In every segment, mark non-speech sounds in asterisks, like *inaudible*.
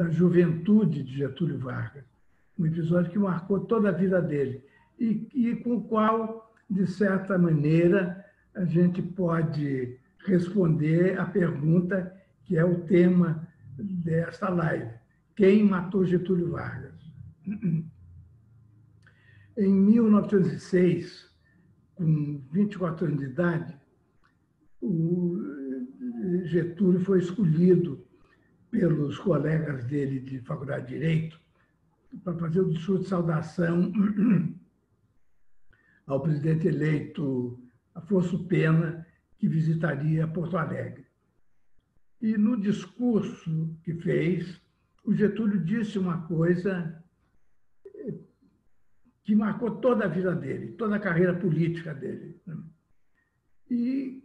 da juventude de Getúlio Vargas, um episódio que marcou toda a vida dele e, e com o qual, de certa maneira, a gente pode responder a pergunta que é o tema desta live: quem matou Getúlio Vargas? *clears throat* Em 1906, com 24 anos de idade, o Getúlio foi escolhido pelos colegas dele de faculdade de Direito para fazer o discurso de saudação *clears throat* ao presidente eleito Afonso Pena, que visitaria Porto Alegre. E no discurso que fez, o Getúlio disse uma coisa que marcou toda a vida dele, toda a carreira política dele. Né? E,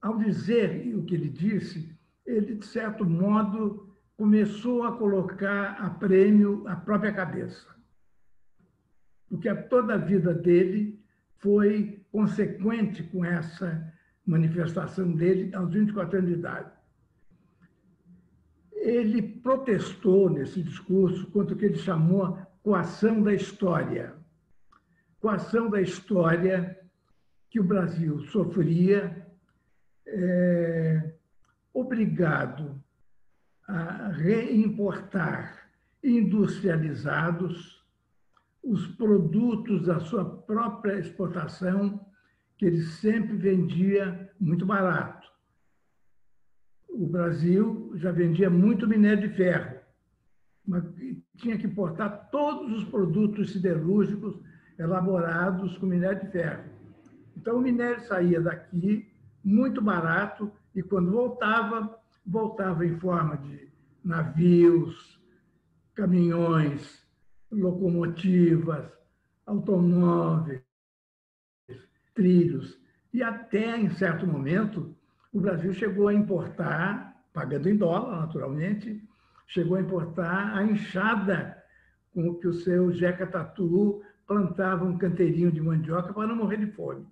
ao dizer o que ele disse, ele, de certo modo, começou a colocar a prêmio a própria cabeça. Porque toda a vida dele foi consequente com essa manifestação dele aos 24 anos de idade. Ele protestou nesse discurso contra o que ele chamou coação da história. Coação da história que o Brasil sofria, é, obrigado a reimportar industrializados os produtos da sua própria exportação, que ele sempre vendia muito barato. O Brasil já vendia muito minério de ferro, mas tinha que importar todos os produtos siderúrgicos elaborados com minério de ferro. Então, o minério saía daqui muito barato e, quando voltava, voltava em forma de navios, caminhões, locomotivas, automóveis, trilhos. E até, em certo momento, o Brasil chegou a importar, pagando em dólar, naturalmente, chegou a importar a enxada com que o seu Jeca Tatu plantava um canteirinho de mandioca para não morrer de fome.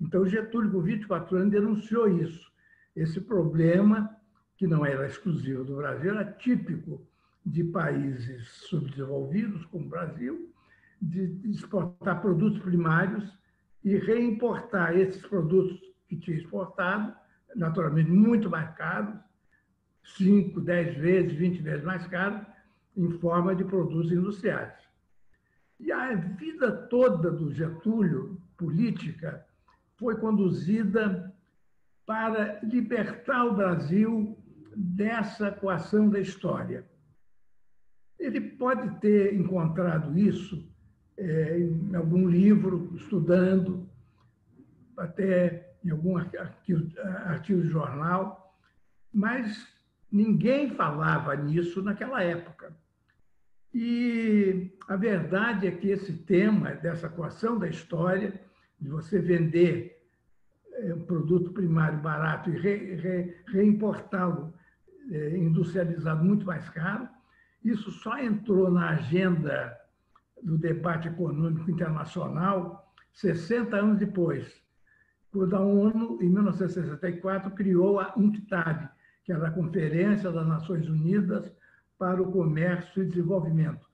Então, Getúlio, com 24 anos, denunciou isso. Esse problema, que não era exclusivo do Brasil, era típico de países subdesenvolvidos, como o Brasil, de exportar produtos primários e reimportar esses produtos que tinha exportado, naturalmente muito mais caros, 5, 10 vezes, 20 vezes mais caros, em forma de produtos industriais. E a vida toda do Getúlio, política, foi conduzida para libertar o Brasil dessa coação da história. Ele pode ter encontrado isso é, em algum livro, estudando, até em algum artigo, artigo de jornal, mas ninguém falava nisso naquela época. E a verdade é que esse tema dessa coação da história, de você vender é, um produto primário barato e re, re, reimportá-lo é, industrializado muito mais caro, isso só entrou na agenda do debate econômico internacional 60 anos depois, quando a ONU, em 1964, criou a UNCTAD, que era a Conferência das Nações Unidas para o Comércio e Desenvolvimento.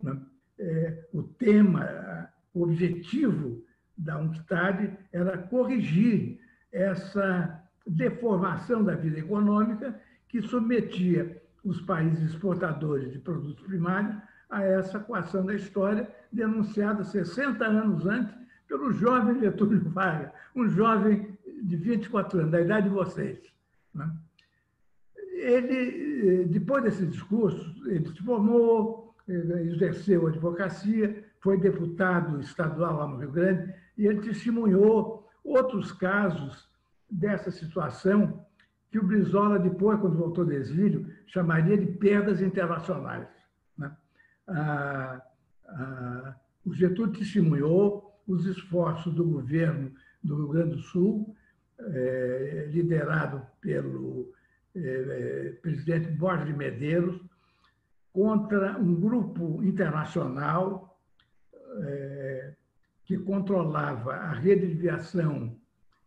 Né? É, o tema, o objetivo da UNCTAD era corrigir essa deformação da vida econômica que submetia os países exportadores de produtos primários a essa coação da história, denunciada 60 anos antes pelo jovem Getúlio *laughs* Vargas, um jovem de 24 anos, da idade de vocês. Né? Ele, depois desse discurso, ele se formou, exerceu a advocacia, foi deputado estadual lá no Rio Grande, e ele testemunhou outros casos dessa situação que o Brizola, depois, quando voltou do exílio, chamaria de perdas internacionais. Né? Ah, ah, o Getúlio testemunhou os esforços do governo do Rio Grande do Sul, eh, liderado pelo eh, presidente Borges de Medeiros, contra um grupo internacional eh, que controlava a rede de viação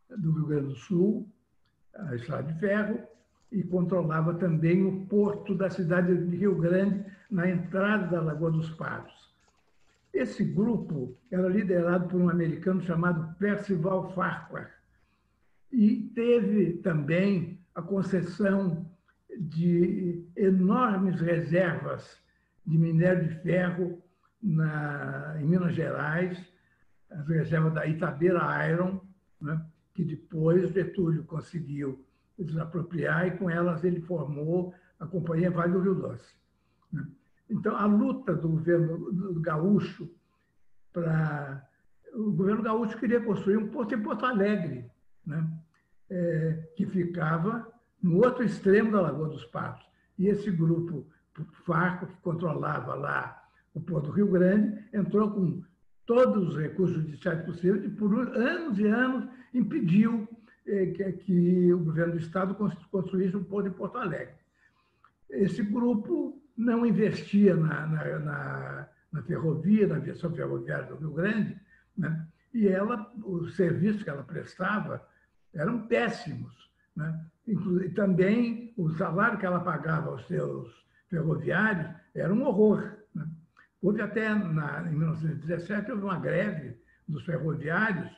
do Rio Grande do Sul, a Estrada de Ferro, e controlava também o porto da cidade de Rio Grande, na entrada da Lagoa dos Patos. Esse grupo era liderado por um americano chamado Percival Farquhar e teve também a concessão de enormes reservas de minério de ferro na, em Minas Gerais, as reservas da Itabeira Iron, né, que depois Getúlio conseguiu desapropriar e com elas ele formou a Companhia Vale do Rio Doce. Né. Então, a luta do governo do gaúcho para... O governo gaúcho queria construir um porto em Porto Alegre, né, é, que ficava no outro extremo da Lagoa dos Patos. E esse grupo Farco, que controlava lá o Porto do Rio Grande, entrou com todos os recursos judiciais possíveis e, por anos e anos, impediu eh, que, o governo do Estado construísse um porto em Porto Alegre. Esse grupo não investia na, na, na, na ferrovia, na aviação ferroviária do Rio Grande, né? e ela, os serviços que ela prestava eram péssimos. Né? E também o salário que ela pagava aos seus ferroviários era um horror. Houve até, na, em 1917, houve uma greve dos ferroviários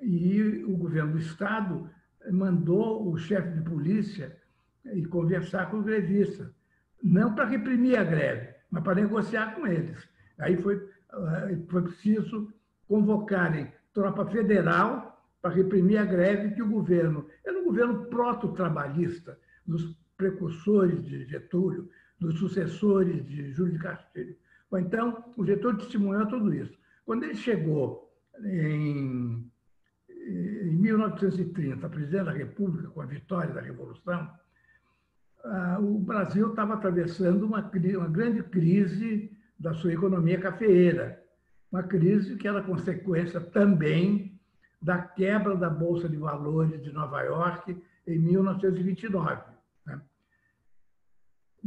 e o governo do Estado mandou o chefe de polícia ir conversar com os grevistas. Não para reprimir a greve, mas para negociar com eles. Aí foi, eh, foi preciso convocarem tropa federal para reprimir a greve que o governo... Era um governo proto-trabalhista, dos precursores de Getúlio, dos sucessores de Júlio de Castilho. Bom, então, o Getúlio testemunhou tudo isso. Quando ele chegou em, em 1930, presidente da República, com a vitória da Revolução, ah, o Brasil estava atravessando uma, uma grande crise da sua economia cafeeira, uma crise que era consequência também da quebra da Bolsa de Valores de Nova York em 1929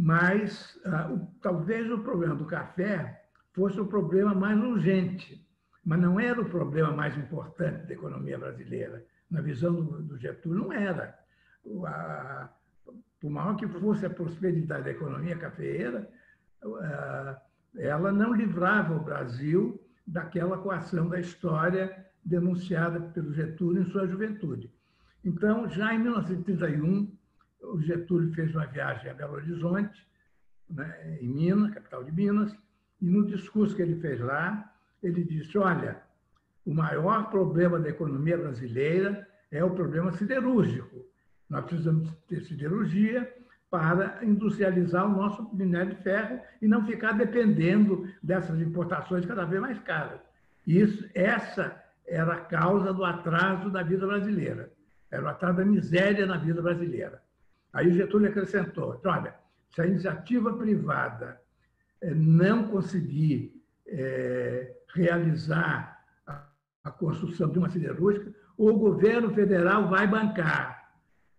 mas ah, o, talvez o problema do café fosse o problema mais urgente, mas não era o problema mais importante da economia brasileira. Na visão do, do Getúlio, não era. A, por maior que fosse a prosperidade da economia cafeeira, ah, ela não livrava o Brasil daquela coação da história denunciada pelo Getúlio em sua juventude. Então, já em 1931, o Getúlio fez uma viagem a Belo Horizonte, né, em Minas, capital de Minas, e no discurso que ele fez lá, ele disse: olha, o maior problema da economia brasileira é o problema siderúrgico. Nós precisamos ter siderurgia para industrializar o nosso minério de ferro e não ficar dependendo dessas importações cada vez mais caras. Isso, essa era a causa do atraso da vida brasileira. Era o atraso da miséria na vida brasileira. Aí o Getúlio acrescentou: olha, se a iniciativa privada eh, não conseguir é, realizar a, a, construção de uma siderúrgica, o governo federal vai bancar.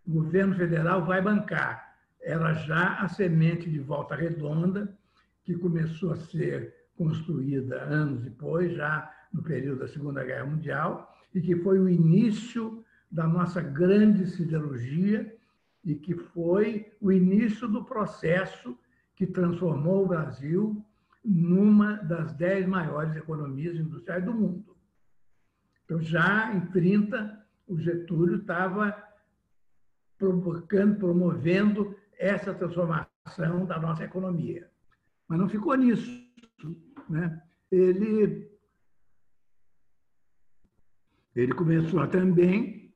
O governo federal vai bancar. Era já a semente de volta redonda, que começou a ser construída anos depois, já no período da Segunda Guerra Mundial, e que foi o início da nossa grande siderurgia, e que foi o início do processo que transformou o Brasil numa das dez maiores economias industriais do mundo. Então, já em 30, o Getúlio estava provocando, promovendo essa transformação da nossa economia. Mas não ficou nisso. Né? Ele, ele começou também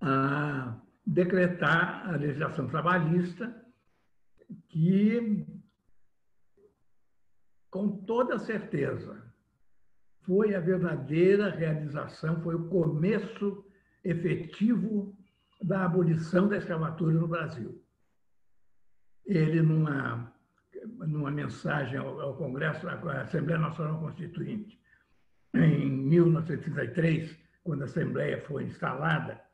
a decretar a legislação trabalhista que, com toda certeza, foi a verdadeira realização, foi o começo efetivo da abolição da escravatura no Brasil. Ele, numa, numa mensagem ao, Congresso, à Assembleia Nacional Constituinte, em 1933, quando a Assembleia foi instalada,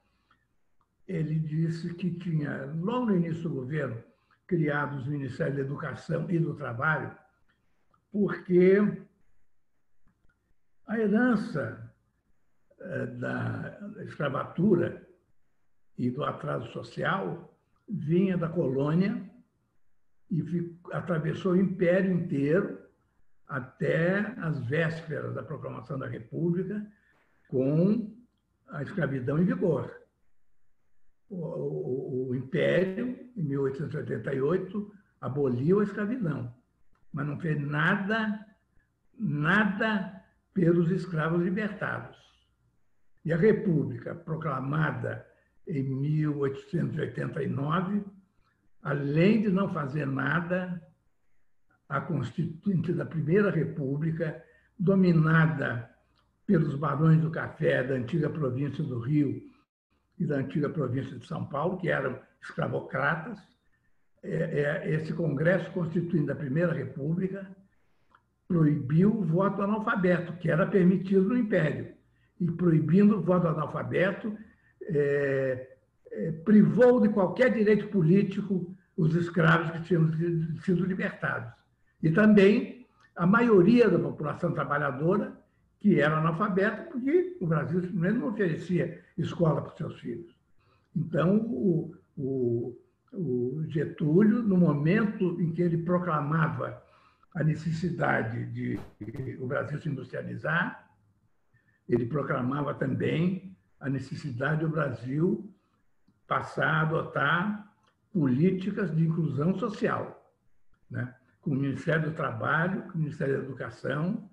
ele disse que tinha, logo no início do governo, criado os Ministérios da Educação e do Trabalho, porque a herança eh, da escravatura e do atraso social vinha da colônia e atravessou o império inteiro até as vésperas da proclamação da República, com a escravidão em vigor. O, Império, em 1888, aboliu a escravidão, mas não fez nada, nada pelos escravos libertados. E a República, proclamada em 1889, além de não fazer nada, a constituinte da Primeira República, dominada pelos barões do café da antiga província do Rio e da antiga província de São Paulo, que eram escravocratas, é, é, esse Congresso Constituinte da Primeira República proibiu o voto analfabeto, que era permitido no Império. E proibindo o voto analfabeto, é, é, privou de qualquer direito político os escravos que tinham sido libertados. E também a maioria da população trabalhadora, que era analfabeta, porque o Brasil simplesmente não oferecia escola para os seus filhos. Então, o, o, o Getúlio, no momento em que ele proclamava a necessidade de o Brasil se industrializar, ele proclamava também a necessidade do Brasil passar a adotar políticas de inclusão social, né? com o Ministério do Trabalho, com o Ministério da Educação.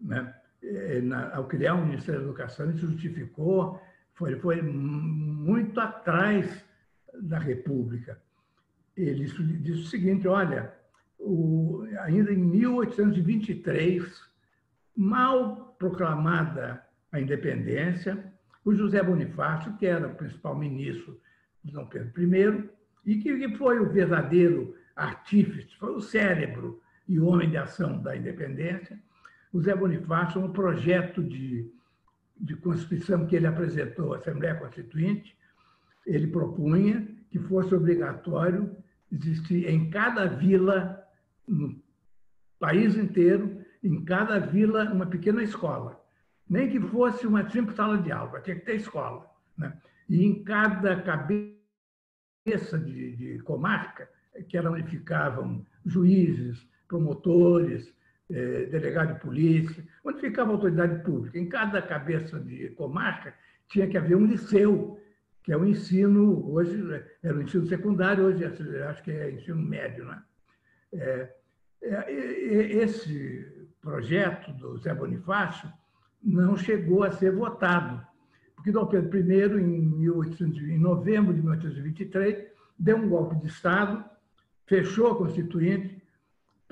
Né? É, ao criar o Ministério da Educação, ele justificou, foi, foi muito atrás da República. Ele disse o seguinte: olha, o, ainda em 1823, mal proclamada a independência, o José Bonifácio, que era o principal ministro de Dom Pedro I, e que foi o verdadeiro artífice, foi o cérebro e homem de ação da independência, o José Bonifácio, um projeto de, de Constituição que ele apresentou à Assembleia Constituinte, ele propunha que fosse obrigatório existir em cada vila, no país inteiro, em cada vila, uma pequena escola. Nem que fosse uma simples sala de aula, tinha que ter escola. Né? E em cada cabeça de, de comarca, que era onde ficavam juízes, promotores, eh, delegado de polícia, onde ficava a autoridade pública. Em cada cabeça de comarca tinha que haver um liceu que é o ensino, hoje era o ensino secundário, hoje acho que é ensino médio. Né? É, é, esse projeto do Zé Bonifácio não chegou a ser votado, porque Dom Pedro I, em, 1800, em novembro de 1823, deu um golpe de Estado, fechou a Constituinte,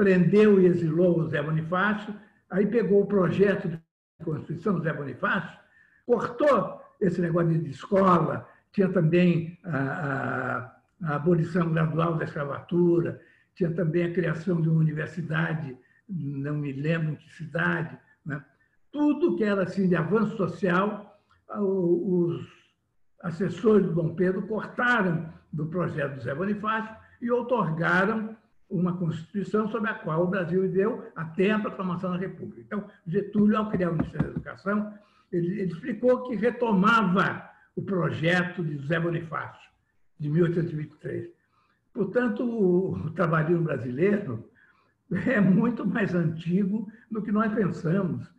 prendeu e exilou o Zé Bonifácio, aí pegou o projeto de Constituição do Zé Bonifácio, cortou esse negócio de escola, tinha também a, a, a abolição gradual da escravatura, tinha também a criação de uma universidade, não me lembro em que cidade. Né? Tudo que era assim, de avanço social, os assessores do Dom Pedro cortaram do projeto do Zé Bonifácio e outorgaram uma Constituição sobre a qual o Brasil viveu até a proclamação da República. Então, Getúlio, ao criar o Ministério da Educação, ele, ele explicou que retomava o projeto de José Bonifácio, de 1823. Portanto, o trabalhismo brasileiro é muito mais antigo do que nós pensamos.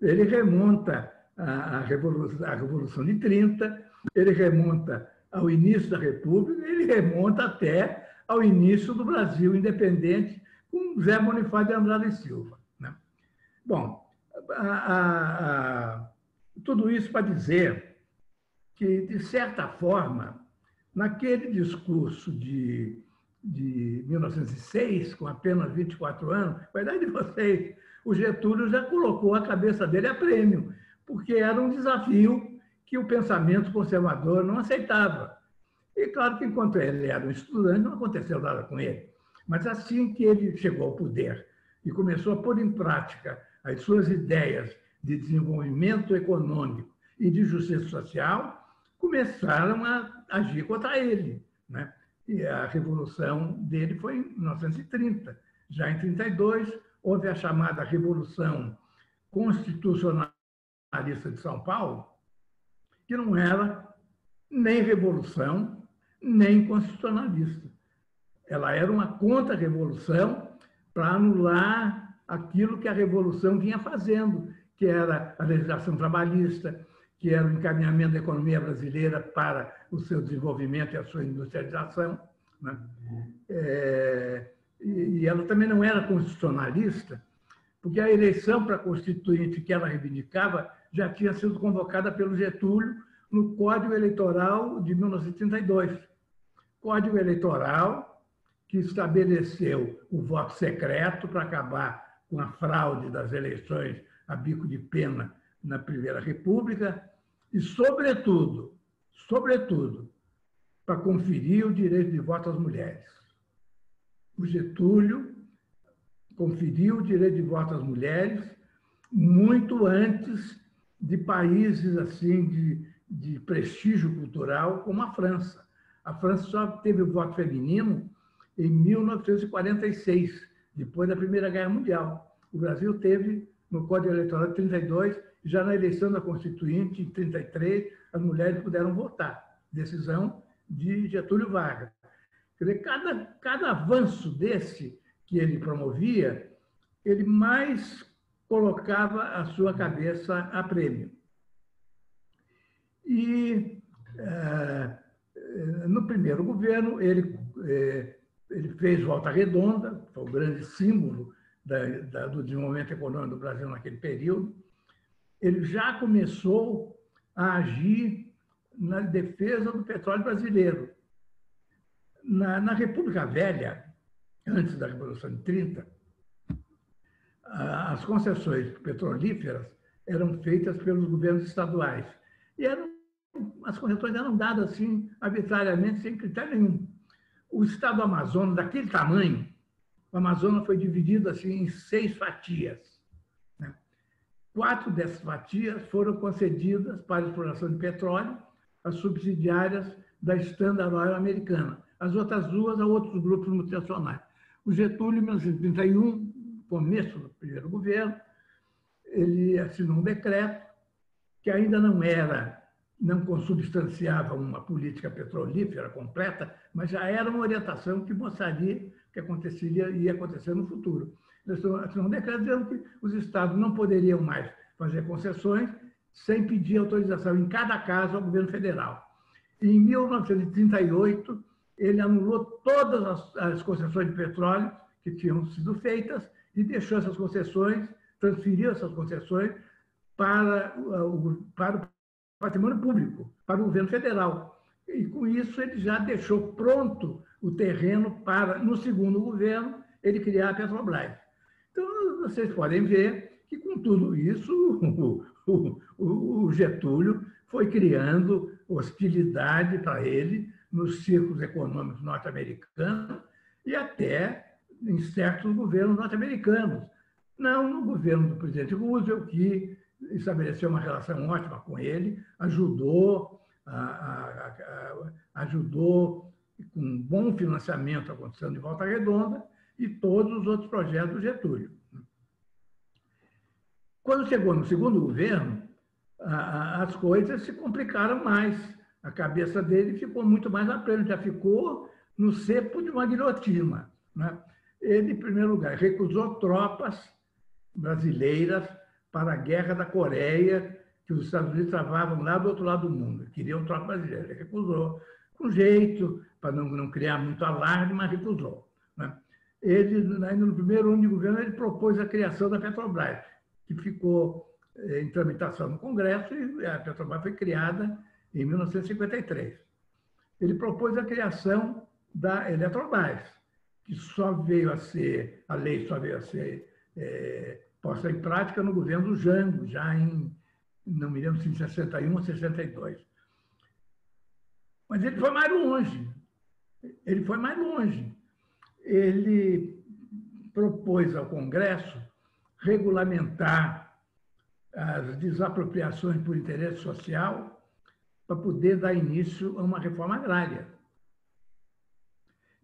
Ele remonta à Revolução, à Revolução de 30, ele remonta ao início da República, ele remonta até ao início do Brasil independente, com Zé Bonifácio de Andrade Silva. Né? Bom, a, a, a, tudo isso para dizer que, de certa forma, naquele discurso de, de 1906, com apenas 24 anos, a idade de vocês, o Getúlio já colocou a cabeça dele a prêmio, porque era um desafio que o pensamento conservador não aceitava. E claro que, enquanto ele era um estudante, não aconteceu nada com ele. Mas assim que ele chegou ao poder e começou a pôr em prática as suas ideias de desenvolvimento econômico e de justiça social, começaram a agir contra ele. Né? E a revolução dele foi em 1930. Já em 32 houve a chamada Revolução Constitucionalista de São Paulo, que não era nem revolução, nem constitucionalista. Ela era uma contra-revolução para anular aquilo que a revolução vinha fazendo, que era a legislação trabalhista, que era o encaminhamento da economia brasileira para o seu desenvolvimento e a sua industrialização. Né? É, e ela também não era constitucionalista, porque a eleição para constituinte que ela reivindicava já tinha sido convocada pelo Getúlio no Código Eleitoral de 1932. Código Eleitoral que estabeleceu o voto secreto para acabar com a fraude das eleições a bico de pena na Primeira República e, sobretudo, sobretudo, para conferir o direito de voto às mulheres. O Getúlio conferiu o direito de voto às mulheres muito antes de países assim de, de prestígio cultural como a França. A França só teve o voto feminino em 1946, depois da Primeira Guerra Mundial. O Brasil teve no Código Eleitoral de 32, já na eleição da Constituinte, em 33, as mulheres puderam votar. Decisão de Getúlio Vargas. Quer dizer, cada, cada avanço desse que ele promovia, ele mais colocava a sua cabeça a prêmio. E é, no primeiro governo, ele, é, ele fez Volta Redonda, foi o grande símbolo da, da, do desenvolvimento econômico do Brasil naquele período. Ele já começou a agir na defesa do petróleo brasileiro. Na, na República Velha, antes da Revolução de 30, as concessões petrolíferas eram feitas pelos governos estaduais. E eram, as concessões eram dadas assim, arbitrariamente, sem critério nenhum. O estado do Amazonas, daquele tamanho, o Amazonas foi dividido assim, em seis fatias. Né? Quatro dessas fatias foram concedidas para exploração de petróleo, as subsidiárias da Standard Oil americana. As outras duas a outros grupos multinacionais. O Getúlio, em 1931, começo do primeiro governo, ele assinou um decreto que ainda não era, não consubstanciava uma política petrolífera completa, mas já era uma orientação que mostraria que aconteceria ia acontecer no futuro. Assinou um decreto dizendo que os estados não poderiam mais fazer concessões sem pedir autorização em cada caso ao governo federal. E em 1938, ele anulou todas as, as concessões de petróleo que tinham sido feitas e deixou essas concessões, transferiu essas concessões para o, para o patrimônio público, para o governo federal. E com isso ele já deixou pronto o terreno para, no segundo governo, ele criar a Petrobras. Então, vocês podem ver que, com tudo isso, *laughs* o, o, o Getúlio foi criando hostilidade para ele, nos círculos econômicos norte-americanos e até em certos governos norte-americanos. Não no governo do presidente Roosevelt, que estabeleceu uma relação ótima com ele, ajudou, ajudou com bom financiamento a construção de Volta Redonda e todos os outros projetos do Getúlio. Quando chegou no segundo governo, as coisas se complicaram mais a cabeça dele ficou muito mais à frente, já ficou no cepo de uma guilhotina. Né? Ele, em primeiro lugar, recusou tropas brasileiras para a guerra da Coreia, que os Estados Unidos travavam lá do outro lado do mundo. Queriam tropas. Ele recusou, com jeito, para não, não criar muito alarme, mas recusou. Né? Ele, ainda no primeiro ano de governo, ele propôs a criação da Petrobras, que ficou eh, em tramitação no Congresso e a Petrobras foi criada em 1953. Ele propôs a criação da Eletrobras, que só veio a ser, a lei só veio a ser é, posta em prática no governo do Jango, já em, não me lembro se em 61 ou 62. Mas ele foi mais longe. Ele foi mais longe. Ele propôs ao Congresso regulamentar as desapropriações por interesse social para poder dar início a uma reforma agrária.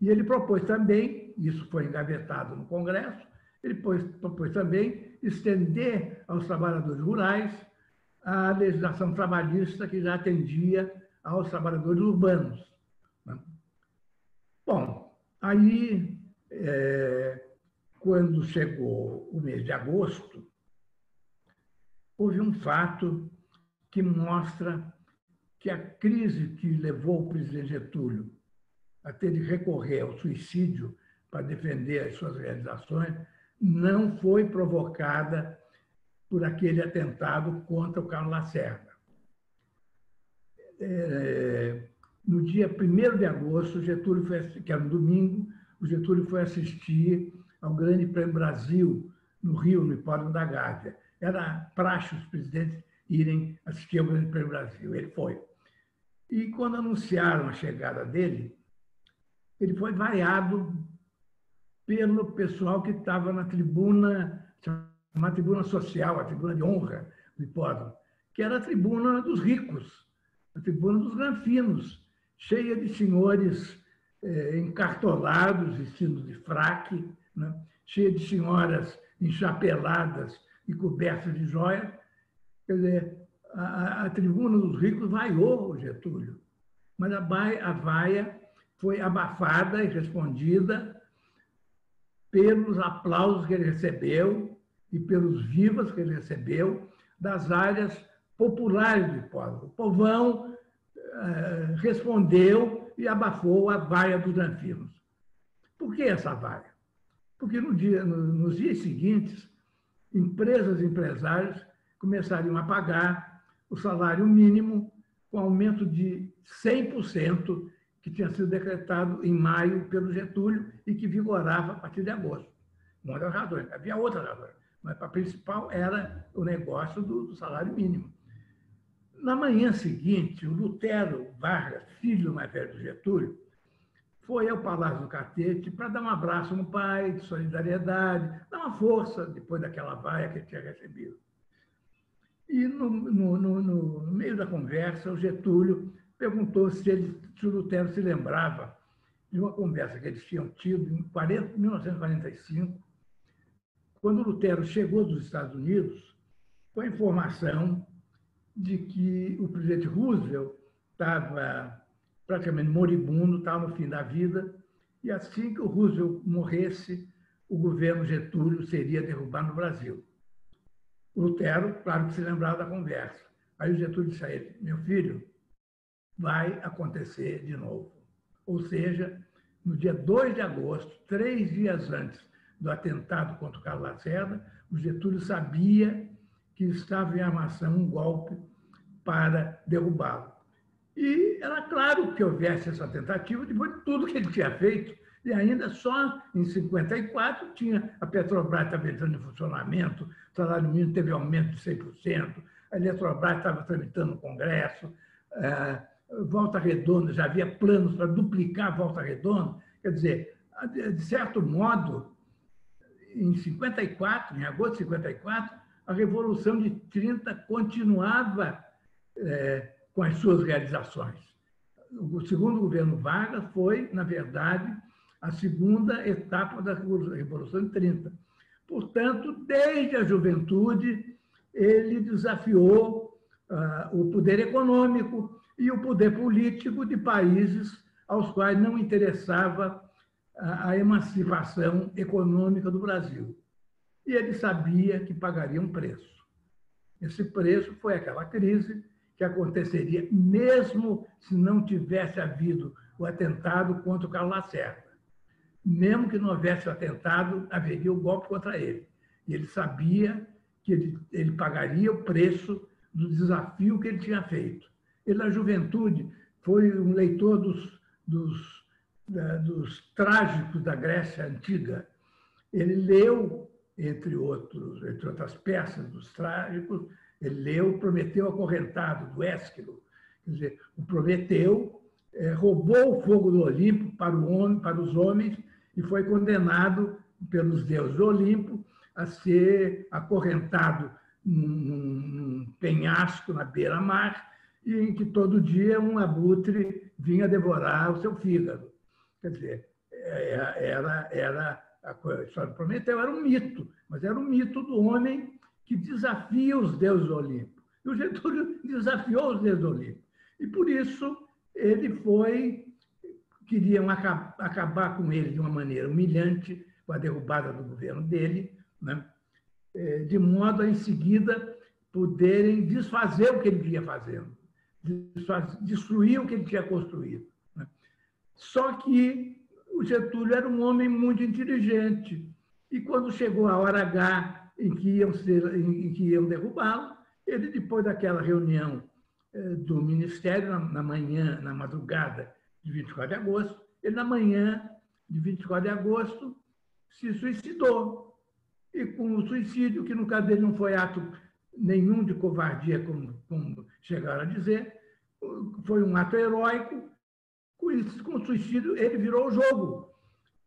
E ele propôs também, isso foi engavetado no Congresso, ele propôs também estender aos trabalhadores rurais a legislação trabalhista que já atendia aos trabalhadores urbanos. Né? Aí, é, quando chegou o mês de agosto, houve um fato que mostra que a crise que levou o presidente Getúlio a ter de recorrer ao suicídio para defender as suas realizações não foi provocada por aquele atentado contra o Carlos Lacerda. É, no dia 1 de agosto, Getúlio foi, que era um domingo, o Getúlio foi assistir ao Grande Prêmio Brasil, no Rio, no Hipódromo da Gávea. Era praxe os presidentes irem assistir ao Grande Prêmio Brasil. Ele foi. E quando anunciaram a chegada dele, ele foi vaiado pelo pessoal que estava na tribuna, uma tribuna social, a tribuna de honra do hipódromo, que era a tribuna dos ricos, a tribuna dos granfinos, cheia de senhores eh, encartolados, vestidos de fraque, né? cheia de senhoras enchapeladas e cobertas de joias. Quer dizer, a, a, tribuna dos ricos vaiou o Getúlio, mas a, a vaia foi abafada e respondida pelos aplausos que ele recebeu e pelos vivas que ele recebeu das áreas populares do hipódromo. O povão eh, respondeu e abafou a vaia dos anfíbios. Por que essa vaia? Porque no dia, no, nos dias seguintes, empresas e empresários começariam a pagar o salário mínimo com aumento de 100% que tinha sido decretado em maio pelo Getúlio e que vigorava a partir de agosto. Uma das razões. Havia outra razão, mas a principal era o negócio do, do salário mínimo. Na manhã seguinte, o Lutero Vargas, filho mais velho do Getúlio, foi ao Palácio do Catete para dar um abraço no pai, de solidariedade, dar uma força depois daquela vaia que ele tinha recebido. E no, no, no, no meio da conversa, o Getúlio perguntou se, ele, se o Lutero se lembrava de uma conversa que eles tinham tido em 40, 1945, quando Lutero chegou dos Estados Unidos com a informação de que o presidente Roosevelt estava praticamente moribundo, estava no fim da vida, e assim que o Roosevelt morresse, o governo Getúlio seria derrubado no Brasil. O Lutero, claro que se lembrava da conversa. Aí o Getúlio disse a ele: Meu filho, vai acontecer de novo. Ou seja, no dia 2 de agosto, três dias antes do atentado contra o Carlos Lacerda, o Getúlio sabia que estava em armação um golpe para derrubá-lo. E era claro que houvesse essa tentativa depois de tudo que ele tinha feito. E ainda só em 54 tinha a Petrobras estava entrando em funcionamento, o salário mínimo teve aumento de 100%, a Eletrobras estava tramitando no Congresso, eh, Volta Redonda, já havia planos para duplicar Volta Redonda. Quer dizer, de certo modo, em 54, em agosto de 54, a Revolução de 30 continuava é, com as suas realizações. O segundo governo Vargas foi, na verdade, a segunda etapa da Revolução de 30. Portanto, desde a juventude, ele desafiou ah, o poder econômico, e o poder político de países aos quais não interessava a emancipação econômica do Brasil. E ele sabia que pagaria um preço. Esse preço foi aquela crise que aconteceria mesmo se não tivesse havido o atentado contra o Carlos Lacerda. Mesmo que não houvesse o atentado, haveria o golpe contra ele. E ele sabia que ele, ele pagaria o preço do desafio que ele tinha feito. Ele, na juventude, foi um leitor dos, dos, dos trágicos da Grécia Antiga. Ele leu, entre, outros, entre outras peças dos trágicos, ele leu Prometeu Acorrentado, do Ésquilo. Quer dizer, o Prometeu é, roubou o fogo do Olimpo para, o homem, para os homens e foi condenado pelos deuses do Olimpo a ser acorrentado num, num penhasco na beira-mar e em que todo dia um abutre vinha devorar o seu fígado. Quer dizer, é, era, era a história de Prometeu era um mito, mas era um mito do homem que desafia os deuses do Olimpo. E o Getúlio *laughs* desafiou os deuses do Olimpo. E por isso ele foi queriam acabar com ele de uma maneira humilhante, com a derrubada do governo dele, né? É, de modo a, em seguida, poderem desfazer o que ele vinha fazendo, destruir o que ele tinha construído. Né? Só que o Getúlio era um homem muito inteligente, e quando chegou a hora H em que iam, ser, em que iam derrubá-lo, ele, depois daquela reunião é, do Ministério, na manhã, na madrugada de 24 de agosto, ele, na manhã de 24 de agosto, se suicidou. E com o suicídio, que no caso dele não foi ato nenhum de covardia, como, como chegaram a dizer, foi um ato heróico. Com, isso, com o suicídio, ele virou o jogo.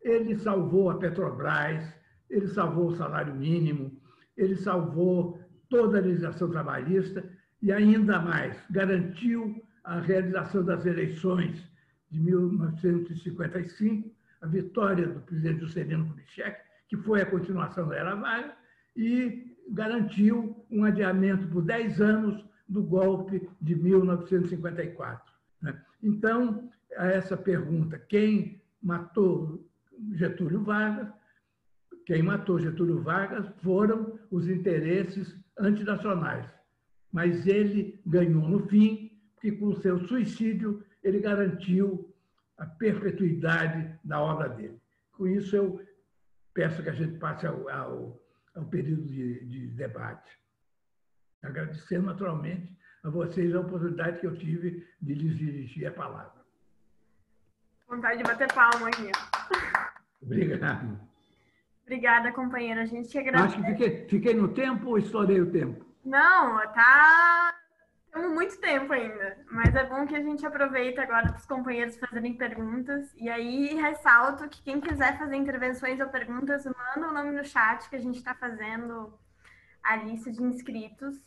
Ele salvou a Petrobras, ele salvou o salário mínimo, ele salvou toda a legislação trabalhista e, ainda mais, garantiu a realização das eleições de 1955, a vitória do presidente Juscelino Kubitschek, que foi a continuação da Era Vargas, e garantiu um adiamento por 10 anos do golpe de 1954. Né? Então, a essa pergunta, quem matou Getúlio Vargas? Quem matou Getúlio Vargas foram os interesses antinacionais. Mas ele ganhou no fim, porque com seu suicídio ele garantiu a perpetuidade da obra dele. Com isso, eu peço que a gente passe ao, ao, ao período de, de debate. Agradecendo naturalmente a vocês a oportunidade que eu tive de lhes dirigir a palavra. Vontade de bater palma aqui. Obrigado. Obrigada, companheira. A gente agradece. Acho que fiquei, fiquei no tempo ou estourei o tempo? Não, tá temos muito tempo ainda, mas é bom que a gente aproveita agora para os companheiros fazerem perguntas. E aí ressalto que quem quiser fazer intervenções ou perguntas, manda o nome no chat que a gente está fazendo a lista de inscritos.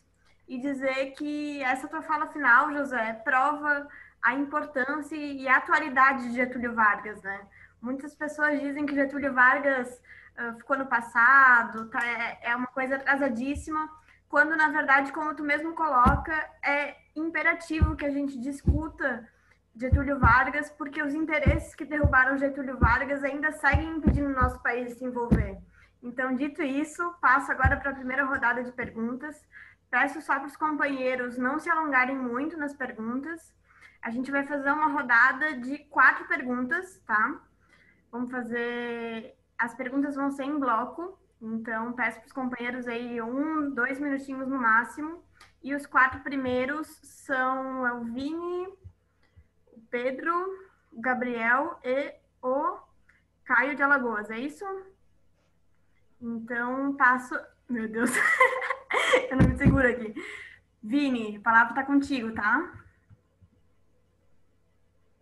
E dizer que essa tua fala final, José, prova a importância e a atualidade de Getúlio Vargas, né? Muitas pessoas dizem que Getúlio Vargas uh, ficou no passado, tá, é, é uma coisa atrasadíssima quando na verdade, como tu mesmo coloca, é imperativo que a gente discuta Getúlio Vargas, porque os interesses que derrubaram Getúlio Vargas ainda seguem impedindo o nosso país de se envolver. Então, dito isso, passo agora para a primeira rodada de perguntas. Peço só para os companheiros não se alongarem muito nas perguntas. A gente vai fazer uma rodada de quatro perguntas, tá? Vamos fazer. As perguntas vão ser em bloco. Então, peço para os companheiros aí um, dois minutinhos no máximo. E os quatro primeiros são o Vini, o Pedro, o Gabriel e o Caio de Alagoas, é isso? Então, passo. Meu Deus, *laughs* *laughs* eu não me seguro aqui. Vini, a palavra está contigo, tá?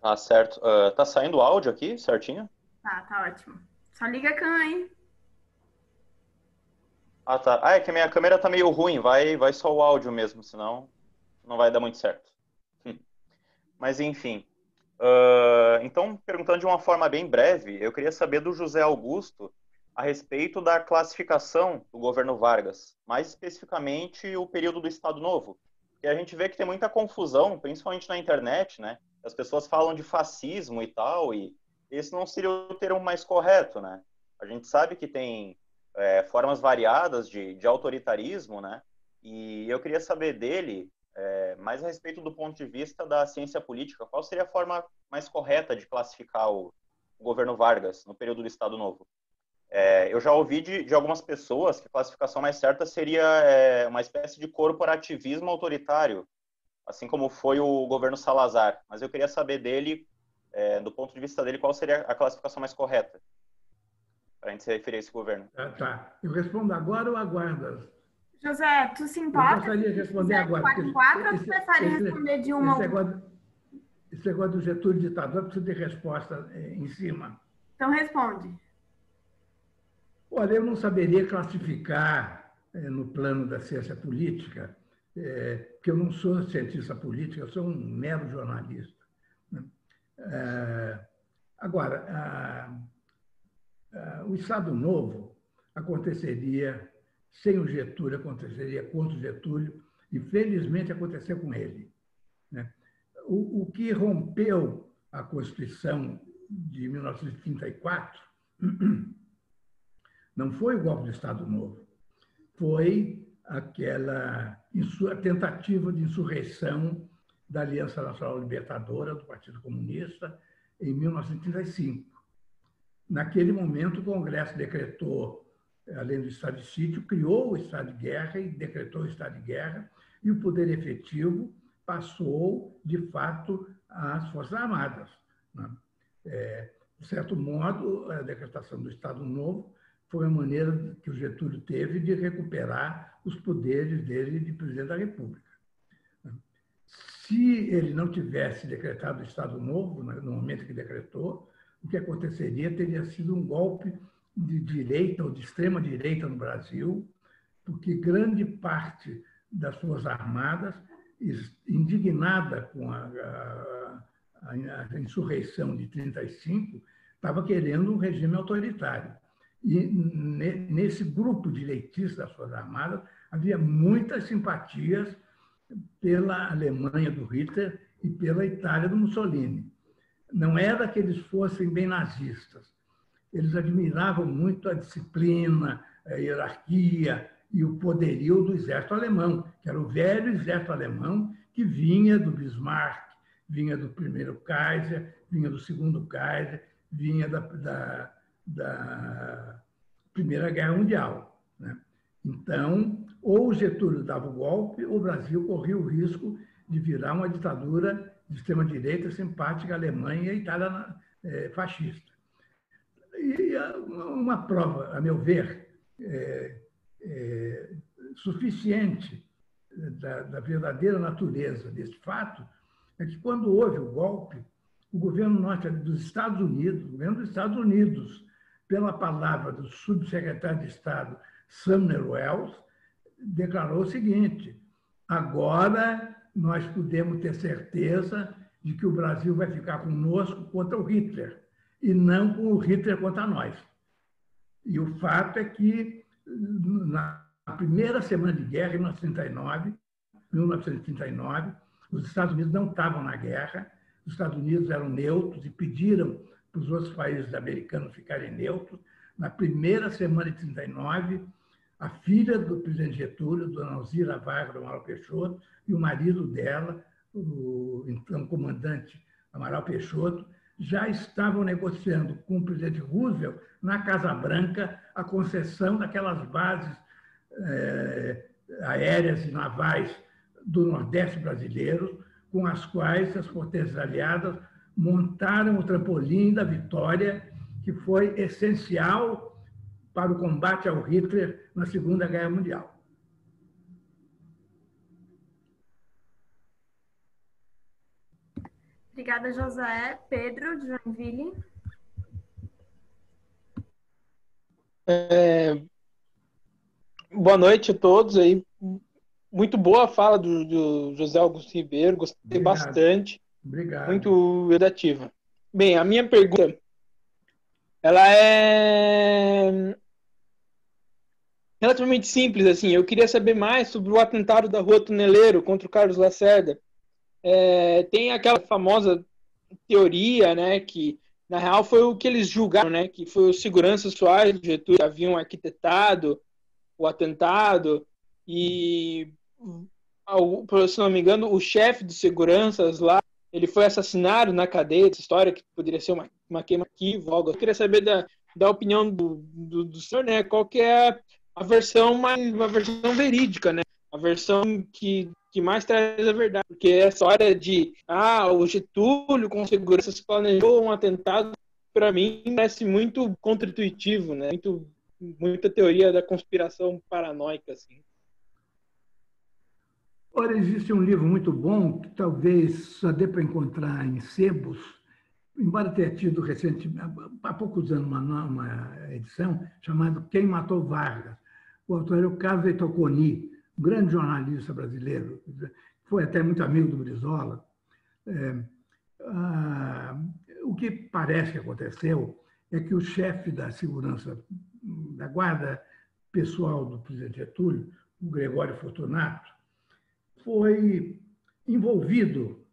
Tá certo. Uh, tá saindo o áudio aqui, certinho? Tá, tá ótimo. Só liga a câmera aí. Ah, tá. Ah, é que a minha câmera tá meio ruim, vai, vai só o áudio mesmo, senão não vai dar muito certo. Hum. Mas enfim. Uh, então, perguntando de uma forma bem breve, eu queria saber do José Augusto a respeito da classificação do governo Vargas, mais especificamente o período do Estado Novo. E a gente vê que tem muita confusão, principalmente na internet, né? As pessoas falam de fascismo e tal, e esse não seria o termo mais correto, né? A gente sabe que tem é, formas variadas de, de, autoritarismo, né? E eu queria saber dele, é, mais a respeito do ponto de vista da ciência política, qual seria a forma mais correta de classificar o, o governo Vargas no período do Estado Novo? É, eu já ouvi de, de, algumas pessoas que a classificação mais certa seria é, uma espécie de corporativismo autoritário, assim como foi o governo Salazar. Mas eu queria saber dele, é, do ponto de vista dele, qual seria a classificação mais correta para a gente se referir a esse governo. Ah, tá. Eu respondo agora ou aguardo? José, tu se importa? Eu gostaria de responder agora. Quatro, quatro ou tu prefere responder de uma esse negócio, esse negócio do Getúlio ditador precisa de resposta eh, em cima. Então responde. Olha, eu não saberia classificar eh, no plano da ciência política, eh, porque eu não sou cientista político, eu sou um mero jornalista. Né? agora, ah, o Estado Novo aconteceria sem o Getúlio, aconteceria contra o Getúlio, e felizmente aconteceu com ele. Né? O, o que rompeu a Constituição de 1934 *clears throat* não foi o golpe do Estado Novo, foi aquela tentativa de insurreição da Aliança Nacional Libertadora, do Partido Comunista, em 1935. Naquele momento, o Congresso decretou, além do estado de sítio, criou o estado de guerra e decretou o estado de guerra, e o poder efetivo passou, de fato, às Forças Armadas. Né? É, de certo modo, a decretação do Estado Novo foi a maneira que o Getúlio teve de recuperar os poderes dele de presidente da República. Se ele não tivesse decretado o Estado Novo, no momento que decretou, o que aconteceria teria sido um golpe de direita ou de extrema direita no Brasil, porque grande parte das suas armadas, indignada com a, a, a insurreição de 35, estava querendo um regime autoritário. E nesse grupo de leitistas das Forças Armadas havia muitas simpatias pela Alemanha do Hitler e pela Itália do Mussolini. Não era que eles fossem bem nazistas. Eles admiravam muito a disciplina, a hierarquia e o poderio do exército alemão, que era o velho exército alemão que vinha do Bismarck, vinha do primeiro Kaiser, vinha do segundo Kaiser, vinha da, da, da Primeira Guerra Mundial. Né? Então, ou o Getúlio dava o golpe, ou o Brasil corria o risco de virar uma ditadura de extrema-direita simpática à Alemanha e Itália é, fascista. E uma prova, a meu ver, é, é, suficiente da, da verdadeira natureza desse fato é que, quando houve o golpe, o governo norte dos Estados Unidos, o governo dos Estados Unidos, pela palavra do subsecretário de Estado Sumner Wells, declarou o seguinte: agora nós podemos ter certeza de que o Brasil vai ficar conosco contra o Hitler e não com o Hitler contra nós. E o fato é que na primeira semana de guerra, em 1939, 1939, os Estados Unidos não estavam na guerra, os Estados Unidos eram neutros e pediram para os outros países americanos ficarem neutros. Na primeira semana de 39, a filha do presidente Getúlio, Dona Alzira Vargas Amaral Peixoto, e o marido dela, o então comandante Amaral Peixoto, já estavam negociando com o presidente Roosevelt, na Casa Branca, a concessão daquelas bases eh, aéreas e navais do Nordeste brasileiro, com as quais as potências aliadas montaram o trampolim da vitória, que foi essencial para o combate ao Hitler na Segunda Guerra Mundial. Obrigada, José. Pedro, de Joinville. É... Boa noite a todos aí. Muito boa a fala do, do José Augusto Ribeiro, gostei Obrigado. bastante. Obrigado. Muito educativa. Bem, a minha pergunta ela é relativamente simples, assim. Eu queria saber mais sobre o atentado da Rua Tuneleiro contra o Carlos Lacerda. É, tem aquela famosa teoria, né, que na real foi o que eles julgaram, né, que foi os seguranças Soares do Getúlio que haviam arquitetado o atentado e, se não me engano, o chefe de seguranças lá, ele foi assassinado na cadeia, essa história que poderia ser uma, uma queima-arquivo, algo. Eu queria saber da, da opinião do, do, do senhor, né, qual que é a versão mais uma versão verídica, né? A versão que, que mais traz a verdade, porque essa hora de ah, o Getúlio com segurança se planejou um atentado, para mim parece muito contra-intuitivo, né? Muito muita teoria da conspiração paranoica assim. Ora, existe um livro muito bom que talvez só dê para encontrar em sebos, embora tenha tido recentemente, há poucos anos, uma, uma edição chamada Quem Matou Vargas, o autor era o Carlos Etoconi, um grande jornalista brasileiro, foi até muito amigo do Brizola. É, ah, o que parece que aconteceu é que o chefe da segurança, da guarda pessoal do presidente Getúlio, o Gregório Fortunato, foi envolvido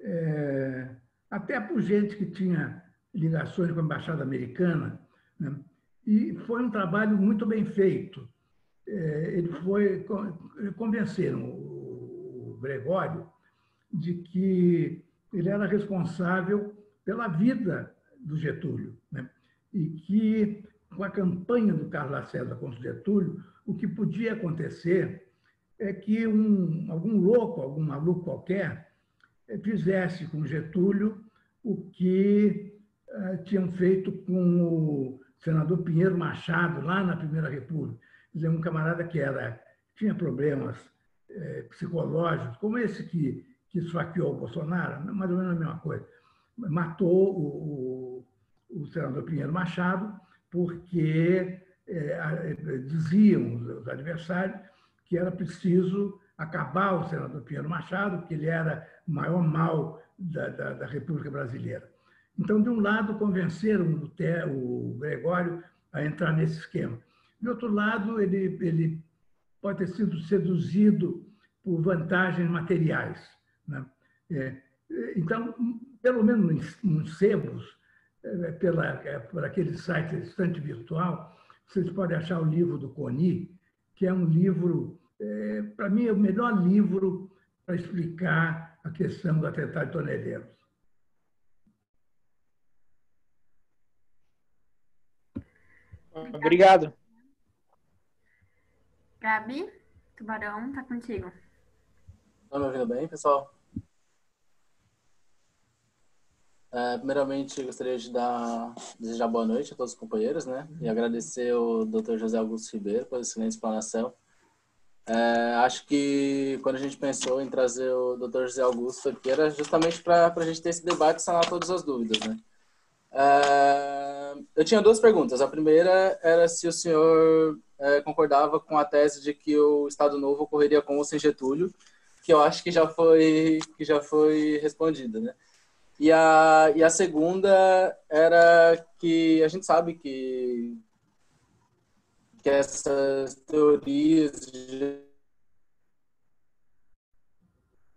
é, até por gente que tinha ligações com a Embaixada Americana, né? e foi um trabalho muito bem feito. É, ele foi convenceram o Gregório de que ele era responsável pela vida do Getúlio, né? e que com a campanha do Carlos Lacerda contra o Getúlio, o que podia acontecer é que um, algum louco, algum maluco qualquer, eh, fizesse com Getúlio o que uh, tinham feito com o senador Pinheiro Machado, lá na Primeira República. Dizer, um camarada que era, tinha problemas eh, psicológicos, como esse que, que esfaqueou o Bolsonaro, mais ou menos a mesma coisa. Matou o, o, o senador Pinheiro Machado porque diziam os adversários que era preciso acabar o senador Pinheiro Machado, que ele era o maior mal da, da, da República Brasileira. Então, de um lado, convenceram o, o Gregório a entrar nesse esquema. De outro lado, ele, ele pode ter sido seduzido por vantagens materiais. Né? É, então, pelo menos nos sebos, é, pela, é, por aquele site Estante Virtual, vocês podem achar o livro do Coni, que é um livro, é, para mim, é o melhor livro para explicar a questão do atentado de Toneleiros. Obrigado. Gabi, Tubarão, tá contigo. Tá me ouvindo bem, pessoal? É, primeiramente, gostaria de dar, desejar boa noite a todos os companheiros, né? E agradecer ao Dr. José Augusto Ribeiro pela excelente explanação. É, acho que quando a gente pensou em trazer o Dr. José Augusto aqui, era justamente para a gente ter esse debate e sanar todas as dúvidas, né? É, eu tinha duas perguntas. A primeira era se o senhor é, concordava com a tese de que o Estado Novo ocorreria com ou sem Getúlio, que eu acho que já foi, que já foi respondida, né? E a, e a segunda era que a gente sabe que, que essas teorias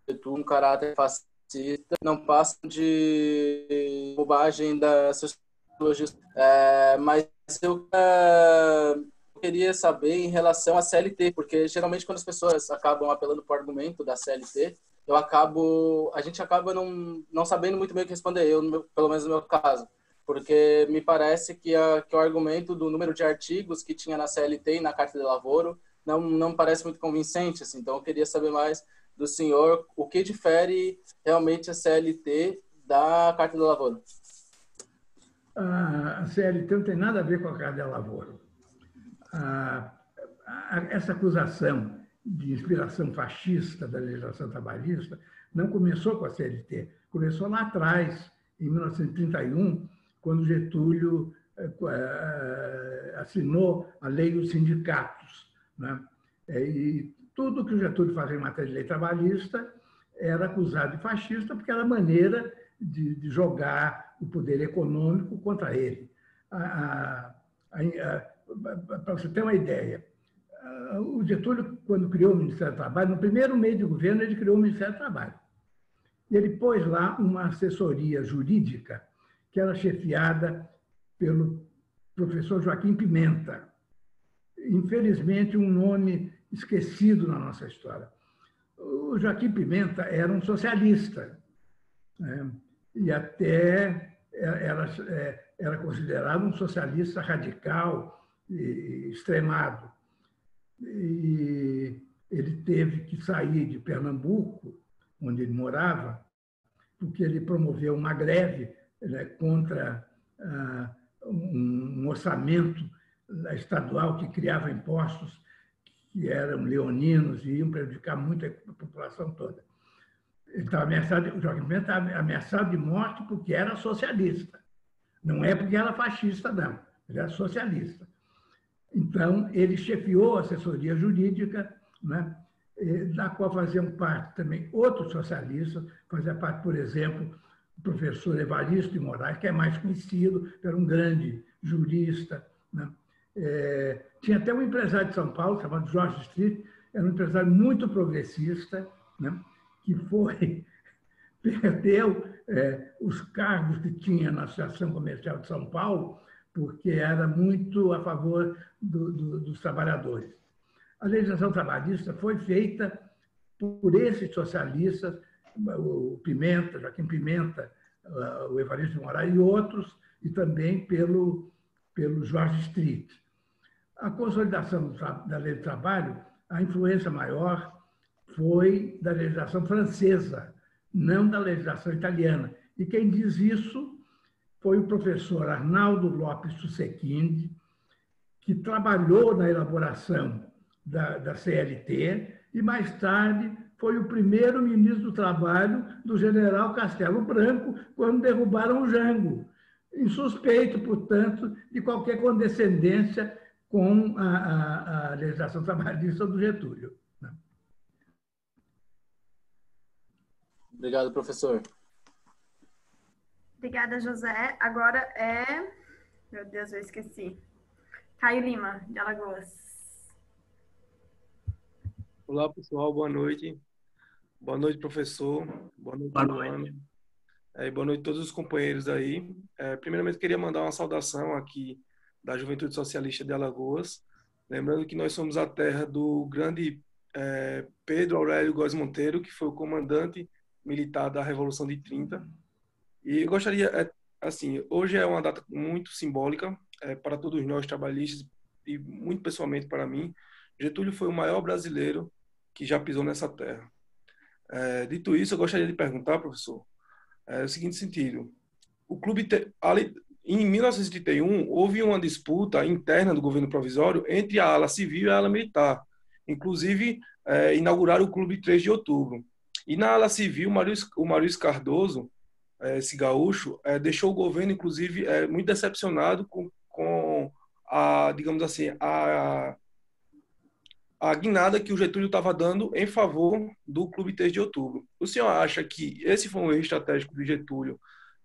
de um caráter fascista não passam de bobagem da sociologia. É, mas eu é, queria saber em relação à CLT, porque geralmente quando as pessoas acabam apelando para o argumento da CLT, eu acabo, a gente acaba não, não sabendo muito bem o que responder, eu, meu, pelo menos no meu caso, porque me parece que, a, que o argumento do número de artigos que tinha na CLT e na Carta de Lavoro não, não parece muito convincente, assim, então eu queria saber mais do senhor o que difere realmente a CLT da Carta de Lavoro. A CLT não tem nada a ver com a Carta de Lavoro. essa acusação de inspiração fascista da legislação trabalhista não começou com a CLT, começou lá atrás, em 1931, quando Getúlio eh, eh, assinou a lei dos sindicatos. Né? É, e tudo que o Getúlio fazia em matéria de lei trabalhista era acusado de fascista porque era maneira de, de jogar o poder econômico contra ele. Para você ter uma ideia, o Getúlio, quando criou o Ministério do Trabalho, no primeiro mês de governo, ele criou o Ministério do Trabalho. Ele pôs lá uma assessoria jurídica que era chefiada pelo professor Joaquim Pimenta. Infelizmente, um nome esquecido na nossa história. O Joaquim Pimenta era um socialista né? e até era, era considerado um socialista radical e extremado e ele teve que sair de Pernambuco, onde ele morava, porque ele promoveu uma greve né, contra ah, um, orçamento estadual que criava impostos que eram leoninos e iam prejudicar muito a população toda. Ele estava ameaçado, o Joaquim Pimenta estava ameaçado de morte porque era socialista. Não é porque era fascista, não. Ele era socialista. Então, ele chefiou a assessoria jurídica, né, da qual faziam parte também outros socialistas, fazia parte, por exemplo, o professor Evaristo de Moraes, que é mais conhecido, era um grande jurista. Né? É, tinha até um empresário de São Paulo, chamado Jorge Street, era um empresário muito progressista, né? que foi, *laughs* perdeu é, os cargos que tinha na Associação Comercial de São Paulo, porque era muito a favor do, do, dos trabalhadores. A legislação trabalhista foi feita por esses socialistas, o Pimenta, Joaquim Pimenta, o Evaristo de Moraes e outros, e também pelo, pelo Jorge Street. A consolidação da lei do trabalho, a influência maior foi da legislação francesa, não da legislação italiana. E quem diz isso foi o professor Arnaldo Lopes Susequinde, que trabalhou na elaboração da, da CLT e, mais tarde, foi o primeiro ministro do Trabalho do general Castelo Branco, quando derrubaram o Jango. Insuspeito, portanto, de qualquer condescendência com a, a, a legislação trabalhista do Getúlio. Né? Obrigado, professor. Obrigada, José. Agora é. Meu Deus, eu esqueci. Caio Lima, de Alagoas. Olá, pessoal, boa noite. Boa noite, professor. Boa noite, boa noite. É, boa noite a todos os companheiros aí. É, primeiramente, queria mandar uma saudação aqui da Juventude Socialista de Alagoas. Lembrando que nós somos a terra do grande é, Pedro Aurélio Góes Monteiro, que foi o comandante militar da Revolução de 30. E eu gostaria, é, assim, hoje é uma data muito simbólica é, para todos nós trabalhistas e muito pessoalmente para mim. Getúlio foi o maior brasileiro que já pisou nessa terra. É, dito isso, eu gostaria de perguntar, professor, é, o seguinte sentido: o clube te, ali, em 1931, houve uma disputa interna do governo provisório entre a ala civil e a ala militar. Inclusive, é, inauguraram o Clube 3 de Outubro. E na ala civil, o Maurício Cardoso, é, esse gaúcho, é, deixou o governo, inclusive, é, muito decepcionado com, com a, digamos assim, a, a guinada que o Getúlio estava dando em favor do Clube 3 de Outubro. O senhor acha que esse foi um erro estratégico do Getúlio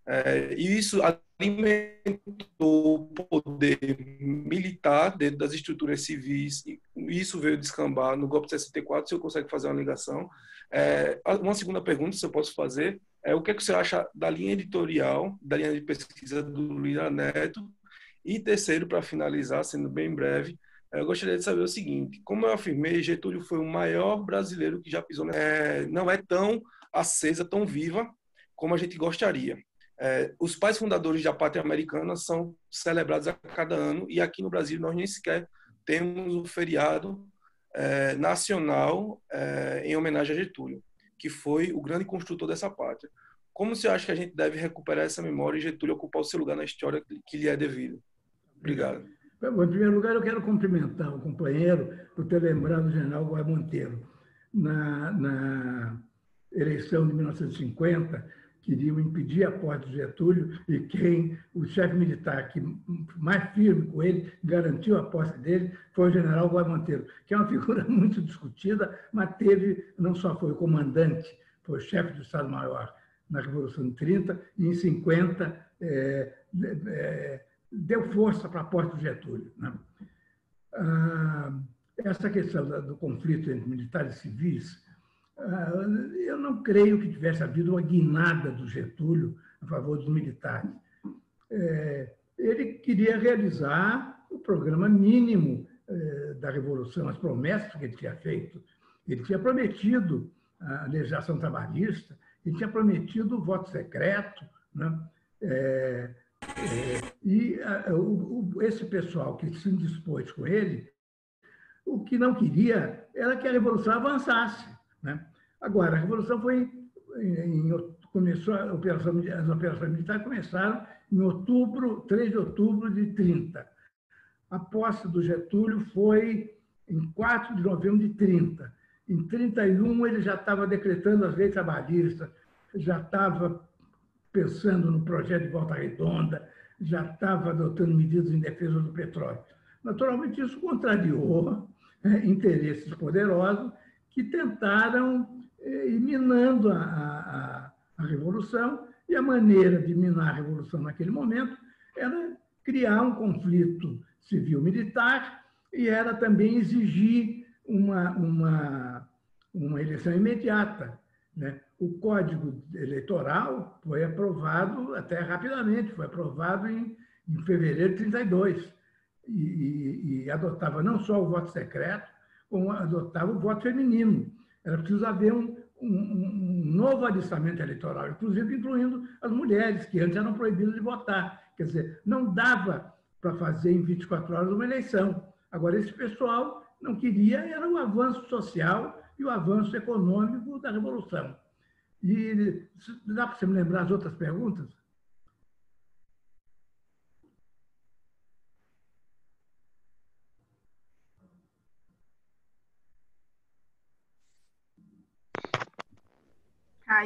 é, e isso alimentou o poder militar dentro das estruturas civis, e isso veio descambar no golpe de 64, se eu consegue fazer uma ligação. É, uma segunda pergunta, se eu posso fazer, é o que, é que você acha da linha editorial, da linha de pesquisa do Lira Neto, e terceiro, para finalizar, sendo bem breve, é, eu gostaria de saber o seguinte: como eu afirmei, Getúlio foi o maior brasileiro que já pisou. É, não é tão acesa, tão viva como a gente gostaria. É, os pais fundadores da pátria americana são celebrados a cada ano e aqui no Brasil nós nem sequer temos um feriado é, nacional em homenagem a Getúlio, que foi o grande construtor dessa pátria. Como você acha que a gente deve recuperar essa memória e Getúlio ocupar o seu lugar na história que lhe é devido? Obrigado. Em primeiro lugar, eu quero cumprimentar o companheiro por ter lembrado o general Guai Monteiro. Na, na eleição de 1950, queriam impedir a posse de Getúlio e quem, o chefe militar que mais firme com ele, garantiu a posse dele, foi o general Guai Monteiro, que é uma *laughs* figura muito discutida, mas teve, não só foi comandante, foi chefe do Estado-Maior na Revolução de 30, e em 50 é, é, deu força para a posse de Getúlio. Né? Ah, essa questão do conflito entre militares e civis ah, eu não creio que tivesse havido uma guinada do Getúlio a favor dos militares. É, ele queria realizar o programa mínimo é, da Revolução, as promessas que ele tinha feito. Ele tinha prometido a legislação trabalhista, ele tinha prometido o voto secreto, né? É, e a, o, esse pessoal que se indispôs com ele, o que não queria era que a Revolução avançasse. Né? Agora, a Revolução foi. Em, começou a operação, as operações militares começaram em outubro, 3 de outubro de 30. A posse do Getúlio foi em 4 de novembro de 30. Em 31, ele já estava decretando as leis trabalhistas, já estava pensando no projeto de Volta Redonda, já estava adotando medidas em defesa do petróleo. Naturalmente, isso contrariou é, interesses poderosos que tentaram eh, ir minando a, a, a Revolução, e a maneira de minar a Revolução naquele momento era criar um conflito civil-militar e era também exigir uma, uma, uma eleição imediata. Né? O Código Eleitoral foi aprovado até rapidamente, foi aprovado em, em fevereiro de 32 e, e, e adotava não só o voto secreto, como adotava o voto feminino. Era preciso haver um, um, um novo alistamento eleitoral, inclusive incluindo as mulheres, que antes eram proibidas de votar. Quer dizer, não dava para fazer em 24 horas uma eleição. Agora, esse pessoal não queria, era o avanço social e o avanço econômico da Revolução. E dá para você me lembrar as outras perguntas?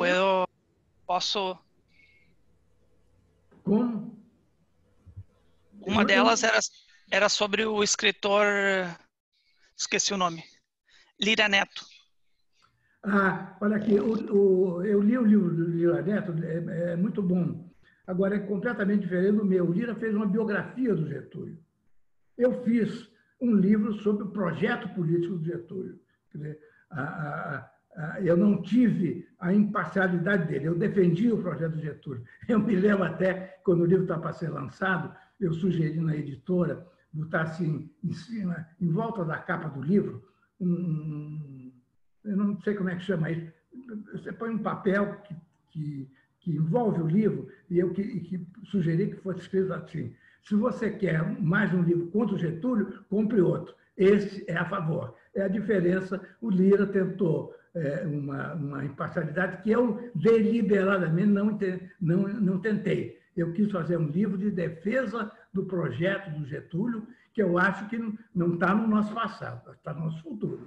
Eu posso. Como? Uma delas era, era sobre o escritor. Esqueci o nome. Lira Neto. Ah, olha aqui, o, o, eu li o livro do Lira Neto, é, é, muito bom. Agora, é completamente diferente do meu. O Lira fez uma biografia do Getúlio. Eu fiz um livro sobre o projeto político do Getúlio. Quer dizer, a, a, a, eu não tive a imparcialidade dele, eu defendi o projeto do Getúlio. *laughs* Eu me lembro até, quando o livro estava para ser lançado, eu sugeri na editora botar assim, em cima, em volta da capa do livro, um, eu não sei como é que chama isso, você põe um papel que, que, que envolve o livro, e eu que, que sugeri que fosse escrito assim, se você quer mais um livro contra o Getúlio, compre outro. Esse é a favor. É a diferença. O Lira tentou é, uma, uma imparcialidade que eu deliberadamente não, não, não tentei. Eu quis fazer um livro de defesa do projeto do Getúlio, que eu acho que não está no nosso passado, está no nosso futuro.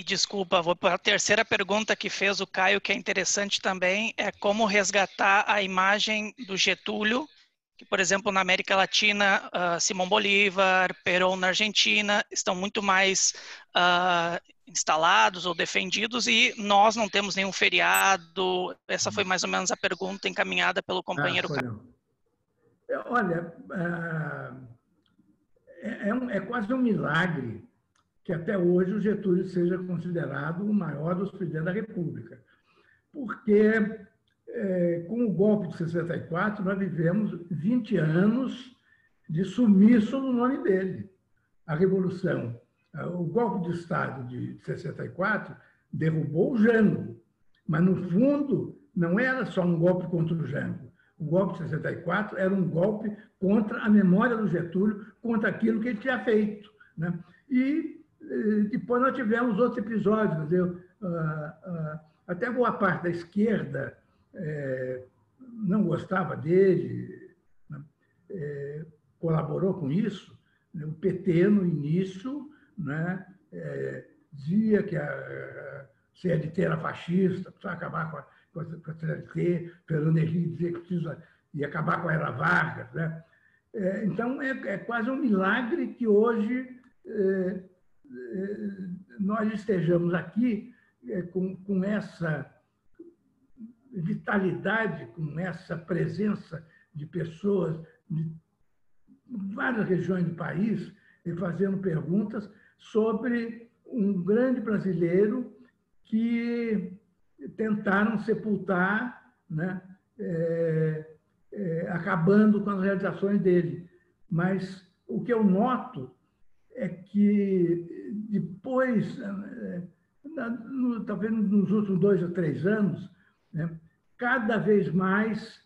E desculpa, vou para a terceira pergunta que fez o Caio, que é interessante também, é como resgatar a imagem do Getúlio, que, por exemplo, na América Latina, uh, Simão Bolívar, Perón na Argentina, estão muito mais uh, instalados ou defendidos e nós não temos nenhum feriado. Essa foi mais ou menos a pergunta encaminhada pelo companheiro ah, Caio. Olha, é, é, é quase um milagre que até hoje o Getúlio seja considerado o maior dos presidentes da República. Porque, é, com o golpe de 64, nós vivemos 20 anos de sumiço no nome dele. A Revolução, o golpe de Estado de 64 derrubou o Jango, mas, no fundo, não era só um golpe contra o Jango. O golpe de 64 era um golpe contra a memória do Getúlio, contra aquilo que ele tinha feito. Né? E depois nós tivemos outros episódios. Ah, ah, até boa parte da esquerda é, não gostava dele, né? é, colaborou com isso. Né? O PT, no início, né, é, dizia que a CLT era fascista, precisava acabar com a, a CLT, Fernando Henrique dizia que precisa ia acabar com a Era Vargas. Né? Então, é, quase um milagre que hoje nós estejamos aqui é, com, com essa vitalidade, com essa presença de pessoas de várias regiões do país e fazendo perguntas sobre um grande brasileiro que tentaram sepultar, né, é, é, acabando com as realizações dele. Mas o que eu noto é que depois, eh, talvez nos últimos dois ou três anos, né, cada vez mais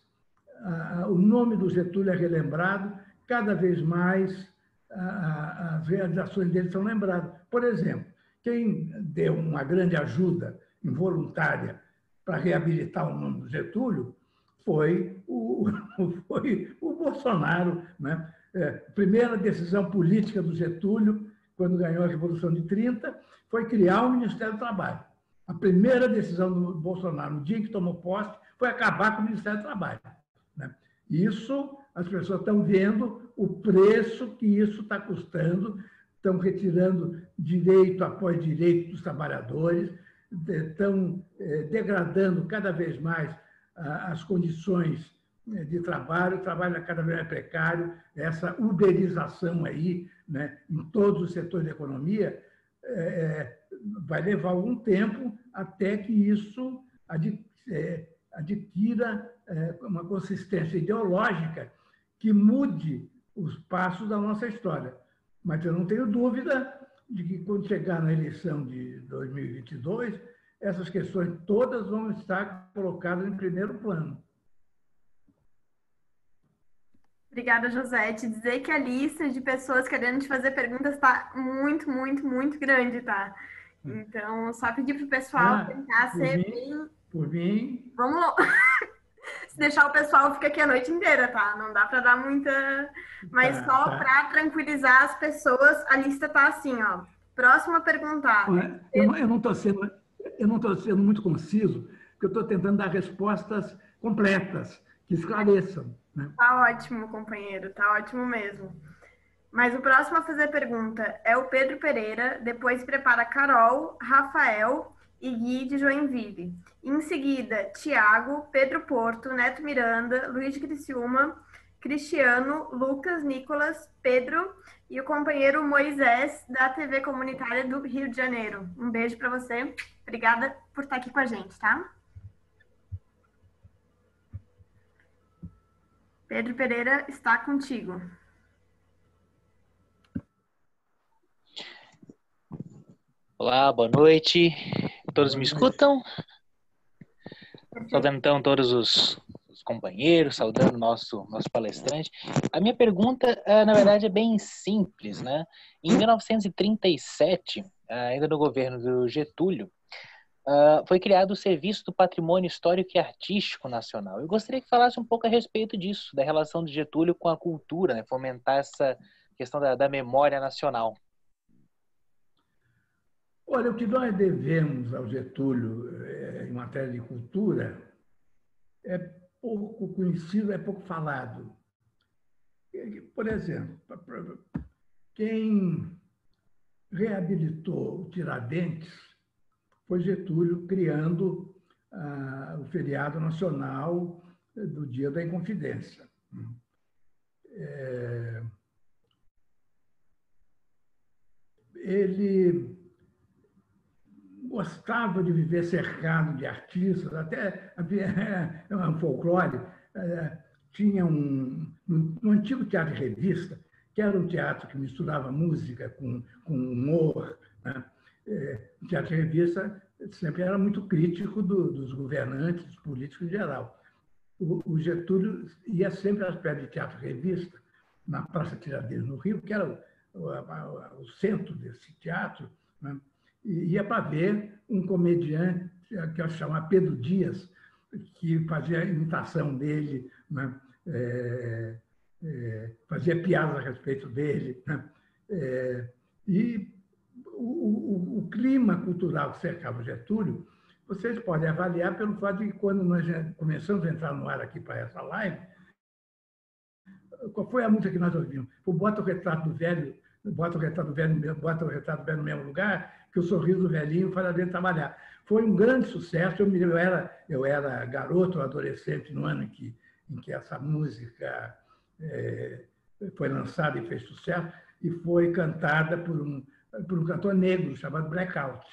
o nome do Getúlio é relembrado, cada vez mais as realizações dele são lembradas. Por exemplo, quem deu uma grande ajuda involuntária para reabilitar o nome do Getúlio foi o, *laughs* foi o Bolsonaro, né? é, primeira decisão política do Getúlio, quando ganhou a Revolução de 30, foi criar o Ministério do Trabalho. A primeira decisão do Bolsonaro, no dia que tomou posse, foi acabar com o Ministério do Trabalho. Né? Isso, as pessoas estão vendo o preço que isso está custando, estão retirando direito após direito dos trabalhadores, estão é, degradando cada vez mais as condições né, de trabalho, o trabalho é cada vez mais precário, essa uberização aí, né, em todos os setores da economia, é, vai levar algum tempo até que isso é, adquira é, uma consistência ideológica que mude os passos da nossa história. Mas eu não tenho dúvida de que, quando chegar na eleição de 2022, essas questões todas vão estar colocadas em primeiro plano. Obrigada, José. Te dizer que a lista de pessoas querendo te fazer perguntas está muito, muito, muito grande, tá? Então, só pedir para o pessoal ah, tentar ser mim, bem. Por mim. Vamos lá. *laughs* Se deixar o pessoal fica aqui a noite inteira, tá? Não dá para dar muita. Mas tá, só tá. para tranquilizar as pessoas, a lista tá assim, ó. Próxima pergunta. Eu, eu não estou sendo, eu não estou sendo muito conciso, porque eu estou tentando dar respostas completas que esclareçam. Né? Tá ótimo, companheiro, tá ótimo mesmo. Mas o próximo a fazer pergunta é o Pedro Pereira, depois prepara Carol, Rafael e Gui de Joinville. Em seguida, Tiago, Pedro Porto, Neto Miranda, Luiz Criciúma, Cristiano, Lucas, Nicolas, Pedro e o companheiro Moisés da TV Comunitária do Rio de Janeiro. Um beijo para você. Obrigada por estar aqui com a gente, tá? Pedro Pereira está contigo. Olá, boa noite. Todos me escutam? Saudando então todos os, os companheiros, saudando nosso nosso palestrante. A minha pergunta, eh, na verdade, é bem simples, né? Em 1937, ainda no governo do Getúlio, Uh, foi criado o Serviço do Patrimônio Histórico e Artístico Nacional. Eu gostaria que falasse um pouco a respeito disso, da relação de Getúlio com a cultura, né? fomentar essa questão da, da memória nacional. Olha, o que nós devemos ao Getúlio eh, em matéria de cultura é pouco conhecido, é pouco falado. Por exemplo, quem reabilitou o Tiradentes foi Getúlio criando ah, o feriado nacional do Dia da Inconfidência. É... Ele gostava de viver cercado de artistas, até *laughs* é um folclore. É, tinha um, no antigo teatro de revista, que era um teatro que misturava música com, com humor, né? É, o Teatro Revista sempre era muito crítico do, dos governantes, dos políticos em geral. O, o, Getúlio ia sempre às pedras de Teatro Revista, na Praça Tiradentes, no Rio, que era o, o, o centro desse teatro, né? e ia para ver um comediante que eu chamo Pedro Dias, que fazia imitação dele, né? é, é, fazia piadas a respeito dele. Né? É, e o, o, clima cultural que cercava Getúlio, vocês podem avaliar pelo fato de que, quando nós começamos a entrar no ar aqui para essa live, qual foi a música que nós ouvimos? O Bota o Retrato do Velho, Bota o Retrato do Velho, Bota o Retrato do Velho no mesmo lugar, que o sorriso do velhinho faz a gente trabalhar. Foi um grande sucesso. Eu, me, eu, era, eu era garoto, adolescente, no ano em que, em que essa música é, foi lançada e fez sucesso, e foi cantada por um, cantor negro chamado Blackout.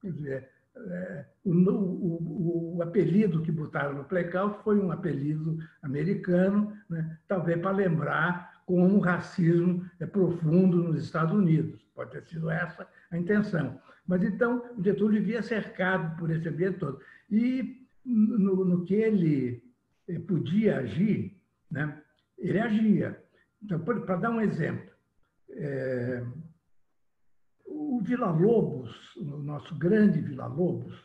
Quer dizer, é, o, o, o, apelido que botaram no Blackout foi um apelido americano, né? talvez para lembrar como o racismo é profundo nos Estados Unidos. Pode ter sido essa a intenção. Mas então, o Getúlio vivia cercado por esse ambiente todo. E no, no que ele eh, podia agir, né? ele agia. Então, para dar um exemplo, é, o Vila Lobos, o nosso grande Vila Lobos,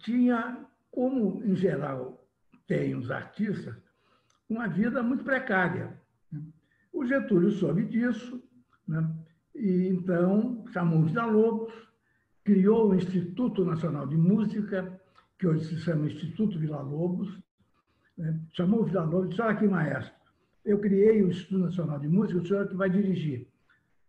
tinha, como em geral tem os artistas, uma vida muito precária. O Getúlio soube disso, né? e então chamou o Vila Lobos, criou o Instituto Nacional de Música, que hoje se chama Instituto Vila Lobos, né? chamou o Vila Lobos e disse, olha aqui, maestro, eu criei o Instituto Nacional de Música, o senhor é que vai dirigir.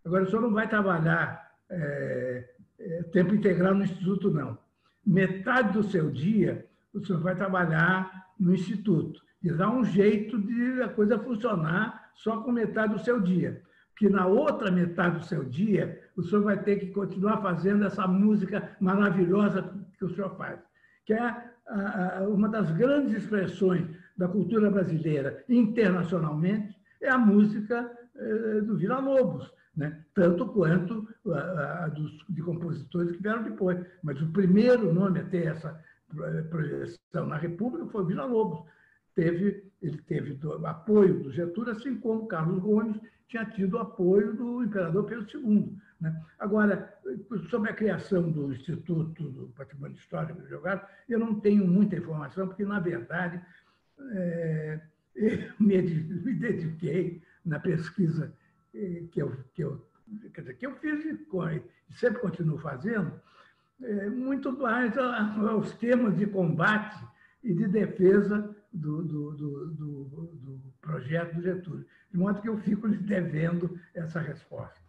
Agora, o senhor não vai trabalhar é, é, tempo integral no Instituto, não. Metade do seu dia, o senhor vai trabalhar no Instituto. E dá um jeito de a coisa funcionar só com metade do seu dia. que na outra metade do seu dia o senhor vai ter que continuar fazendo essa música maravilhosa que o senhor faz, que é uma das grandes expressões da cultura brasileira internacionalmente, é a música eh, do Vila Lobos, né? tanto quanto a, dos, de compositores que vieram depois. Mas o primeiro nome a ter essa projeção na República foi Vila Lobos. Teve, ele teve apoio do Getúlio, assim como Carlos Gomes tinha tido apoio do imperador Pedro II. Né? Agora, sobre a criação do Instituto do Patrimônio Histórico do Jogado, eu não tenho muita informação, porque, na verdade, é, *laughs* eu me, dediquei na pesquisa eh, que eu, que eu, quer dizer, que eu fiz e sempre continuo fazendo, é, muito mais aos temas de combate e de defesa do, do, do, do, projeto do Getúlio. De modo que eu fico lhe devendo essa resposta.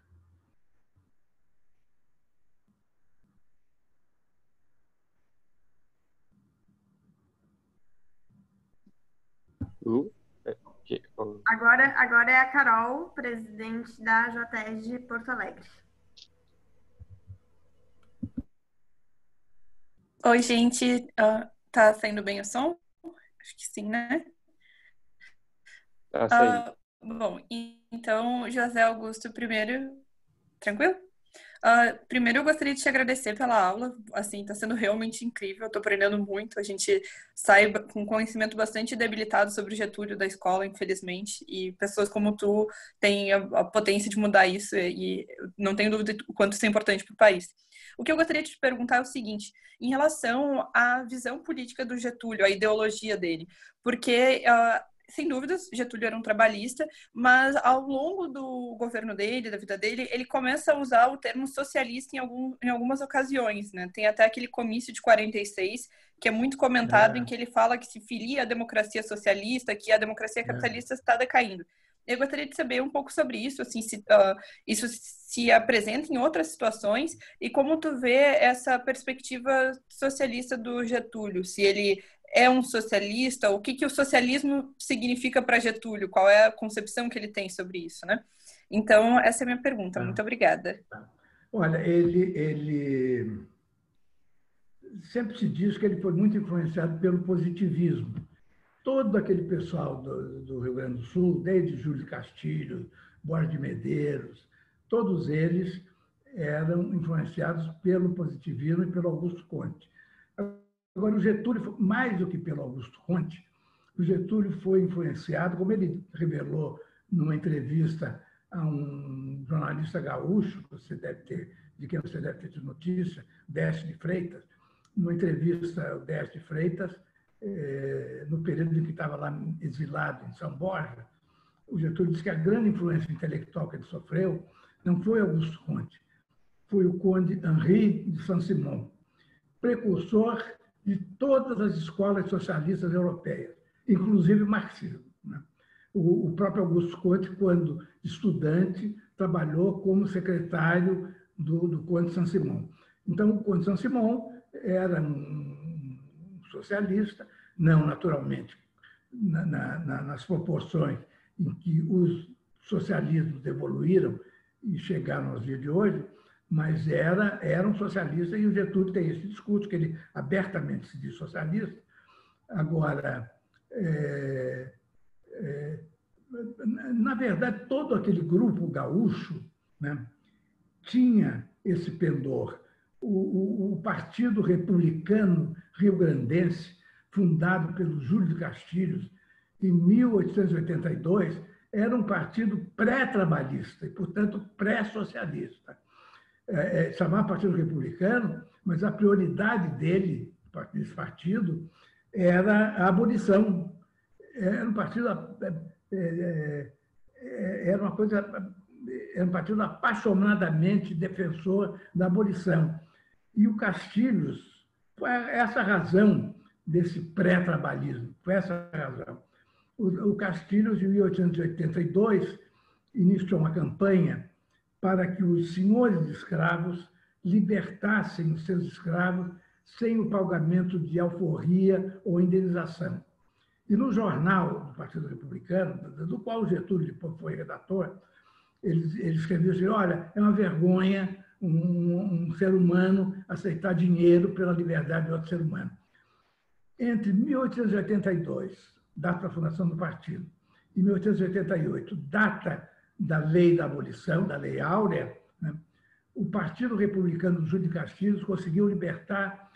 Agora, agora é a Carol, presidente da JTS de Porto Alegre. Oi, gente. Uh, tá saindo bem o som? Acho que sim, né? Tá uh, bom, então, José Augusto, primeiro, tranquilo? Uh, primeiro, eu gostaria de te agradecer pela aula. Assim, está sendo realmente incrível. Estou aprendendo muito. A gente sai com conhecimento bastante debilitado sobre o Getúlio da escola, infelizmente. E pessoas como tu têm a, a potência de mudar isso. E, e não tenho dúvida o quanto isso é importante para o país. O que eu gostaria de te perguntar é o seguinte: em relação à visão política do Getúlio, a ideologia dele, porque uh, sem dúvidas, Getúlio era um trabalhista, mas ao longo do governo dele, da vida dele, ele começa a usar o termo socialista em, algum, em algumas ocasiões, né? Tem até aquele comício de 46, que é muito comentado, é. em que ele fala que se filia a democracia socialista, que a democracia é. capitalista é. está decaindo. Eu gostaria de saber um pouco sobre isso, assim, se uh, isso se apresenta em outras situações e como tu vê essa perspectiva socialista do Getúlio, se ele é um socialista? O que, que o socialismo significa para Getúlio? Qual é a concepção que ele tem sobre isso, né? Então, essa é a minha pergunta. Muito obrigada. Olha, ele, ele sempre se diz que ele foi muito influenciado pelo positivismo. Todo aquele pessoal do, do Rio Grande do Sul, desde Júlio Castilho, Borges de Medeiros, todos eles eram influenciados pelo positivismo e pelo Augusto Conte. Agora, o Getúlio, mais do que pelo Augusto Conte, o Getúlio foi influenciado, como ele revelou numa entrevista a um jornalista gaúcho, você deve ter, de quem você deve ter tido notícia, Décio de Freitas, numa entrevista, o Décio de Freitas, eh, no período em que estava lá exilado em São Borja, o Getúlio disse que a grande influência intelectual que ele sofreu não foi Augusto Conte, foi o conde Henri de Saint-Simon, precursor de todas as escolas socialistas europeias, inclusive o marxismo. Né? O, próprio Augusto Conte, quando estudante, trabalhou como secretário do, do Conde Saint-Simon. Então, o Conde Saint-Simon era um socialista, não naturalmente na, na, nas proporções em que os socialismos evoluíram e chegaram aos dias de hoje, mas era, era um socialista e o Getúlio tem esse discurso, que ele abertamente se diz socialista. Agora, é, é, na verdade, todo aquele grupo gaúcho né, tinha esse pendor. O, o, o Partido Republicano Rio-Grandense, fundado pelo Júlio de Castilhos, em 1882, era um partido pré-trabalhista e, portanto, pré-socialista é, é, chamar Partido Republicano, mas a prioridade dele, desse partido, era a abolição. Era um partido, é, é, era uma coisa, era um partido apaixonadamente defensor da abolição. E o Castilhos, foi essa razão desse pré-trabalhismo, foi essa razão. O Castilhos, em 1882, iniciou uma campanha para que os senhores de escravos libertassem os seus escravos sem o pagamento de alforria ou indenização. E no jornal do Partido Republicano, do qual Getúlio foi redator, ele, ele escreveu assim: olha, é uma vergonha um, um, ser humano aceitar dinheiro pela liberdade de outro ser humano. Entre 1882, data da fundação do partido, e 1888, data da lei da abolição, da lei áurea, né, o Partido Republicano do Júlio de Castilhos conseguiu libertar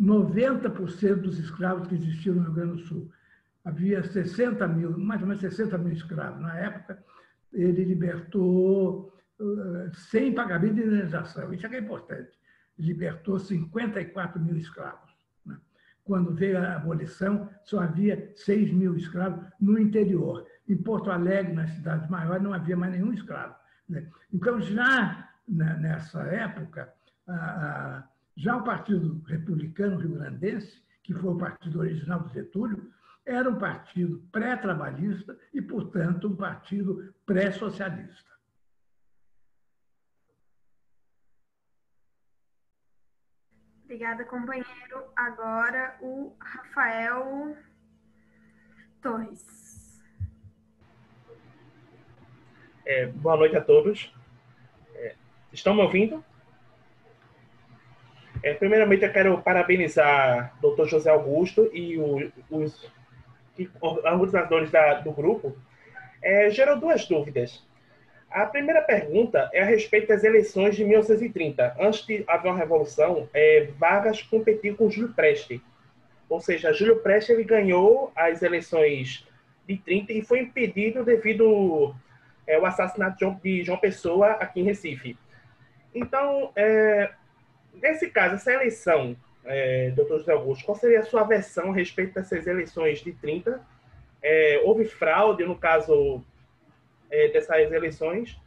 90% dos escravos que existiam no Rio Grande do Sul. Havia 60 mil, mais ou menos 60 mil escravos. Na época, ele libertou sem pagamento de indenização. Isso é que é importante. Libertou 54 mil escravos. Né? Quando veio a abolição, só havia 6 mil escravos no interior. Em Porto Alegre, nas cidades maiores, não havia mais nenhum escravo. Né? Então, já nessa época, já o Partido Republicano Rio-Grandense, que foi o partido original do Getúlio, era um partido pré-trabalhista e, portanto, um partido pré-socialista. Obrigada, companheiro. Agora o Rafael Torres. É, boa noite a todos. É, estão me ouvindo? É, primeiramente, eu quero parabenizar o Dr. José Augusto e o, os organizadores da, do grupo. É, gerou duas dúvidas. A primeira pergunta é a respeito das eleições de 1930. Antes de haver uma revolução, é, Vargas competiu com Júlio Preste. Ou seja, Júlio Preste ele ganhou as eleições de 30 e foi impedido devido é, ao assassinato de João Pessoa aqui em Recife. Então, é, nesse caso, essa eleição, é, doutor José Augusto, qual seria a sua versão a respeito dessas eleições de 30? É, houve fraude, no caso, é, dessas eleições.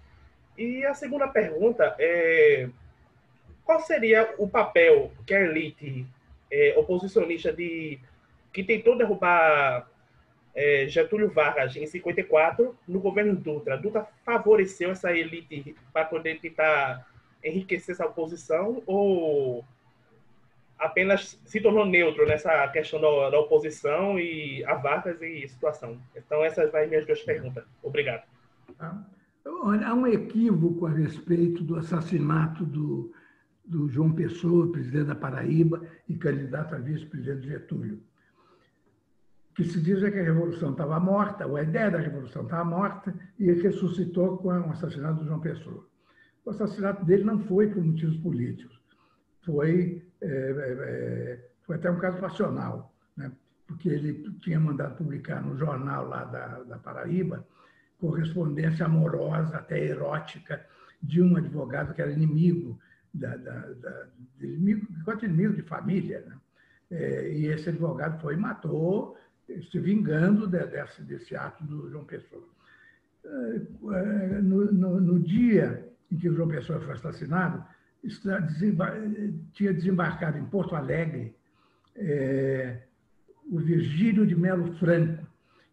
E a segunda pergunta é qual seria o papel que a elite é, oposicionista de que tentou derrubar é, Getúlio Vargas em 54 no governo Dutra. Dutra favoreceu essa elite para poder tentar enriquecer essa oposição ou apenas se tornou neutro nessa questão da, da oposição e a Vargas e situação? Então essas são as minhas duas perguntas. Obrigado. Tá? Há um equívoco a respeito do assassinato do, do João Pessoa, presidente da Paraíba e candidato a vice-presidente Getúlio. Que se diz é que a Revolução estava morta, ou a ideia da Revolução estava morta, e ressuscitou com o assassinato do João Pessoa. O assassinato dele não foi por motivos políticos, foi, é, é, foi até um caso passional, né? porque ele tinha mandado publicar no jornal lá da, da Paraíba correspondência amorosa, até erótica, de um advogado que era inimigo, da, da, da inimigo, inimigo de família. Né? É, e esse advogado foi e matou, se vingando de, desse, desse ato do João Pessoa. É, é, no, no, no, dia em que o João Pessoa foi assassinado, tinha desembarcado em Porto Alegre é, o Virgílio de Melo Franco,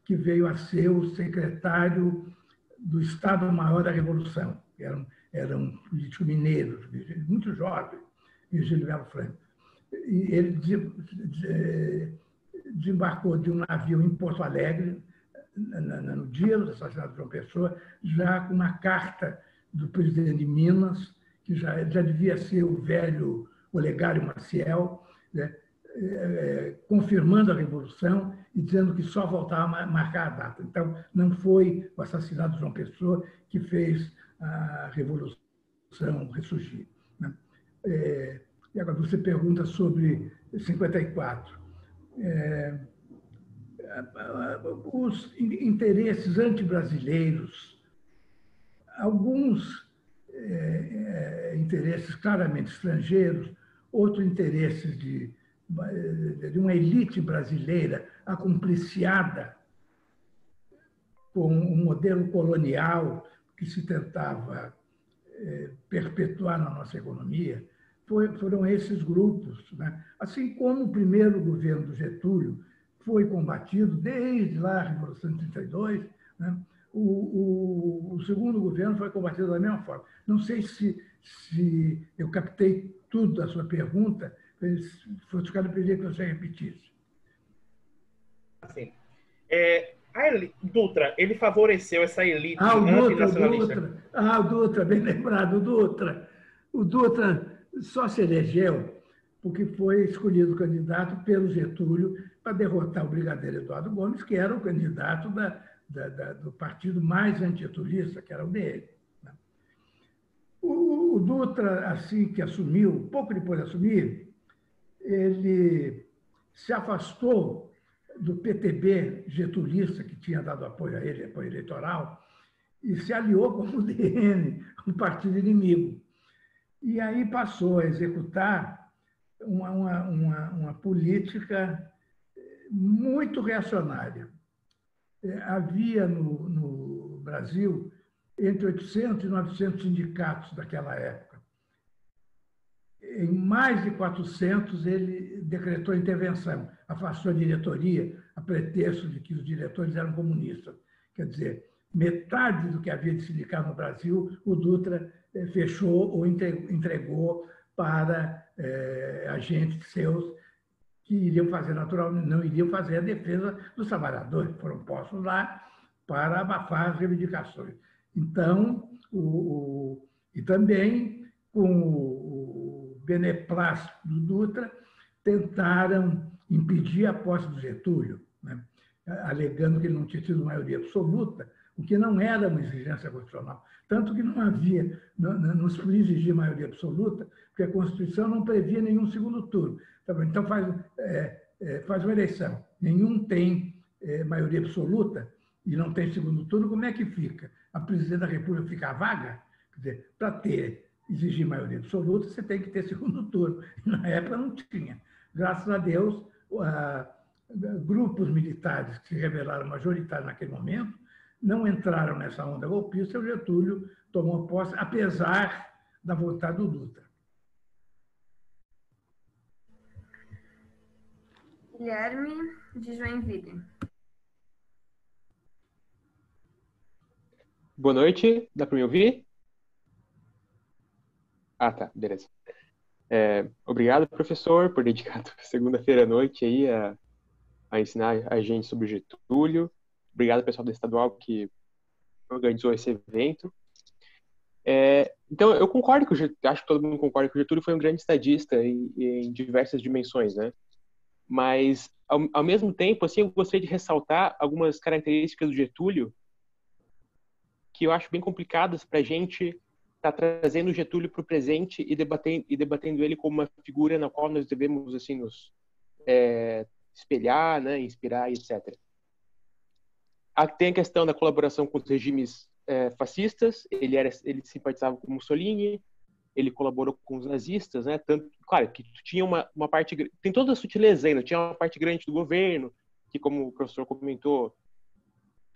que veio a ser o secretário do Estado-Maior da Revolução. Era um, era um político mineiro, muito jovem, Virgílio Melo Franco. E ele desembarcou de um navio em Porto Alegre, no dia do assassinato de João Pessoa, já com uma carta do presidente de Minas, que já, já devia ser o velho Olegário Maciel, né, é, confirmando a Revolução e dizendo que só voltava a marcar a data. Então, não foi o assassinato de João Pessoa que fez a Revolução ressurgir. Né? É, e agora você pergunta sobre 54. É, os interesses anti-brasileiros, alguns é, é, interesses claramente estrangeiros, outros interesses de de uma elite brasileira acompliciada com um modelo colonial que se tentava é, perpetuar na nossa economia, foram esses grupos. Né? Assim como o primeiro governo do Getúlio foi combatido desde lá a Revolução de 32, né? o, o, o, segundo governo foi combatido da mesma forma. Não sei se, se eu captei tudo da sua pergunta, fosse o cara pedir que você repetisse. Assim, é, A elite, Dutra, ele favoreceu essa elite ah, o Dutra, antinacionalista? Dutra. Ah, o Dutra, bem lembrado, o Dutra. O Dutra só se elegeu porque foi escolhido candidato pelo Getúlio para derrotar o brigadeiro Eduardo Gomes, que era o candidato da, da, da, do partido mais antitulista, que era o dele. Né? O, o, Dutra, assim que assumiu, pouco depois de assumir, ele se afastou do PTB getulista, que tinha dado apoio a ele, apoio eleitoral, e se aliou com o DN, um partido inimigo. E aí passou a executar uma, uma, uma, uma política muito reacionária. É, havia no, no Brasil entre 800 e 900 sindicatos daquela época. Em mais de 400, ele decretou intervenção, afastou a diretoria a pretexto de que os diretores eram comunistas. Quer dizer, metade do que havia de sindicato no Brasil, o Dutra eh, fechou ou entregou para é, agentes seus que iriam fazer naturalmente, não iriam fazer a defesa dos trabalhadores, foram postos lá para abafar as reivindicações. Então, o, o e também com o, o beneplácito do Dutra, tentaram impedir a posse do Getúlio, né? alegando que ele não tinha tido maioria absoluta, o que não era uma exigência constitucional. Tanto que não havia, não, não se podia exigir maioria absoluta, porque a Constituição não previa nenhum segundo turno. Tá então, faz, é, é, faz uma eleição, nenhum tem é, maioria absoluta e não tem segundo turno, como é que fica? A presidente da República fica vaga? Quer dizer, para ter, exigir maioria absoluta, você tem que ter segundo turno. *laughs* Na época não tinha. Graças a Deus, a, grupos militares que se revelaram majoritários naquele momento não entraram nessa onda golpista, o Getúlio tomou posse, apesar da vontade do Dutra. Guilherme de Joinville. Boa noite, dá para me ouvir? Ah, tá, beleza. É, obrigado, professor, por dedicar *laughs* segunda-feira à noite aí a, a ensinar a gente sobre Getúlio. Obrigado, pessoal da Estadual, que organizou esse evento. É, então, eu concordo que acho que todo mundo concorda que o Getúlio foi um grande estadista em, em diversas dimensões, né? Mas, ao, ao, mesmo tempo, assim, eu gostaria de ressaltar algumas características do Getúlio que eu acho bem complicadas para a gente estar tá trazendo o Getúlio para o presente e debatendo, e debatendo ele como uma figura na qual nós devemos, assim, nos é, espelhar, né, inspirar, etc. Tem a questão da colaboração com os regimes é, fascistas. Ele era, ele simpatizava com Mussolini. Ele colaborou com os nazistas, né? Tanto, claro, que tinha uma, uma parte tem toda a sutileza ainda. Tinha uma parte grande do governo que, como o professor comentou,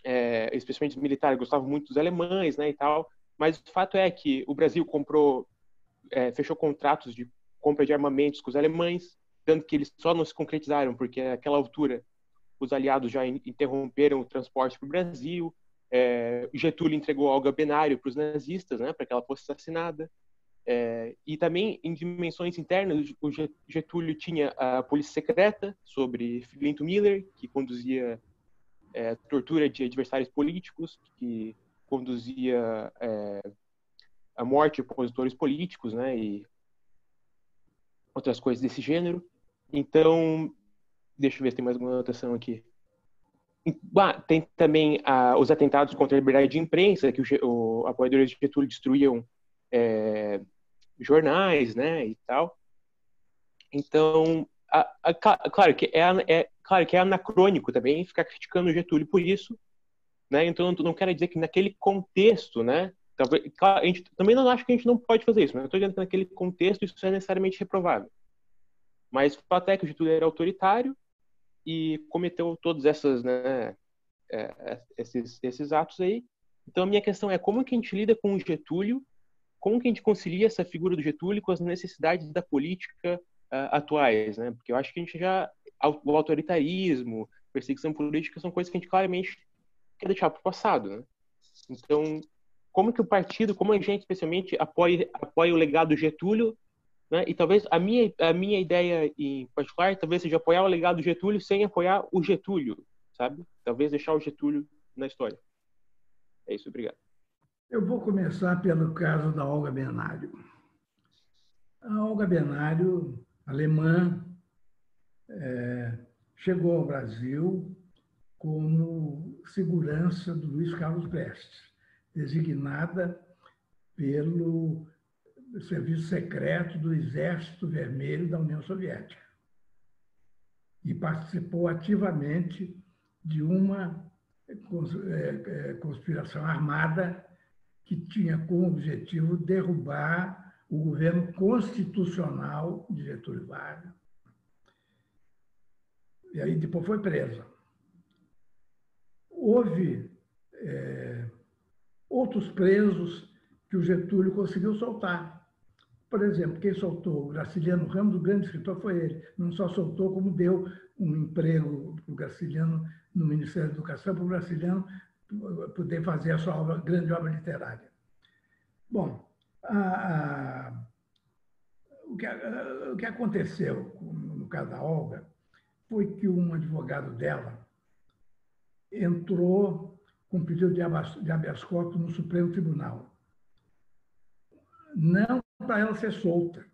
é, especialmente os militares gostavam muito dos alemães, né, e tal. Mas o fato é que o Brasil comprou, é, fechou contratos de compra de armamentos com os alemães, tanto que eles só não se concretizaram porque naquela altura os aliados já interromperam o transporte para o Brasil. É, Getúlio entregou Olga Benário para os nazistas, né, para que ela fosse assassinada. É, e também em dimensões internas, o Getúlio tinha a polícia secreta sobre Filinto Miller, que conduzia é, tortura de adversários políticos, que conduzia é, a morte de opositores políticos, né, e outras coisas desse gênero. Então, Deixa eu ver se tem mais alguma anotação aqui. Ah, tem também ah, os atentados contra a liberdade de imprensa, que o, apoiadores de Getúlio destruíam é, jornais, né, e tal. Então, a, a, claro que é, é, claro que é anacrônico também ficar criticando o Getúlio por isso, né? Então, não quero dizer que naquele contexto, né, talvez, claro, a gente também não acho que a gente não pode fazer isso, mas eu estou dizendo que naquele contexto isso é necessariamente reprovável. Mas o fato é que o Getúlio era autoritário e cometeu todos essas, né, é, é, esses, esses atos aí. Então a minha questão é como que a gente lida com o Getúlio, como que a gente concilia essa figura do Getúlio com as necessidades da política uh, atuais, né? Porque eu acho que a gente já o autoritarismo, perseguição política são coisas que a gente claramente quer deixar para o passado, né? Então, como que o partido, como a gente especialmente apoia apoia o legado do Getúlio né? E talvez a minha, a minha ideia em particular talvez seja apoiar o legado do Getúlio sem apoiar o Getúlio, sabe? Talvez deixar o Getúlio na história. É isso, obrigado. Eu vou começar pelo caso da Olga Benário. A Olga Benário, alemã, é, chegou ao Brasil como segurança do Luiz Carlos Prestes, designada pelo Serviço Secreto do Exército Vermelho da União Soviética. E participou ativamente de uma é, é, conspiração armada que tinha como objetivo derrubar o governo constitucional de Getúlio Vargas. E aí depois foi presa. Houve é, outros presos que o Getúlio conseguiu soltar. Por exemplo, quem soltou o Graciliano Ramos, o grande escritor, foi ele. Não só soltou, como deu um emprego para o Graciliano no Ministério da Educação, para o Graciliano poder fazer a sua obra, grande obra literária. Bom, a, a, o, que, a, o que aconteceu no caso da Olga foi que um advogado dela entrou com pedido de habeas corpus no Supremo Tribunal. Não para ela ser solta.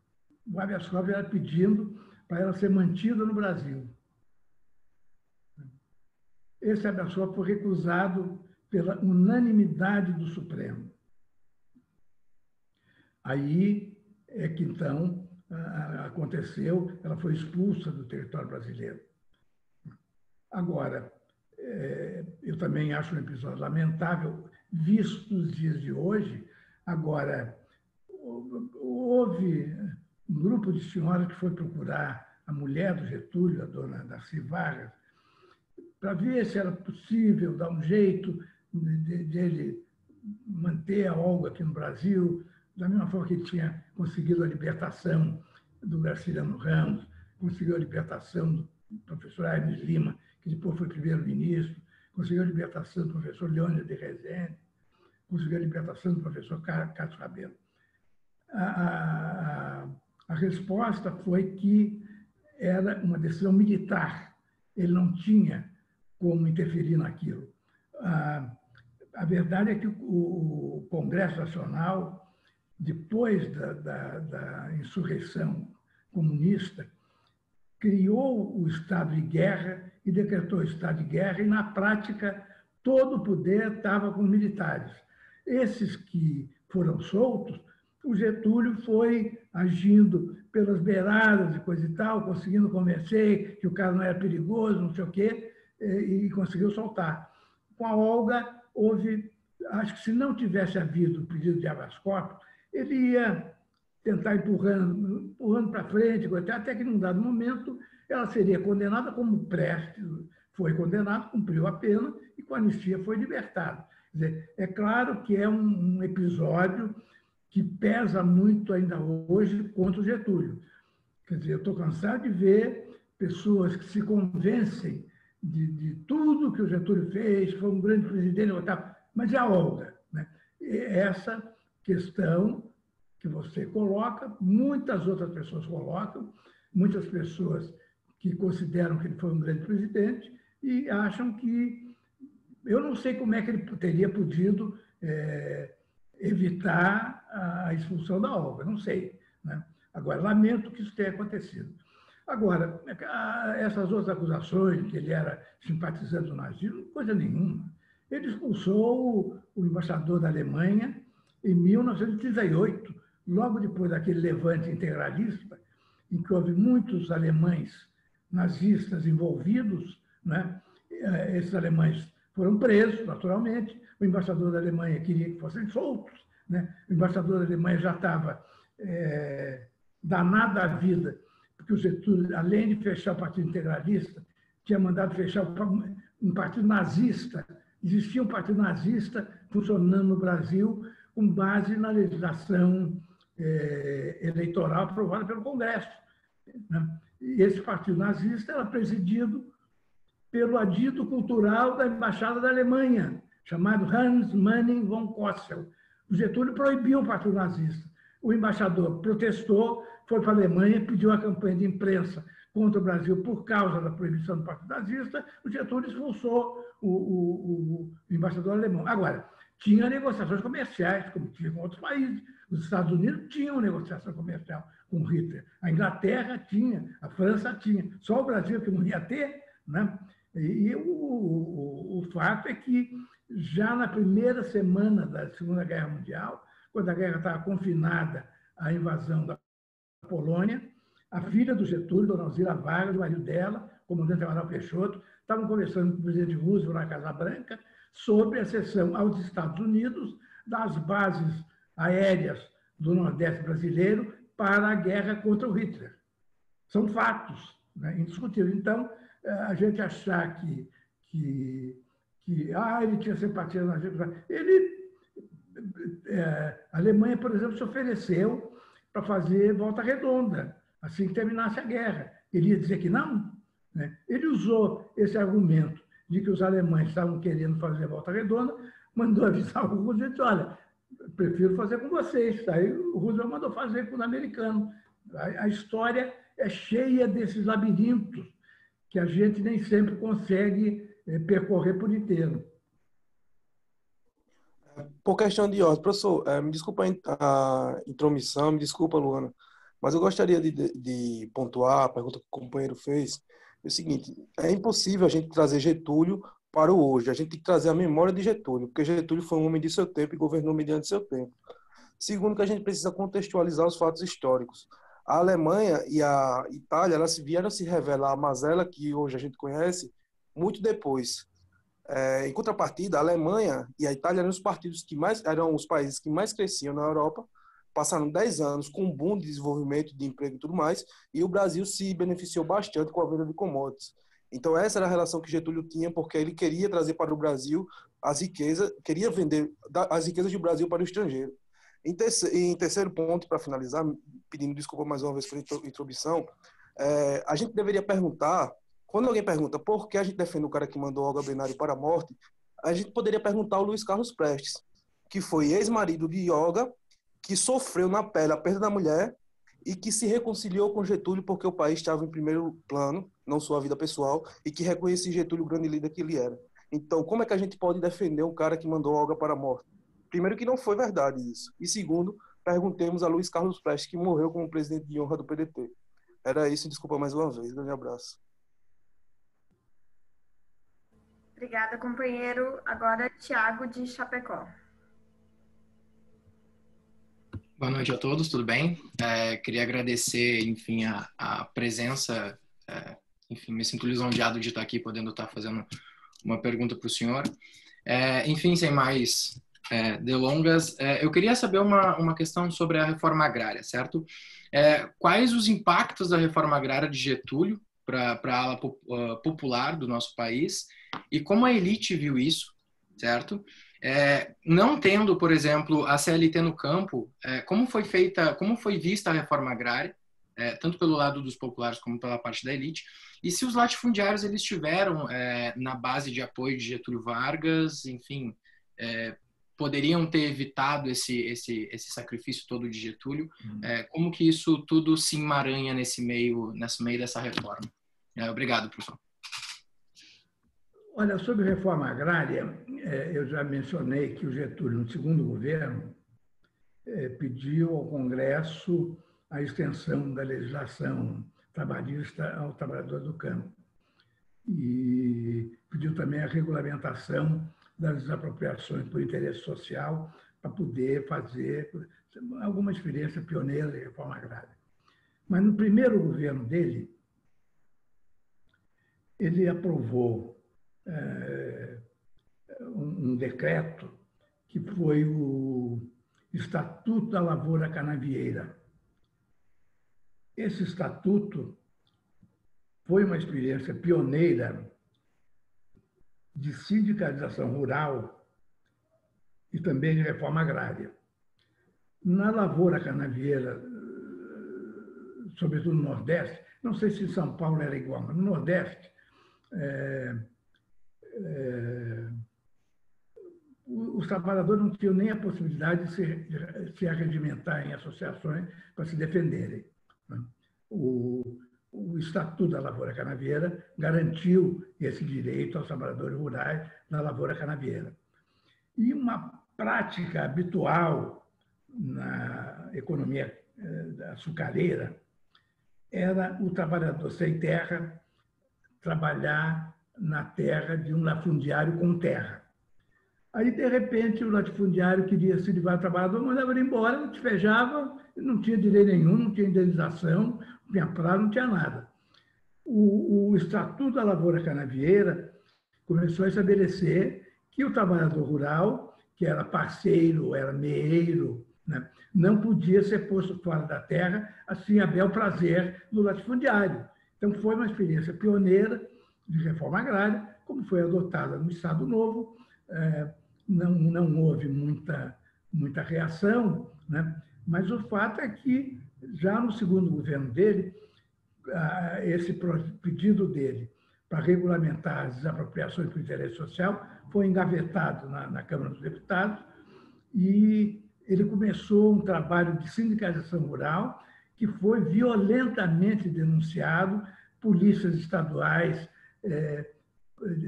O habeas corpus era pedindo para ela ser mantida no Brasil. Esse habeas corpus foi recusado pela unanimidade do Supremo. Aí é que então aconteceu, ela foi expulsa do território brasileiro. Agora, é, eu também acho um episódio lamentável, visto os dias de hoje. Agora, houve um grupo de senhoras que foi procurar a mulher do Getúlio, a dona Darcy Vargas, para ver se era possível dar um jeito de, de ele manter a Olga aqui no Brasil, da mesma forma que tinha conseguido a libertação do Graciliano Ramos, conseguiu a libertação do professor Hermes Lima, que depois foi primeiro-ministro, conseguiu a libertação do professor Leônidas de Rezende, conseguiu a libertação do professor Carlos Rabelo. A, a, resposta foi que era uma decisão militar, ele não tinha como interferir naquilo. A, a verdade é que o, Congresso Nacional depois da, da, da insurreição comunista, criou o estado de guerra e decretou o estado de guerra, e na prática todo o poder estava com militares. Esses que foram soltos, o Getúlio foi agindo pelas beiradas e coisa e tal, conseguindo convencer que o cara não era perigoso, não sei o quê, e conseguiu soltar. Com a Olga, houve, acho que se não tivesse havido o pedido de habeas ele ia tentar empurrando, empurrando para frente, até que, num dado momento, ela seria condenada como Prestes foi condenado, cumpriu a pena e, com a anistia, foi libertado. Dizer, é claro que é um, episódio que pesa muito ainda hoje contra o Getúlio. Quer dizer, eu estou cansado de ver pessoas que se convencem de, de tudo que o Getúlio fez, foi um grande presidente, mas e a Olga? Né? Essa questão que você coloca, muitas outras pessoas colocam, muitas pessoas que consideram que ele foi um grande presidente e acham que. Eu não sei como é que ele teria podido é, evitar a expulsão da obra, não sei. Né? Agora, lamento que isso tenha acontecido. Agora, essas outras acusações, que ele era simpatizante do nazismo, coisa nenhuma. Ele expulsou o embaixador da Alemanha em 1938, logo depois daquele levante integralista, em que houve muitos alemães nazistas envolvidos, né? Eh, esses alemães foram presos, naturalmente, o embaixador da Alemanha queria que fossem soltos, né? o embaixador da Alemanha já estava é, danado à vida, porque o Getúlio, além de fechar o Partido Integralista, tinha mandado fechar um partido nazista. Existia um partido nazista funcionando no Brasil com base na legislação é, eleitoral aprovada pelo Congresso. Né? Esse partido nazista era presidido pelo adito cultural da Embaixada da Alemanha, chamado Hans Manning von Kossel. O Getúlio proibiu o partido nazista. O embaixador protestou, foi para a Alemanha, pediu a campanha de imprensa contra o Brasil por causa da proibição do Partido Nazista, o Getúlio expulsou o, o, o embaixador alemão. Agora, tinha negociações comerciais, como tinha com outros países. Os Estados Unidos tinham negociação comercial com Hitler. A Inglaterra tinha, a França tinha. Só o Brasil que não ia ter. Né? E o, o, o fato é que já na primeira semana da Segunda Guerra Mundial, quando a guerra estava confinada à invasão da Polônia, a filha do Getúlio, Dona Alzira Vargas, o marido dela, comandante Amaral Peixoto, estavam conversando com o presidente Roosevelt na Casa Branca sobre a cessão aos Estados Unidos das bases aéreas do Nordeste brasileiro para a guerra contra o Hitler. São fatos né, indiscutíveis. Então, eh, a gente achar que, que, que ah, ele tinha simpatia na gente. Ele, é, a Alemanha, por exemplo, se ofereceu para fazer volta redonda, assim que terminasse a guerra. Ele ia dizer que não? Né? Ele usou esse argumento de que os alemães estavam querendo fazer volta redonda, mandou avisar o Roosevelt disse, olha, prefiro fazer com vocês. Aí o Roosevelt mandou fazer com os americanos. A história é cheia desses labirintos que a gente nem sempre consegue percorrer por inteiro. Por questão de ordem, professor, eh, me desculpa a intromissão, me desculpa, Luana, mas eu gostaria de, de pontuar a pergunta que o companheiro fez, é o seguinte, é impossível a gente trazer Getúlio para o hoje, a gente tem que trazer a memória de Getúlio, porque Getúlio foi um homem de seu tempo e governou mediante seu tempo. Segundo, que a gente precisa contextualizar os fatos históricos. A Alemanha e a Itália, elas vieram se revelar a mazela que hoje a gente conhece muito depois. É, em contrapartida, a Alemanha e a Itália eram os partidos que mais eram os países que mais cresciam na Europa passaram 10 anos com um boom de desenvolvimento de emprego e tudo mais, e o Brasil se beneficiou bastante com a venda de commodities. Então essa era a relação que Getúlio tinha, porque ele queria trazer para o Brasil as riquezas, queria vender as riquezas do Brasil para o estrangeiro. Em terceiro, em terceiro ponto, para finalizar, pedindo desculpa mais uma vez pela introdução, é, a gente deveria perguntar, quando alguém pergunta por que a gente defende o cara que mandou Olga Benário para a morte, a gente poderia perguntar ao Luiz Carlos Prestes, que foi ex-marido de Olga que sofreu na pele a perda da mulher e que se reconciliou com Getúlio porque o país estava em primeiro plano, não sua vida pessoal, e que reconhecia Getúlio o grande líder que ele era. Então, como é que a gente pode defender um cara que mandou Olga para a morte? Primeiro, que não foi verdade isso. E segundo, perguntemos a Luiz Carlos Prestes, que morreu como presidente de honra do PDT. Era isso, desculpa mais uma vez. Grande abraço. Obrigada, companheiro. Agora, Tiago de Chapecó. Boa noite a todos, tudo bem? É, queria agradecer, enfim, a, a presença, é, enfim, me sinto lisonjeado de estar aqui, podendo estar fazendo uma pergunta para o senhor. É, enfim, sem mais é, delongas, é, eu queria saber uma, uma questão sobre a reforma agrária, certo? É, quais os impactos da reforma agrária de Getúlio para a ala popular do nosso país e como a elite viu isso, certo? É, não tendo, por exemplo, a CLT no campo, é, como foi feita, como foi vista a reforma agrária, é, tanto pelo lado dos populares como pela parte da elite, e se os latifundiários eles tiveram é, na base de apoio de Getúlio Vargas, enfim, é, poderiam ter evitado esse, esse, esse sacrifício todo de Getúlio, uhum. É, como que isso tudo se emaranha nesse meio, nesse meio dessa reforma? obrigado, professor. Olha, sobre reforma agrária, é, eu já mencionei que o Getúlio, no segundo governo, é, pediu ao Congresso a extensão da legislação trabalhista ao trabalhador do campo. E pediu também a regulamentação das desapropriações por interesse social para poder fazer alguma experiência pioneira de reforma agrária. Mas no primeiro governo dele, ele aprovou é, um decreto que foi o Estatuto da Lavoura Canavieira. Esse estatuto foi uma experiência pioneira de sindicalização rural e também de reforma agrária. Na lavoura canavieira, sobretudo no Nordeste, não sei se em São Paulo era igual, mas no Nordeste, é, os trabalhadores não tinham nem a possibilidade de se, se arregimentar em associações para se defenderem. Né? O, o Estatuto da Lavoura Canavieira garantiu esse direito aos trabalhadores rurais da lavoura canavieira. E uma prática habitual na economia eh, açucareira era o trabalhador sem terra trabalhar na terra de um latifundiário com terra. Aí, de repente, o latifundiário queria se livrar do trabalhador, mandava ele embora, despejava, não tinha direito nenhum, não tinha indenização, não tinha prazo, não tinha nada. O, o Estatuto da Lavoura Canavieira começou a estabelecer que o trabalhador rural, que era parceiro, era meeiro, né, não podia ser posto fora da terra, assim, a bel prazer do latifundiário. Então, foi uma experiência pioneira de reforma agrária, como foi adotada no Estado Novo, é, não, não houve muita, muita reação, né? mas o fato é que, já no segundo governo dele, esse pedido dele para regulamentar as desapropriações por interesse social foi engavetado na, na Câmara dos Deputados e ele começou um trabalho de sindicalização rural que foi violentamente denunciado, polícias estaduais, é,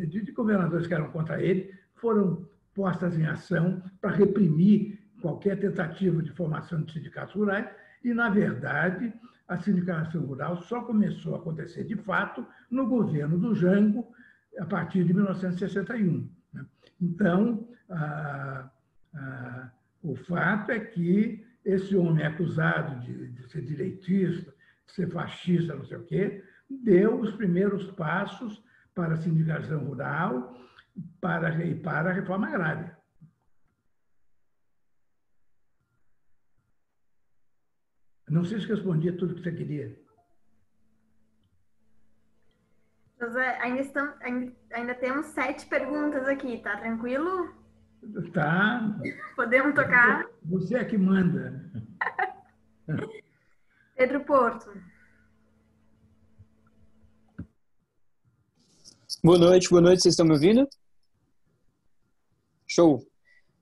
de governadores que eram contra ele, foram postas em ação para reprimir qualquer tentativa de formação de sindicatos rurais e, na verdade, a sindicação rural só começou a acontecer de fato no governo do Jango, a partir de 1961. Né? Então, a, a, o fato é que esse homem é acusado de, de ser direitista, de ser fascista, não sei o quê, deu os primeiros passos para a sindicação rural para, e para a reforma agrária. Não sei se respondi tudo que você queria. José, ainda, estão, ainda, ainda temos sete perguntas aqui, tá tranquilo? Tá. Podemos tocar? Você é que manda. *laughs* Pedro Porto. Boa noite, boa noite, vocês estão me ouvindo? Show.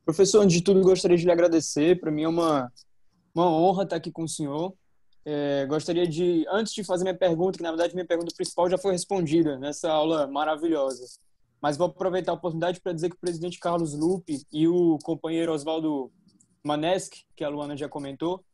Professor, antes de tudo, gostaria de lhe agradecer. Para mim é uma, uma honra estar aqui com o senhor. É, gostaria de, antes de fazer minha pergunta, que na verdade minha pergunta principal já foi respondida nessa aula maravilhosa, mas vou aproveitar a oportunidade para dizer que o presidente Carlos Lupe e o companheiro Oswaldo Maneschi, que a Luana já comentou,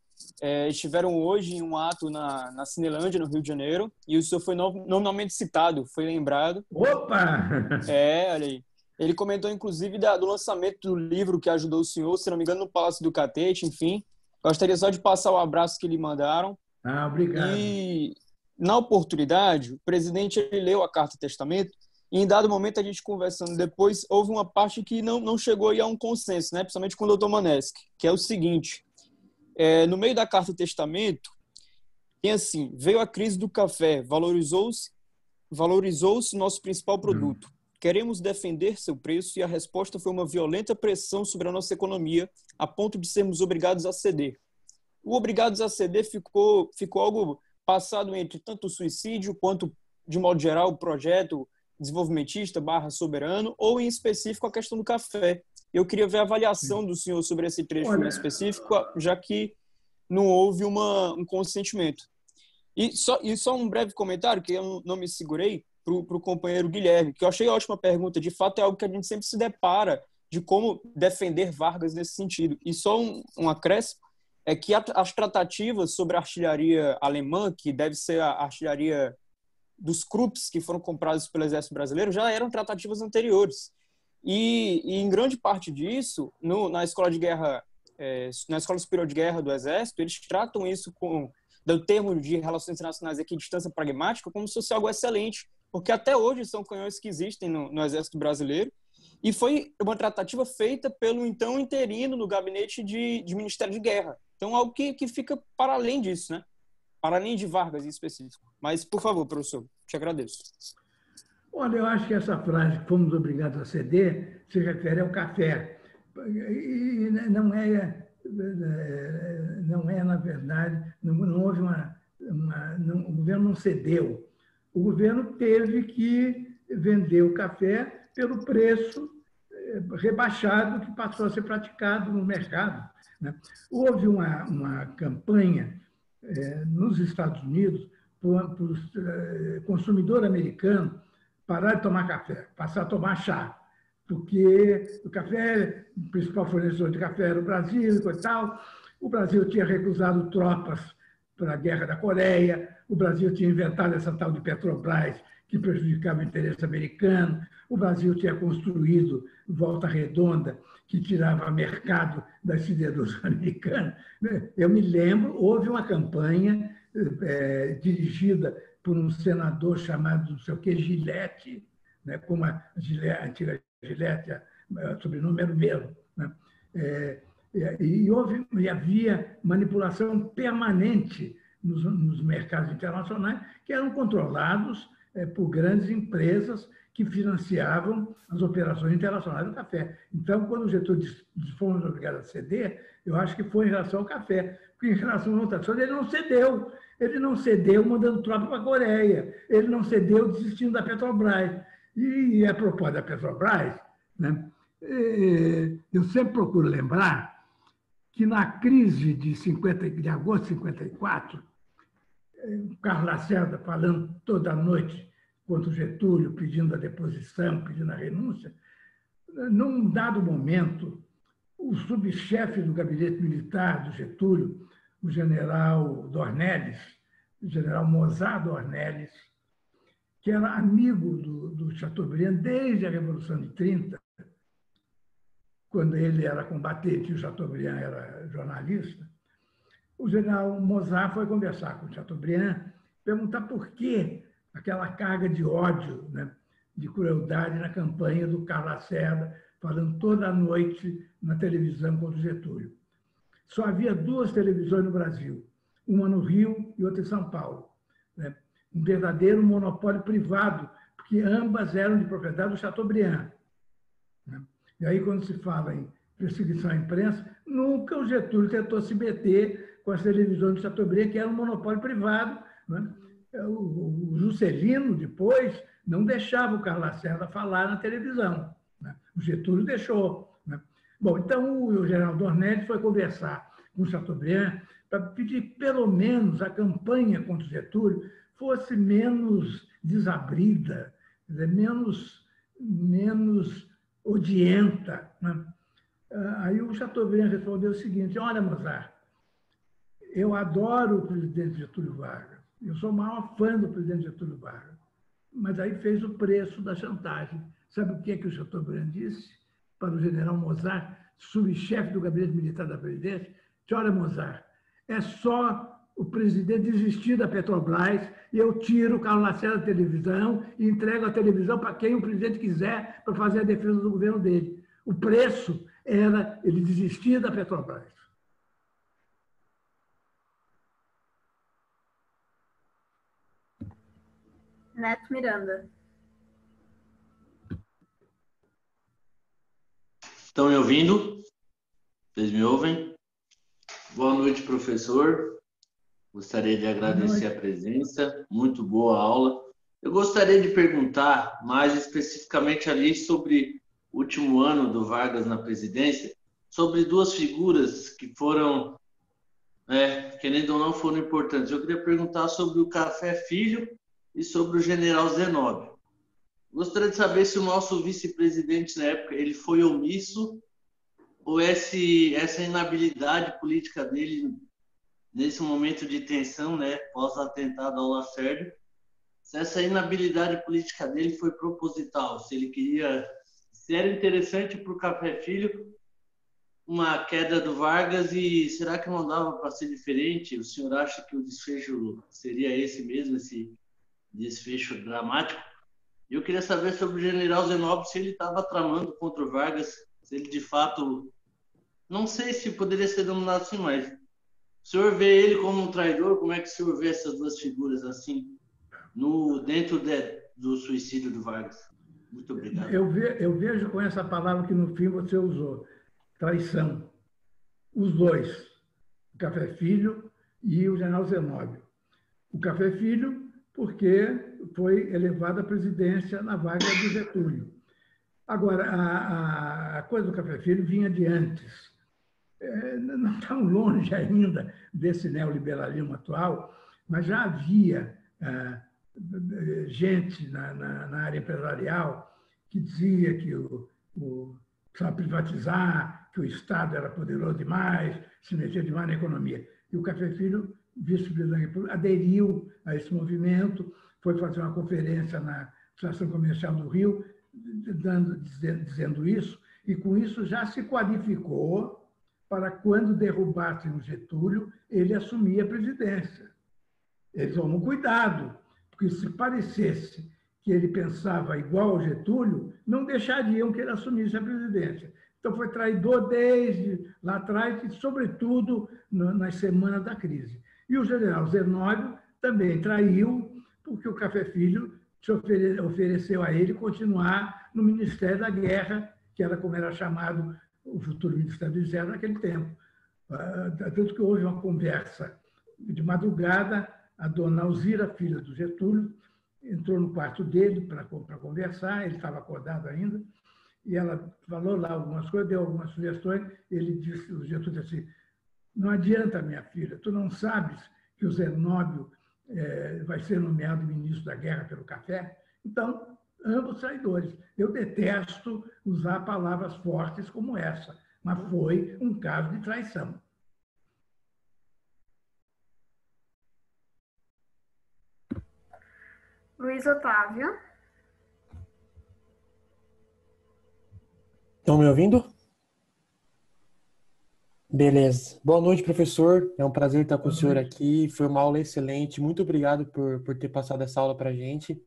é, estiveram hoje em um ato na, na Cinelândia, no Rio de Janeiro, e o senhor foi nominalmente citado, foi lembrado. Opa! É, olha aí. Ele comentou, inclusive, da, do lançamento do livro que ajudou o senhor, se não me engano, no Palácio do Catete, enfim. Gostaria só de passar o abraço que lhe mandaram. Ah, obrigado. E, na oportunidade, o presidente ele leu a Carta Testamento e, em dado momento, a gente conversando depois, houve uma parte que não, não chegou a um consenso, né? principalmente com o doutor Maneschi, que é o seguinte. É, no meio da Carta Testamento, tem assim, veio a crise do café, valorizou-se valorizou-se nosso principal hum. produto. Hum. Queremos defender seu preço e a resposta foi uma violenta pressão sobre a nossa economia, a ponto de sermos obrigados a ceder. O obrigados a ceder ficou, ficou algo passado entre tanto o suicídio quanto, de modo geral, o projeto desenvolvimentista barra soberano, ou em específico a questão do café. Eu queria ver a avaliação do senhor sobre esse trecho Olha... específico, já que não houve uma, um consentimento. E só, e só um breve comentário, que eu não me segurei, para o companheiro Guilherme, que eu achei ótima pergunta. De fato, é algo que a gente sempre se depara de como defender Vargas nesse sentido. E só um, um acréscimo é que as tratativas sobre a artilharia alemã, que deve ser a artilharia dos Krupps que foram comprados pelo Exército Brasileiro, já eram tratativas anteriores. E, e em grande parte disso, no, na escola de guerra, é, na escola superior de guerra do Exército, eles tratam isso com do termo de relações internacionais aqui, distância pragmática, como se fosse algo excelente, porque até hoje são canhões que existem no, no Exército Brasileiro, e foi uma tratativa feita pelo então interino no gabinete de, de Ministério de Guerra. Então, algo que, que fica para além disso, né? Para além de Vargas em específico. Mas, por favor, professor, te agradeço. Olha, eu acho que essa frase, fomos obrigados a ceder, se refere ao café. E não é, não é na verdade, não, não houve uma. uma não, o governo não cedeu o governo teve que vender o café pelo preço eh, rebaixado que passou a ser praticado no mercado. Né? Houve uma, uma campanha eh, nos Estados Unidos para o eh, consumidor americano parar de tomar café, passar a tomar chá. Porque o café, o principal fornecedor de café era o Brasil e tal. O Brasil tinha recusado tropas para a guerra da Coreia, o Brasil tinha inventado essa tal de Petrobras, que prejudicava o interesse americano, o Brasil tinha construído Volta Redonda, que tirava mercado das siderurgias *laughs* americanas. Eu me lembro, houve uma campanha é, dirigida por um senador chamado, não sei o que, Gillette, né, como a, Gillette, a antiga Gillette, o sobrenome era o mesmo. Né? É, e, houve, e havia manipulação permanente nos, nos mercados internacionais, que eram controlados é, por grandes empresas que financiavam as operações internacionais do café. Então, quando o Getúlio fomos obrigados a ceder, eu acho que foi em relação ao café, porque em relação às outras ele não cedeu. Ele não cedeu mandando tropa para a Coreia, ele não cedeu desistindo da Petrobras. E a propósito da Petrobras, né, é, eu sempre procuro lembrar que na crise de, 50, de agosto de 54, o Carlos Lacerda falando toda noite contra o Getúlio, pedindo a deposição, pedindo a renúncia, num dado momento, o subchefe do gabinete militar do Getúlio, o general Dornelles, o general Mozart Dornelles, que era amigo do, do Chateaubriand desde a Revolução de 30, quando ele era combatente e o Chateaubriand era jornalista, o general Mozart foi conversar com o Chateaubriand, perguntar por que aquela carga de ódio, né, de crueldade na campanha do Carlos Lacerda, falando toda a noite na televisão contra o Getúlio. Só havia duas televisões no Brasil, uma no Rio e outra em São Paulo. Né? Um verdadeiro monopólio privado, porque ambas eram de propriedade do Chateaubriand. Né? E aí, quando se fala em perseguição à imprensa, nunca o Getúlio tentou se meter com as televisões do Chateaubriand, que era um monopólio privado. Né? O Juscelino, depois, não deixava o Carlos Lacerda falar na televisão. Né? O Getúlio deixou. Bom, então o general Dornelles foi conversar com Chateaubriand para pedir que, pelo menos, a campanha contra o Getúlio fosse menos desabrida, menos, menos odienta. Né? Aí o Chateaubriand respondeu o seguinte: Olha, Mozart, eu adoro o presidente Getúlio Vargas. Eu sou o maior fã do presidente Getúlio Vargas. Mas aí fez o preço da chantagem. Sabe o que, é que o Chateaubriand disse para o general Mozart, subchefe do gabinete militar da presidência? Disse, olha, Mozart, é só o presidente desistir da Petrobras e eu tiro o Carlos Lacerda da televisão e entrego a televisão para quem o presidente quiser para fazer a defesa do governo dele. O preço era ele desistir da Petrobras. Neto Miranda. Estão me ouvindo? Vocês me ouvem? Boa noite, professor. Gostaria de agradecer a presença. Muito boa aula. Eu gostaria de perguntar mais especificamente ali sobre o último ano do Vargas na presidência, sobre duas figuras que foram, é, querendo ou não, foram importantes. Eu queria perguntar sobre o Café Filho e sobre o general Zenóbio. Gostaria de saber se o nosso vice-presidente na época ele foi omisso ou esse, essa inabilidade política dele nesse momento de tensão, né, pós-atentado ao Lacerda, se essa inabilidade política dele foi proposital, se ele queria, se era interessante para o Café Filho uma queda do Vargas e será que não dava para ser diferente? O senhor acha que o desfecho seria esse mesmo, esse desfecho dramático. E eu queria saber sobre o general Zenobio, se ele estava tramando contra o Vargas, se ele de fato. Não sei se poderia ser denominado assim, mas o senhor vê ele como um traidor? Como é que o senhor vê essas duas figuras assim, no, dentro de, do suicídio do Vargas? Muito obrigado. Eu, ve, eu vejo com essa palavra que no fim você usou: traição. Os dois, o Café Filho e o general Zenóbio. O Café Filho porque foi elevado à presidência na vaga do Getúlio. Agora, a, a coisa do Café Filho vinha de antes. É, não tão longe ainda desse neoliberalismo atual, mas já havia ah, gente na, na, na, área empresarial que dizia que o, o precisava privatizar, que o Estado era poderoso demais, se metia demais na economia. E o Café Filho, vice-presidente aderiu a esse movimento, foi fazer uma conferência na Estação Comercial do Rio, dando, dizendo isso, e com isso já se qualificou para quando derrubassem o Getúlio, ele assumir a presidência. Eles tomam cuidado, porque se parecesse que ele pensava igual ao Getúlio, não deixariam que ele assumisse a presidência. Então, foi traidor desde lá atrás e, sobretudo, nas semanas da crise. E o general Zenóbio também traiu, porque o Café Filho ofereceu a ele continuar no Ministério da Guerra, que era como era chamado o futuro Ministério do Exército naquele tempo. Ah, tanto que houve uma conversa de madrugada, a dona Alzira, filha do Getúlio, entrou no quarto dele para conversar, ele estava acordado ainda, e ela falou lá algumas coisas, deu algumas sugestões, ele disse, o Getúlio disse assim, não adianta, minha filha, tu não sabes que o Zenóbio é, vai ser nomeado ministro da guerra pelo café? Então, ambos traidores. Eu detesto usar palavras fortes como essa, mas foi um caso de traição. Luiz Otávio. Estão me ouvindo? Beleza. Boa noite, professor. É um prazer estar com Boa o senhor noite. aqui. Foi uma aula excelente. Muito obrigado por, por ter passado essa aula para a gente.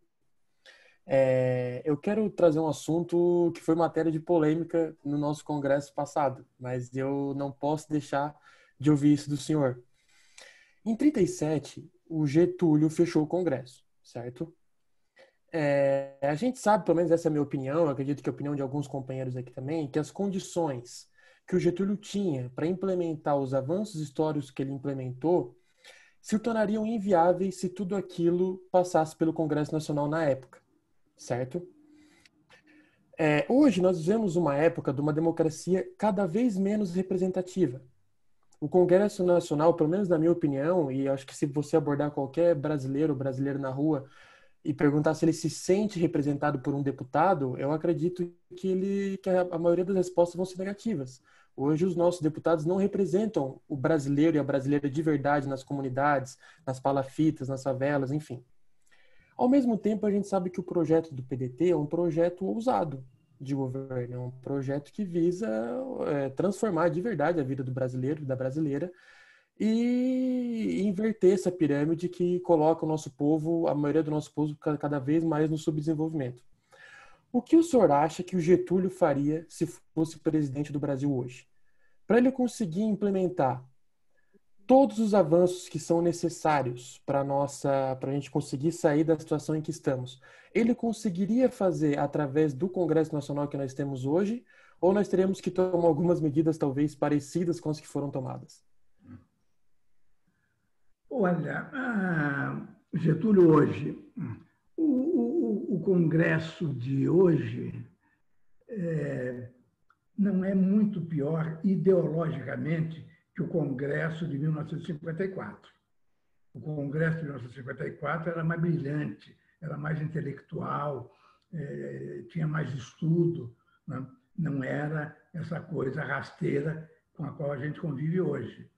É, eu quero trazer um assunto que foi matéria de polêmica no nosso congresso passado, mas eu não posso deixar de ouvir isso do senhor. Em 37, o Getúlio fechou o congresso, certo? É, a gente sabe, pelo menos essa é a minha opinião, acredito que é a opinião de alguns companheiros aqui também, que as condições que o Getúlio tinha para implementar os avanços históricos que ele implementou se tornariam inviáveis se tudo aquilo passasse pelo Congresso Nacional na época, certo? É, hoje nós vivemos uma época de uma democracia cada vez menos representativa. O Congresso Nacional, pelo menos na minha opinião, e acho que se você abordar qualquer brasileiro brasileiro na rua, e perguntar se ele se sente representado por um deputado, eu acredito que ele que a, maioria das respostas vão ser negativas. Hoje os nossos deputados não representam o brasileiro e a brasileira de verdade nas comunidades, nas palafitas, nas favelas, enfim. Ao mesmo tempo, a gente sabe que o projeto do PDT é um projeto ousado de governo, é um projeto que visa é, transformar de verdade a vida do brasileiro e da brasileira e inverter essa pirâmide que coloca o nosso povo, a maioria do nosso povo, cada vez mais no subdesenvolvimento. O que o senhor acha que o Getúlio faria se fosse presidente do Brasil hoje? Para ele conseguir implementar todos os avanços que são necessários para nossa para a gente conseguir sair da situação em que estamos, ele conseguiria fazer através do Congresso Nacional que nós temos hoje, ou nós teremos que tomar algumas medidas talvez parecidas com as que foram tomadas? Olha, Getúlio, hoje, o, o, o, Congresso de hoje é, não é muito pior ideologicamente que o Congresso de 1954. O Congresso de 1954 era mais brilhante, era mais intelectual, é, tinha mais estudo, né? não era essa coisa rasteira com a qual a gente convive hoje.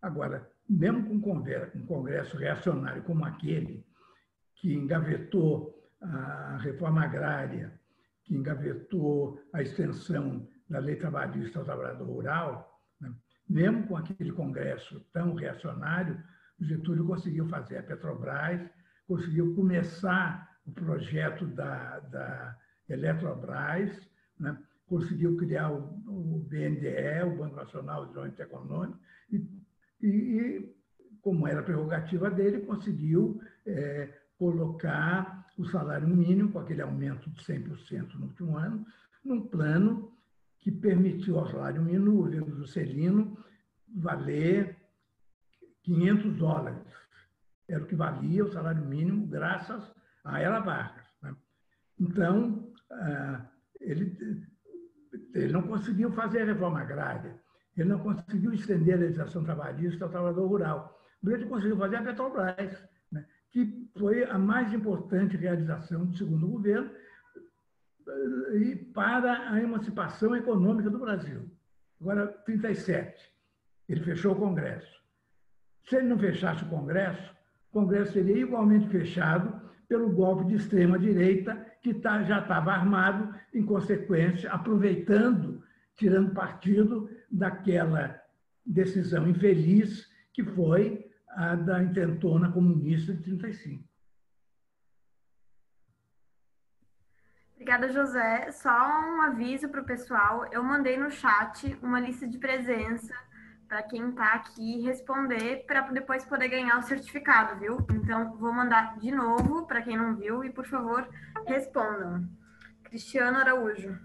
Agora, mesmo com um congresso reacionário como aquele, que engavetou a reforma agrária, que engavetou a extensão da lei trabalhista ao trabalhador rural, né? mesmo com aquele congresso tão reacionário, o Getúlio conseguiu fazer a Petrobras, conseguiu começar o projeto da, da Eletrobras, né? conseguiu criar o, o BNDE, o Banco Nacional de Desenvolvimento Econômico, e e, e como era prerrogativa dele, conseguiu é, colocar o salário mínimo, com aquele aumento de 100% no último ano, num plano que permitiu ao salário mínimo, no governo Juscelino, valer 500 dólares. Era o que valia o salário mínimo, graças a Ela Vargas. Né? Então, ah, ele, ele não conseguiu fazer a reforma agrária, ele não conseguiu estender a legislação trabalhista ao trabalhador rural. Mas ele conseguiu fazer a Petrobras, né? que foi a mais importante realização do segundo governo e para a emancipação econômica do Brasil. Agora, 37, ele fechou o Congresso. Se ele não fechasse o Congresso, o Congresso seria igualmente fechado pelo golpe de extrema-direita, que tá, já estava armado, em consequência, aproveitando, tirando partido daquela decisão infeliz que foi a da intentona comunista de 35. Obrigada, José. Só um aviso para o pessoal. Eu mandei no chat uma lista de presença para quem está aqui responder para depois poder ganhar o certificado, viu? Então, vou mandar de novo para quem não viu e, por favor, respondam. Cristiano Araújo.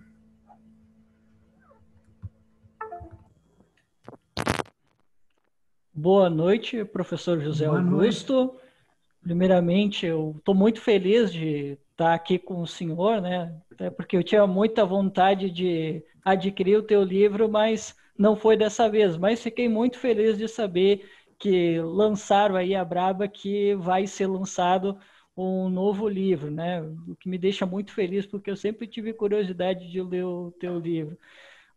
Boa noite, professor José Boa Augusto. Noite. Primeiramente, eu estou muito feliz de estar aqui com o senhor, né? Até porque eu tinha muita vontade de adquirir o teu livro, mas não foi dessa vez. Mas fiquei muito feliz de saber que lançaram aí a Braba que vai ser lançado um novo livro, né? O que me deixa muito feliz porque eu sempre tive curiosidade de ler o teu livro.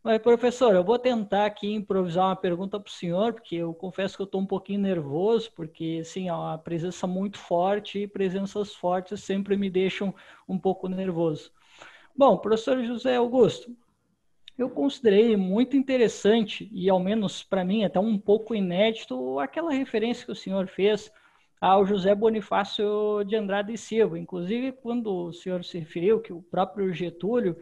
Mas, professor, eu vou tentar aqui improvisar uma pergunta para o senhor, porque eu confesso que eu estou um pouquinho nervoso, porque, assim, é uma presença muito forte e presenças fortes sempre me deixam um pouco nervoso. Bom, professor José Augusto, eu considerei muito interessante e, ao menos para mim, até um pouco inédito, aquela referência que o senhor fez ao José Bonifácio de Andrade e Silva. Inclusive, quando o senhor se referiu que o próprio Getúlio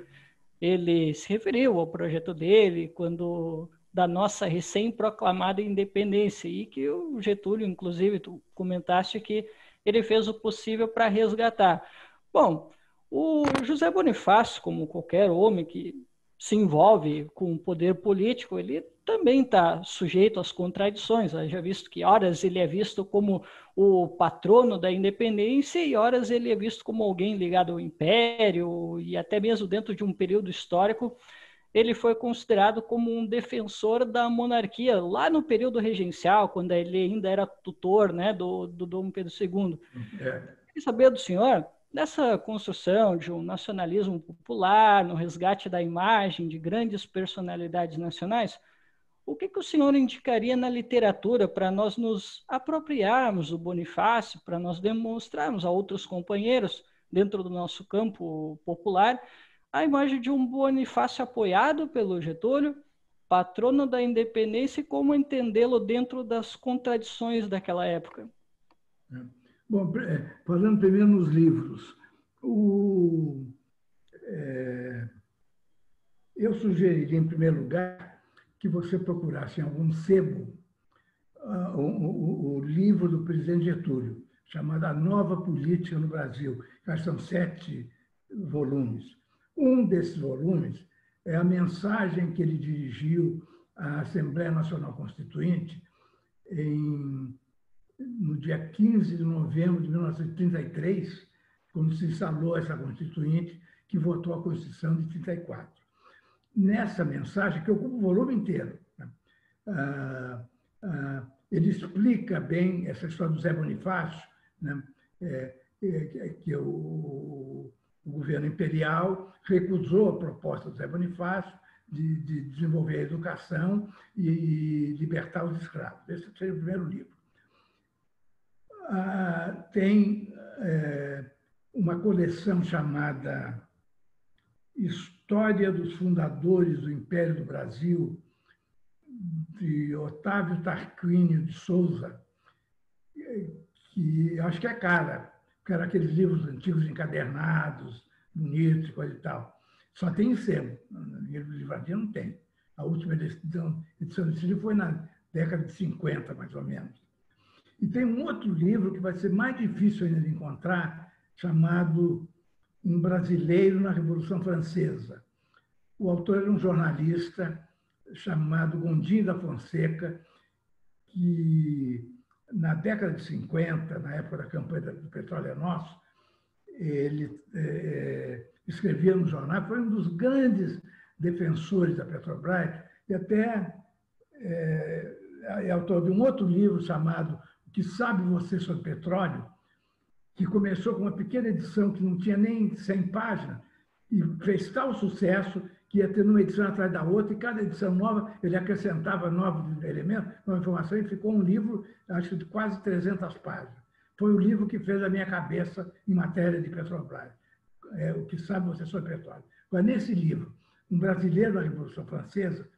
ele se referiu ao projeto dele quando da nossa recém-proclamada independência e que o Getúlio, inclusive, tu comentaste que ele fez o possível para resgatar. Bom, o José Bonifácio, como qualquer homem que se envolve com o poder político, ele também está sujeito às contradições. Já visto que horas ele é visto como o patrono da independência e horas ele é visto como alguém ligado ao império e até mesmo dentro de um período histórico ele foi considerado como um defensor da monarquia lá no período regencial, quando ele ainda era tutor né, do, do Dom Pedro II. É. Queria saber do senhor nessa construção de um nacionalismo popular, no resgate da imagem de grandes personalidades nacionais, o que, que o senhor indicaria na literatura para nós nos apropriarmos do Bonifácio, para nós demonstrarmos a outros companheiros dentro do nosso campo popular a imagem de um Bonifácio apoiado pelo Getúlio, patrono da independência e como entendê-lo dentro das contradições daquela época? É. Bom, é, falando primeiro nos livros, o, é, eu sugeriria, em primeiro lugar, que você procurasse em algum sebo uh, o, o, o, livro do presidente Getúlio, chamado A Nova Política no Brasil. Já são sete volumes. Um desses volumes é a mensagem que ele dirigiu à Assembleia Nacional Constituinte em no dia 15 de novembro de 1933, quando se instalou essa Constituinte, que votou a Constituição de 34. Nessa mensagem, que ocupa o volume inteiro, né? ah, ah, ele explica bem essa história do Zé Bonifácio, né? é, é, que o, o, governo imperial recusou a proposta do Zé Bonifácio de, de desenvolver a educação e, libertar os escravos. Esse seria o primeiro livro ah, tem é, uma coleção chamada História dos Fundadores do Império do Brasil, de Otávio Tarquínio de Souza, que acho que é cara, porque era aqueles livros antigos encadernados, bonitos, coisa e tal. Só tem em selo, no livro de livraria não tem. A última edição, edição desse livro foi na década de 50, mais ou menos. E tem um outro livro que vai ser mais difícil ainda de encontrar, chamado Um Brasileiro na Revolução Francesa. O autor era um jornalista chamado Gondim da Fonseca, que na década de 50, na época da campanha do Petróleo é Nosso, ele é, escrevia no jornal, foi um dos grandes defensores da Petrobras e até é, é autor de um outro livro chamado que sabe você sobre petróleo, que começou com uma pequena edição que não tinha nem 100 páginas, e fez tal sucesso que ia tendo uma edição atrás da outra, e cada edição nova ele acrescentava novos elementos, nova informação, e ficou um livro, acho de quase 300 páginas. Foi o livro que fez a minha cabeça em matéria de Petrobras. É, o que sabe você sobre petróleo. Mas nesse livro, um brasileiro da Revolução Francesa,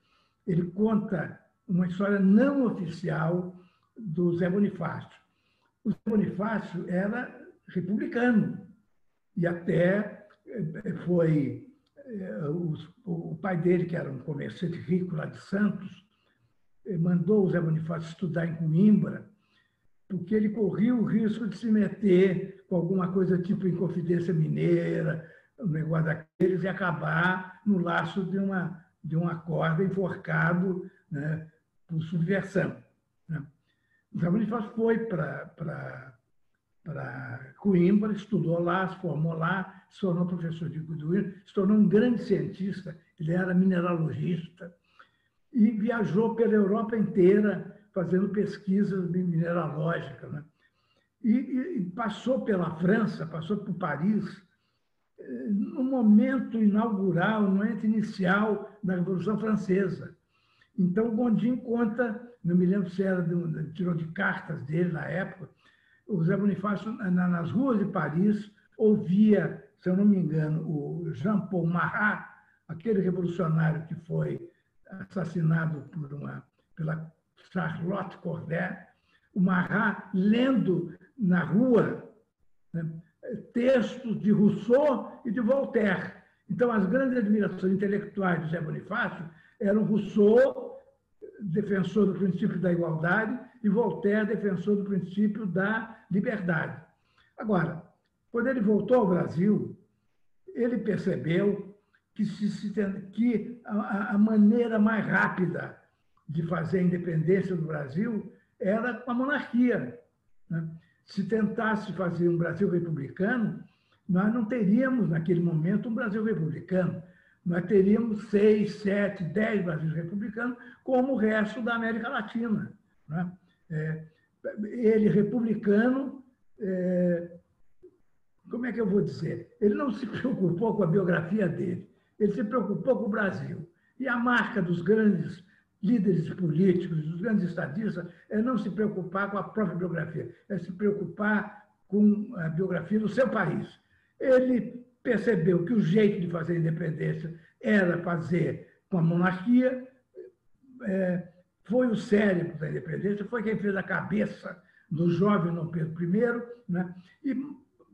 ele conta uma história não oficial do Zé Bonifácio. O Zé Bonifácio era republicano e até eh, foi eh, o pai dele, que era um comerciante rico lá de Santos, eh, mandou o Zé Bonifácio estudar em Coimbra, porque ele corria o risco de se meter com alguma coisa tipo Inconfidência Mineira, um negócio daqueles, e acabar no laço de uma, de uma corda enforcado né, por subversão. Né? O Zé Bonifácio foi para Coimbra, estudou lá, se formou lá, se tornou professor de Coimbra, se tornou um grande cientista, ele era mineralogista, e viajou pela Europa inteira fazendo pesquisas mineralógicas. Né? E, e, passou pela França, passou por Paris, eh, no momento inaugural, no momento inicial da Revolução Francesa. Então, Gondim conta, não me lembro se era, tirou de cartas dele na época, o Zé Bonifácio, nas ruas de Paris, ouvia, se eu não me engano, o Jean-Paul Marat, aquele revolucionário que foi assassinado por uma, pela Charlotte Corday, o Marat lendo na rua né, textos de Rousseau e de Voltaire. Então, as grandes admirações intelectuais de Zé Bonifácio eram Rousseau, defensor do princípio da igualdade, e Voltaire, defensor do princípio da liberdade. Agora, quando ele voltou ao Brasil, ele percebeu que, se, que a, a maneira mais rápida de fazer a independência do Brasil era com a monarquia. Né? Se tentasse fazer um Brasil republicano, nós não teríamos, naquele momento, um Brasil republicano. Nós teríamos seis, sete, dez Brasis republicanos, como o resto da América Latina. Né? É, ele, republicano, é, como é que eu vou dizer? Ele não se *laughs* preocupou com a biografia dele, ele se preocupou com o Brasil. E a marca dos grandes líderes políticos, dos grandes estadistas, é não se preocupar com a própria biografia, é se preocupar com a biografia do seu país. Ele percebeu que o jeito de fazer independência era fazer com a monarquia, é, foi o cérebro da independência, foi quem fez a cabeça do jovem Dom Pedro I, né? e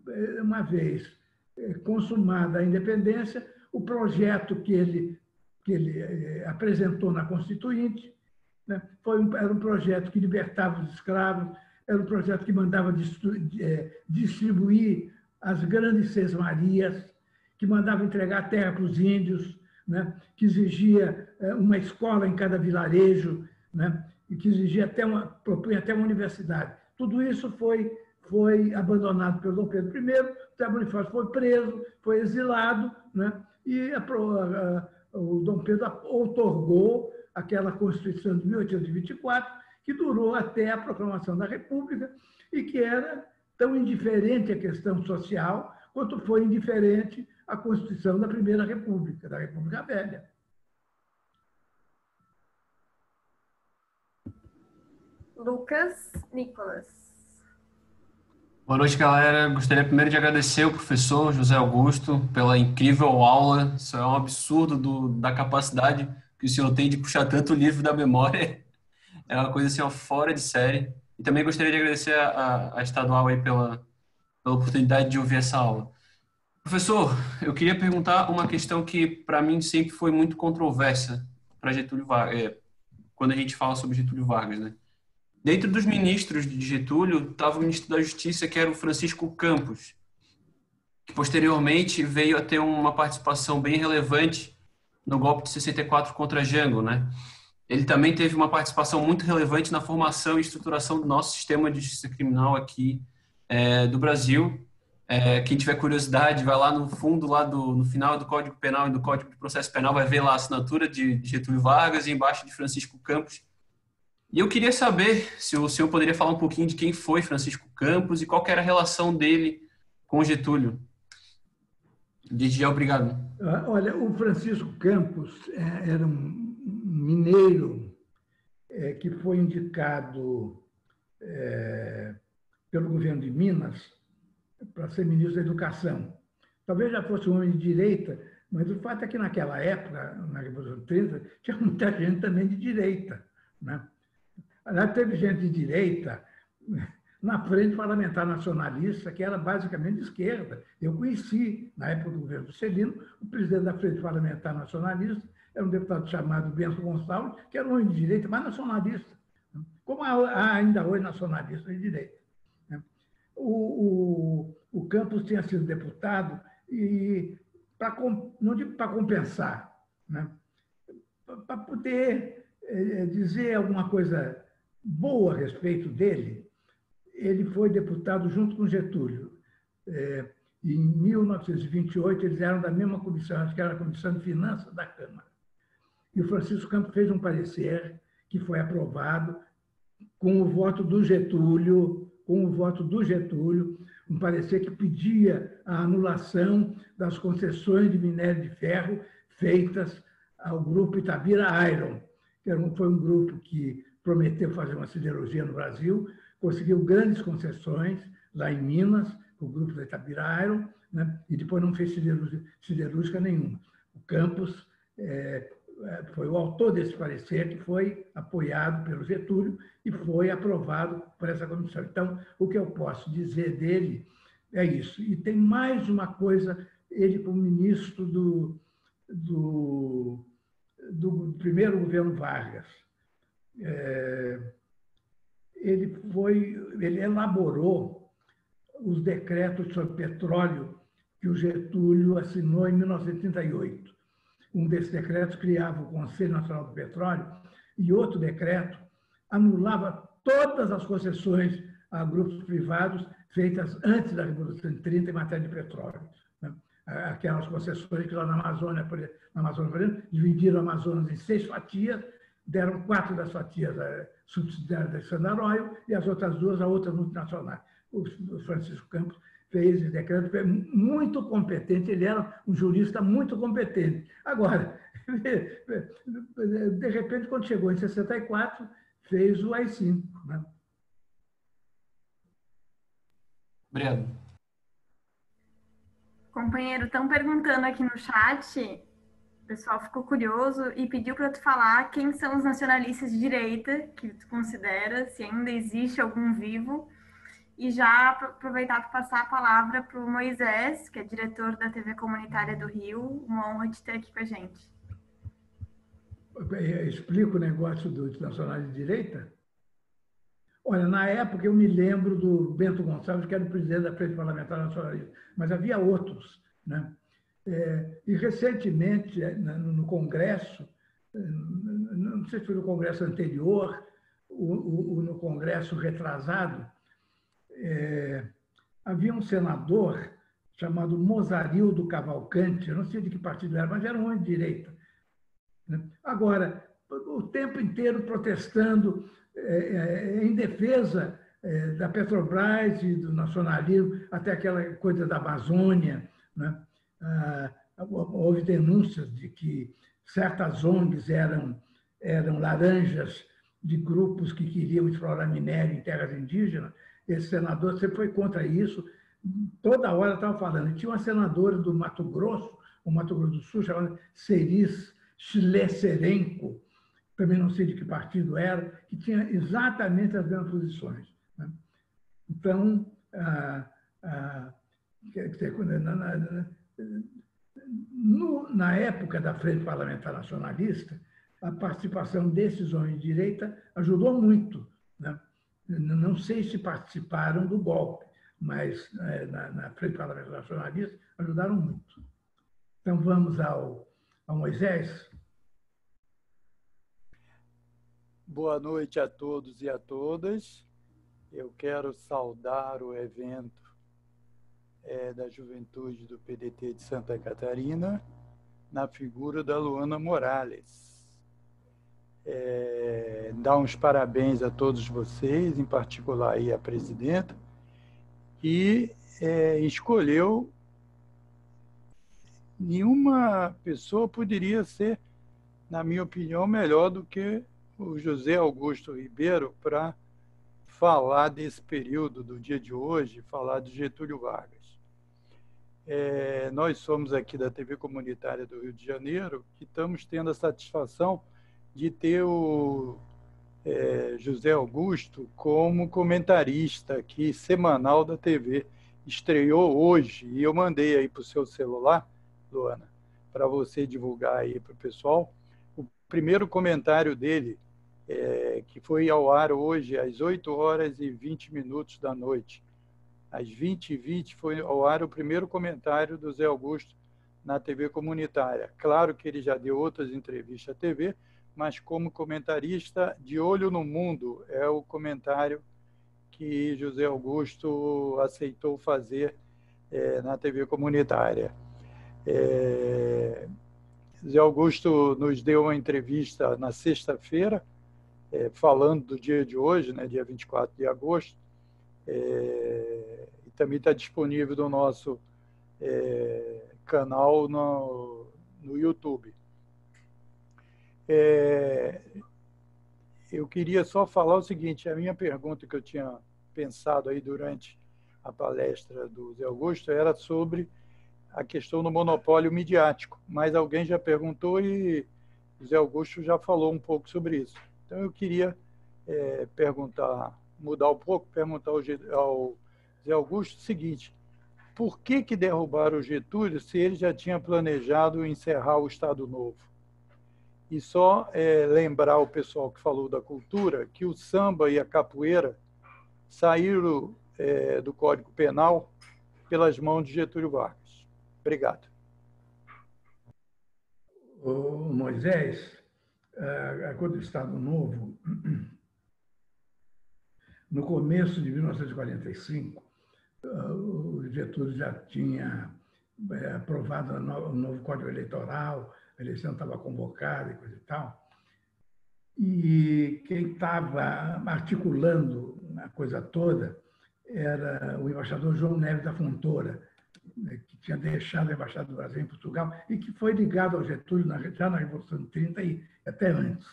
é, uma vez é, consumada a independência, o projeto que ele que ele eh, apresentou na Constituinte. Né? Foi um, era um projeto que libertava os escravos, era um projeto que mandava distribuir as grandes sesmarias, que mandava entregar terra para os índios, né? que exigia eh, uma escola em cada vilarejo, né? e que exigia até uma, propunha até uma universidade. Tudo isso foi, foi abandonado pelo Dom Pedro I, Zé Bonifácio foi preso, foi exilado, né? e a, a, o Dom Pedro outorgou aquela Constituição de 1824, que durou até a proclamação da República e que era tão indiferente à questão social quanto foi indiferente à Constituição da Primeira República, da República Velha. Lucas Nicolas. Boa noite, galera. Gostaria primeiro de agradecer ao professor José Augusto pela incrível aula. Isso é um absurdo do, da capacidade que o senhor tem de puxar tanto livro da memória. *laughs* É uma coisa assim, ó, fora de série. E também gostaria de agradecer a, a, Estadual aí pela, pela oportunidade de ouvir essa aula. Professor, eu queria perguntar uma questão que para mim sempre foi muito controversa para Getúlio Vargas, é, quando a gente fala sobre Getúlio Vargas, né? Dentro dos ministros de Getúlio estava o ministro da Justiça, que era o Francisco Campos, que posteriormente veio a ter uma participação bem relevante no golpe de 64 contra Jango, né? Ele também teve uma participação muito relevante na formação e estruturação do nosso sistema de justiça criminal aqui é, do Brasil. É, quem tiver curiosidade, vai lá no fundo, lá do, no final do Código Penal e do Código de Processo Penal, vai ver lá a assinatura de, de Getúlio Vargas e embaixo de Francisco Campos, E eu queria saber se o senhor poderia falar um pouquinho de quem foi Francisco Campos e qual era a relação dele com Getúlio. Já, obrigado. Ah, olha, o Francisco Campos é, era um mineiro é, que foi indicado é, pelo governo de Minas para ser ministro da Educação. Talvez já fosse um homem de direita, mas o fato é que naquela época, na Revolução 30, tinha muita gente também de direita. Né? Aliás, teve gente de direita na Frente Parlamentar Nacionalista, que era basicamente de esquerda. Eu conheci, na época do governo Celino, o presidente da Frente Parlamentar Nacionalista, era um deputado chamado Bento Gonçalves, que era um homem de direita, mas nacionalista, como ainda hoje nacionalista de direita. O, o, o Campos tinha sido deputado e, pra, não digo para compensar, né? para poder é, dizer alguma coisa boa a respeito dele, ele foi deputado junto com Getúlio. É, em 1928, eles eram da mesma comissão, acho que era a Comissão de Finanças da Câmara. E o Francisco Campos fez um parecer que foi aprovado com o voto do Getúlio, com o voto do Getúlio, um parecer que pedia a anulação das concessões de minério de ferro feitas ao grupo Itabira Iron, que foi um grupo que prometeu fazer uma siderurgia no Brasil, conseguiu grandes concessões lá em Minas, o grupo da Itabira Iron, né? e depois não fez siderúrgica, nenhuma. O Campos é, foi o autor desse parecer que foi apoiado pelo Getúlio e foi aprovado por essa comissão. Então, o que eu posso dizer dele é isso. E tem mais uma coisa, ele como ministro do, do, do primeiro governo Vargas, é, ele foi, ele elaborou os decretos sobre petróleo que o Getúlio assinou em 1938. Um desses decretos criava o Conselho Nacional do Petróleo e outro decreto anulava todas as concessões a grupos privados feitas antes da Revolução de 30 em matéria de petróleo. Né? Aquelas concessões que lá na Amazônia, na Amazônia, por exemplo, dividiram a Amazonas em seis fatias, deram quatro das fatias eh, subsidiárias da Standard Oil e as outras duas a outras multinacionais. O Francisco Campos fez esse decreto, foi muito competente, ele era um jurista muito competente. Agora, *laughs* de repente, quando chegou em 64, fez o AI-5. Né? Obrigado. Companheiro, estão perguntando aqui no chat pessoal ficou curioso e pediu para tu falar quem são os nacionalistas de direita que tu considera, se ainda existe algum vivo, e já aproveitar para passar a palavra para o Moisés, que é diretor da TV Comunitária do Rio. Uma honra de ter aqui com a gente. Explica o negócio dos nacionais de direita? Olha, na época eu me lembro do Bento Gonçalves, que era o presidente da Frente Parlamentar Nacionalista, mas havia outros, né? É, e recentemente, é, no Congresso, é, não sei se foi no Congresso anterior, ou, no Congresso retrasado, é, havia um senador chamado Mozarildo Cavalcante, não sei de que partido era, mas era um homem de direita. Né? Agora, o tempo inteiro protestando é, em defesa é, da Petrobras e do nacionalismo, até aquela coisa da Amazônia, né? Ah, houve denúncias de que certas ONGs eram, eram laranjas de grupos que queriam explorar minério em terras indígenas. Esse senador sempre foi contra isso. Toda hora estava falando. Tinha uma senadora do Mato Grosso, o Mato Grosso do Sul, chamada Ceris Schlesserenko, também não sei de que partido era, que tinha exatamente as mesmas posições. Né? Então, ah, ah, na época da Frente Parlamentar Nacionalista, a participação desses homens de direita ajudou muito. Não sei se participaram do golpe, mas é, na, na, Frente Parlamentar Nacionalista ajudaram muito. Então vamos ao, ao Moisés. Boa noite a todos e a todas. Eu quero saudar o evento é, da juventude do PDT de Santa Catarina, na figura da Luana Morales. É, dar uns parabéns a todos vocês, em particular aí a presidenta, que é, escolheu nenhuma pessoa poderia ser, na minha opinião, melhor do que o José Augusto Ribeiro para falar desse período do dia de hoje, falar de Getúlio Vargas. É, nós somos aqui da TV Comunitária do Rio de Janeiro que estamos tendo a satisfação de ter o é, José Augusto como comentarista aqui semanal da TV. Estreou hoje e eu mandei aí para o seu celular, Luana, para você divulgar aí para o pessoal. O primeiro comentário dele, é, que foi ao ar hoje às 8 horas e 20 minutos da noite. Às 20 e 20 foi ao ar o primeiro comentário do Zé Augusto na TV comunitária. Claro que ele já deu outras entrevistas à TV, mas como comentarista de olho no mundo é o comentário que José Augusto aceitou fazer é, na TV comunitária. É, José Augusto nos deu uma entrevista na sexta-feira, é, falando do dia de hoje, né, dia 24 de agosto, é, e também está disponível no nosso é, canal no, no YouTube. É, eu queria só falar o seguinte: a minha pergunta que eu tinha pensado aí durante a palestra do Zé Augusto era sobre a questão do monopólio midiático, mas alguém já perguntou e o Zé Augusto já falou um pouco sobre isso. Então eu queria é, perguntar, mudar um pouco, perguntar ao, ao Zé Augusto o seguinte: por que que derrubaram o Getúlio se ele já tinha planejado encerrar o Estado Novo? E só é, lembrar o pessoal que falou da cultura que o samba e a capoeira saíram é, do Código Penal pelas mãos de Getúlio Vargas. Obrigado. O Moisés, a Cor do Estado Novo, *clears throat* no começo de 1945, o Getúlio já tinha é, aprovado o novo Código Eleitoral, a eleição estava convocada e coisa e tal. E quem estava articulando a coisa toda era o embaixador João Neves da Fontoura, né, que tinha deixado a Embaixada do Brasil em Portugal e que foi ligado ao Getúlio já na Revolução de 30 e até antes.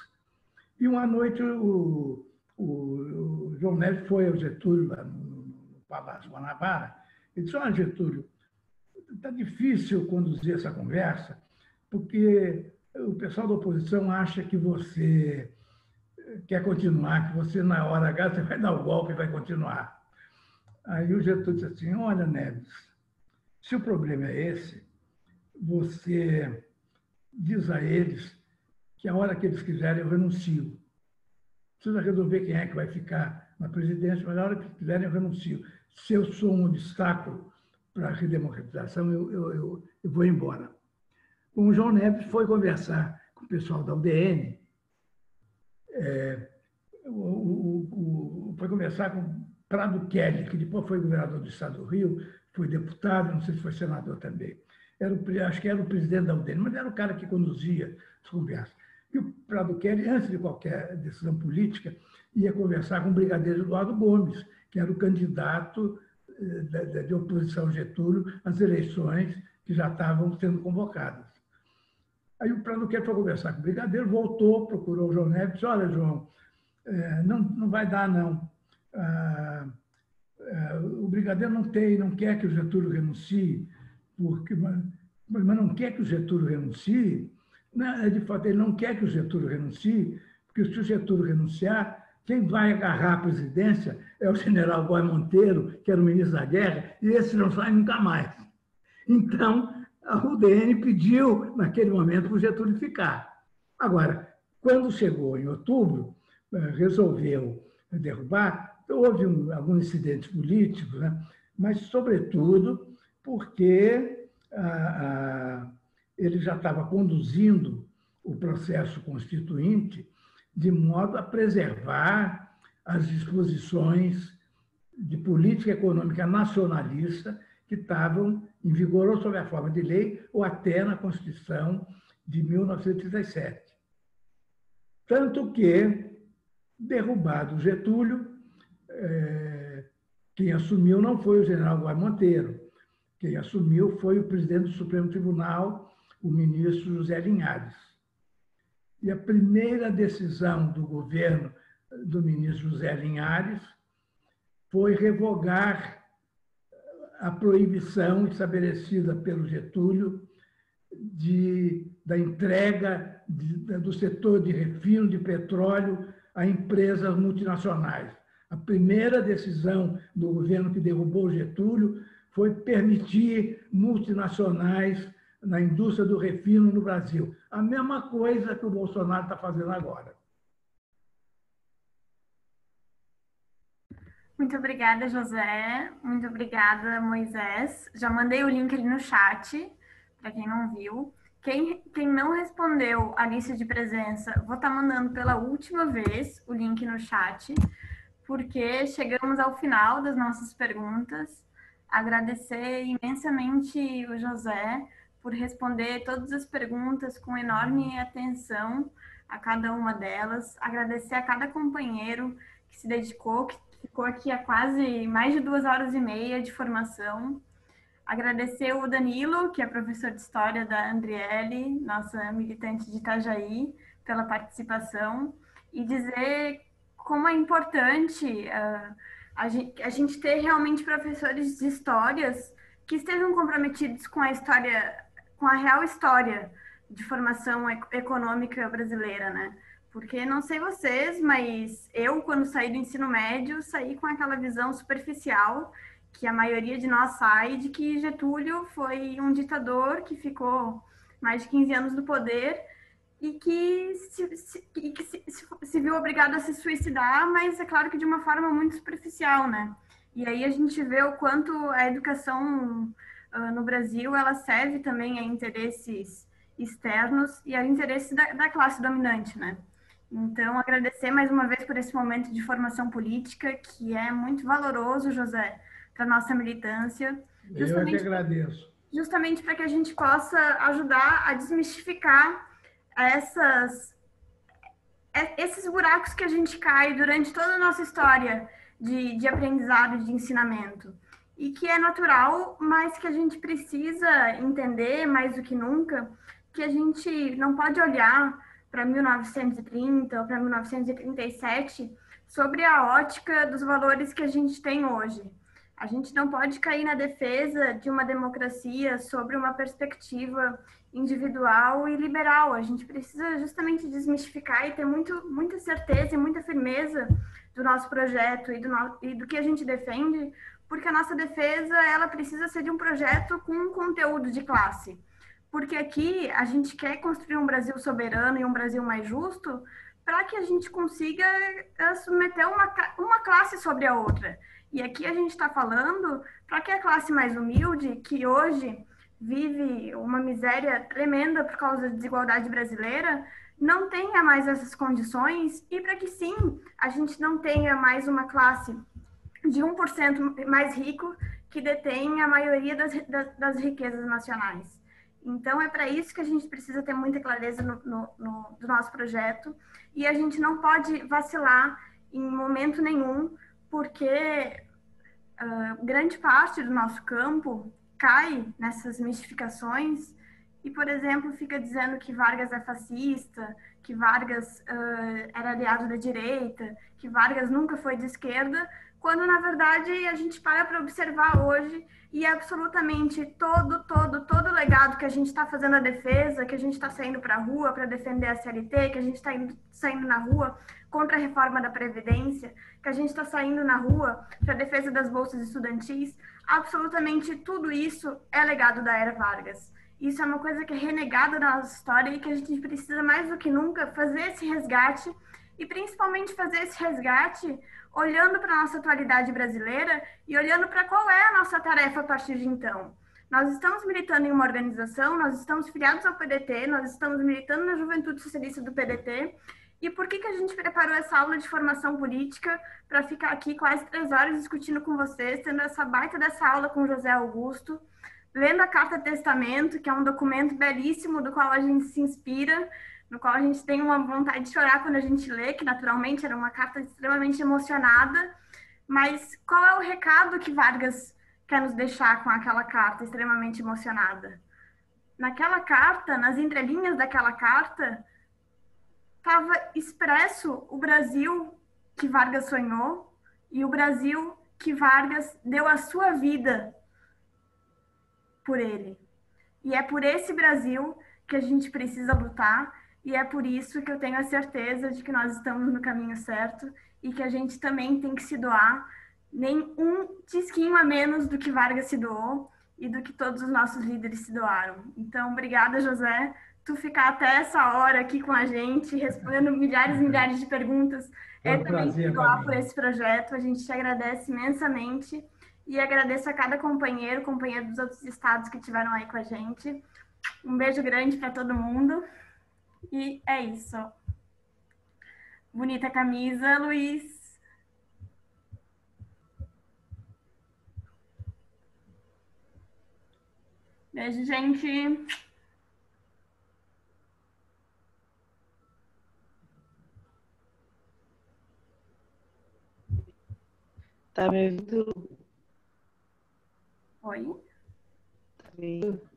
E uma noite o, o, o João Neves foi ao Getúlio, lá no, no Palácio Guanabara, e disse, olha, Getúlio, está difícil conduzir essa conversa, porque o pessoal da oposição acha que você quer continuar, que você, na hora H, você vai dar o golpe e vai continuar. Aí o Getúlio disse assim, olha, Neves, se o problema é esse, você diz a eles que a hora que eles quiserem eu renuncio. Precisa resolver quem é que vai ficar na presidência, mas a hora que quiserem eu renuncio. Se eu sou um obstáculo para a redemocratização, eu, eu, eu, eu vou embora o João Neves foi conversar com o pessoal da UDN, é, o, o, o, foi conversar com Prado Kelly, que depois foi governador do estado do Rio, foi deputado, não sei se foi senador também. Era o, acho que era o presidente da UDN, mas era o cara que conduzia as conversas. E o Prado Kelly, antes de qualquer decisão política, ia conversar com o brigadeiro Eduardo Gomes, que era o candidato eh, de, oposição Getúlio às eleições que já estavam sendo convocadas. Aí o Prado-Quer foi conversar com o brigadeiro, voltou, procurou o João Neves, disse, olha, João, é, não, não vai dar, não. Ah, ah, o brigadeiro não tem, não quer que o Getúlio renuncie, porque, mas, mas não quer que o Getúlio renuncie, né? de fato, ele não quer que o Getúlio renuncie, porque se o Getúlio renunciar, quem vai agarrar a presidência é o general Góes Monteiro, que era o ministro da Guerra, e esse não sai nunca mais. Então, a UDN pediu, naquele momento, para o Getúlio ficar. Agora, quando chegou em outubro, eh, resolveu derrubar, houve um, alguns incidentes políticos, né? mas, sobretudo, porque ah, ah, ele já estava conduzindo o processo constituinte de modo a preservar as disposições de política econômica nacionalista que estavam em vigor sob a forma de lei ou até na Constituição de 1937. Tanto que, derrubado Getúlio, é, quem assumiu não foi o general Guai Monteiro. Quem assumiu foi o presidente do Supremo Tribunal, o ministro José Linhares. E a primeira decisão do governo do ministro José Linhares foi revogar a proibição estabelecida pelo Getúlio de, da entrega de, do setor de refino de petróleo a empresas multinacionais. A primeira decisão do governo que derrubou Getúlio foi permitir multinacionais na indústria do refino no Brasil. A mesma coisa que o Bolsonaro está fazendo agora. Muito obrigada, José. Muito obrigada, Moisés. Já mandei o link ali no chat, para quem não viu. Quem, quem não respondeu a lista de presença, vou estar tá mandando pela última vez o link no chat, porque chegamos ao final das nossas perguntas. Agradecer imensamente o José por responder todas as perguntas com enorme atenção a cada uma delas. Agradecer a cada companheiro que se dedicou, que ficou aqui há quase mais de duas horas e meia de formação. Agradecer o Danilo, que é professor de História da Andriele, nossa militante de Itajaí, pela participação, e dizer como é importante uh, a, gente, a gente ter realmente professores de histórias que estejam comprometidos com a história, com a real história de formação econômica brasileira, né? Porque não sei vocês, mas eu, quando saí do ensino médio, saí com aquela visão superficial que a maioria de nós sai de que Getúlio foi um ditador que ficou mais de 15 anos no poder e que, se, se, que se, se, viu obrigado a se suicidar, mas é claro que de uma forma muito superficial, né? E aí a gente vê o quanto a educação uh, no Brasil ela serve também a interesses externos e a interesses da, da classe dominante, né? Então, agradecer mais uma vez por esse momento de formação política, que é muito valoroso, José, para a nossa militância. Eu é que agradeço. Justamente para que a gente possa ajudar a desmistificar essas, é, esses buracos que a gente cai durante toda a nossa história de, de aprendizado, de ensinamento. E que é natural, mas que a gente precisa entender mais do que nunca, que a gente não pode olhar para 1930 ou para 1937 sobre a ótica dos valores que a gente tem hoje. A gente não pode cair na defesa de uma democracia sobre uma perspectiva individual e liberal. A gente precisa justamente desmistificar e ter muito, muita certeza e muita firmeza do nosso projeto e do, no, e do que a gente defende, porque a nossa defesa ela precisa ser de um projeto com um conteúdo de classe porque aqui a gente quer construir um Brasil soberano e um Brasil mais justo para que a gente consiga eh, submeter uma, uma classe sobre a outra. E aqui a gente está falando para que a classe mais humilde, que hoje vive uma miséria tremenda por causa da desigualdade brasileira, não tenha mais essas condições e para que sim, a gente não tenha mais uma classe de 1% mais rico que detém a maioria das, das, das riquezas nacionais. Então, é para isso que a gente precisa ter muita clareza no, no, no, do nosso projeto. E a gente não pode vacilar em momento nenhum, porque uh, grande parte do nosso campo cai nessas mistificações. E, por exemplo, fica dizendo que Vargas é fascista, que Vargas uh, era aliado da direita, que Vargas nunca foi de esquerda, quando na verdade a gente para para observar hoje e absolutamente todo, todo, todo o legado que a gente está fazendo a defesa, que a gente está saindo para a rua para defender a CLT, que a gente está saindo na rua contra a reforma da Previdência, que a gente está saindo na rua para a defesa das bolsas estudantis, absolutamente tudo isso é legado da Era Vargas. Isso é uma coisa que é renegada na nossa história e que a gente precisa mais do que nunca fazer esse resgate e principalmente fazer esse resgate olhando para a nossa atualidade brasileira e olhando para qual é a nossa tarefa a partir de então. Nós estamos militando em uma organização, nós estamos filiados ao PDT, nós estamos militando na Juventude Socialista do PDT. E por que, que a gente preparou essa aula de formação política para ficar aqui quase três horas discutindo com vocês, tendo essa baita dessa aula com José Augusto, lendo a Carta Testamento, que é um documento belíssimo do qual a gente se inspira, no qual a gente tem uma vontade de chorar quando a gente lê, que naturalmente era uma carta extremamente emocionada. Mas qual é o recado que Vargas quer nos deixar com aquela carta extremamente emocionada? Naquela carta, nas entrelinhas daquela carta, estava expresso o Brasil que Vargas sonhou e o Brasil que Vargas deu a sua vida por ele. E é por esse Brasil que a gente precisa lutar e é por isso que eu tenho a certeza de que nós estamos no caminho certo e que a gente também tem que se doar nem um tisquinho a menos do que Vargas se doou e do que todos os nossos líderes se doaram. Então, obrigada, José. Tu ficar até essa hora aqui com a gente, respondendo milhares e milhares de perguntas, é, é um também se doar por esse projeto. A gente te agradece imensamente e agradeço a cada companheiro, companheiro dos outros estados que estiveram aí com a gente. Um beijo grande para todo mundo. E é isso. Bonita camisa, Luiz. Beijo, gente. Tá me ouvindo? Oi? Tá me ouvindo?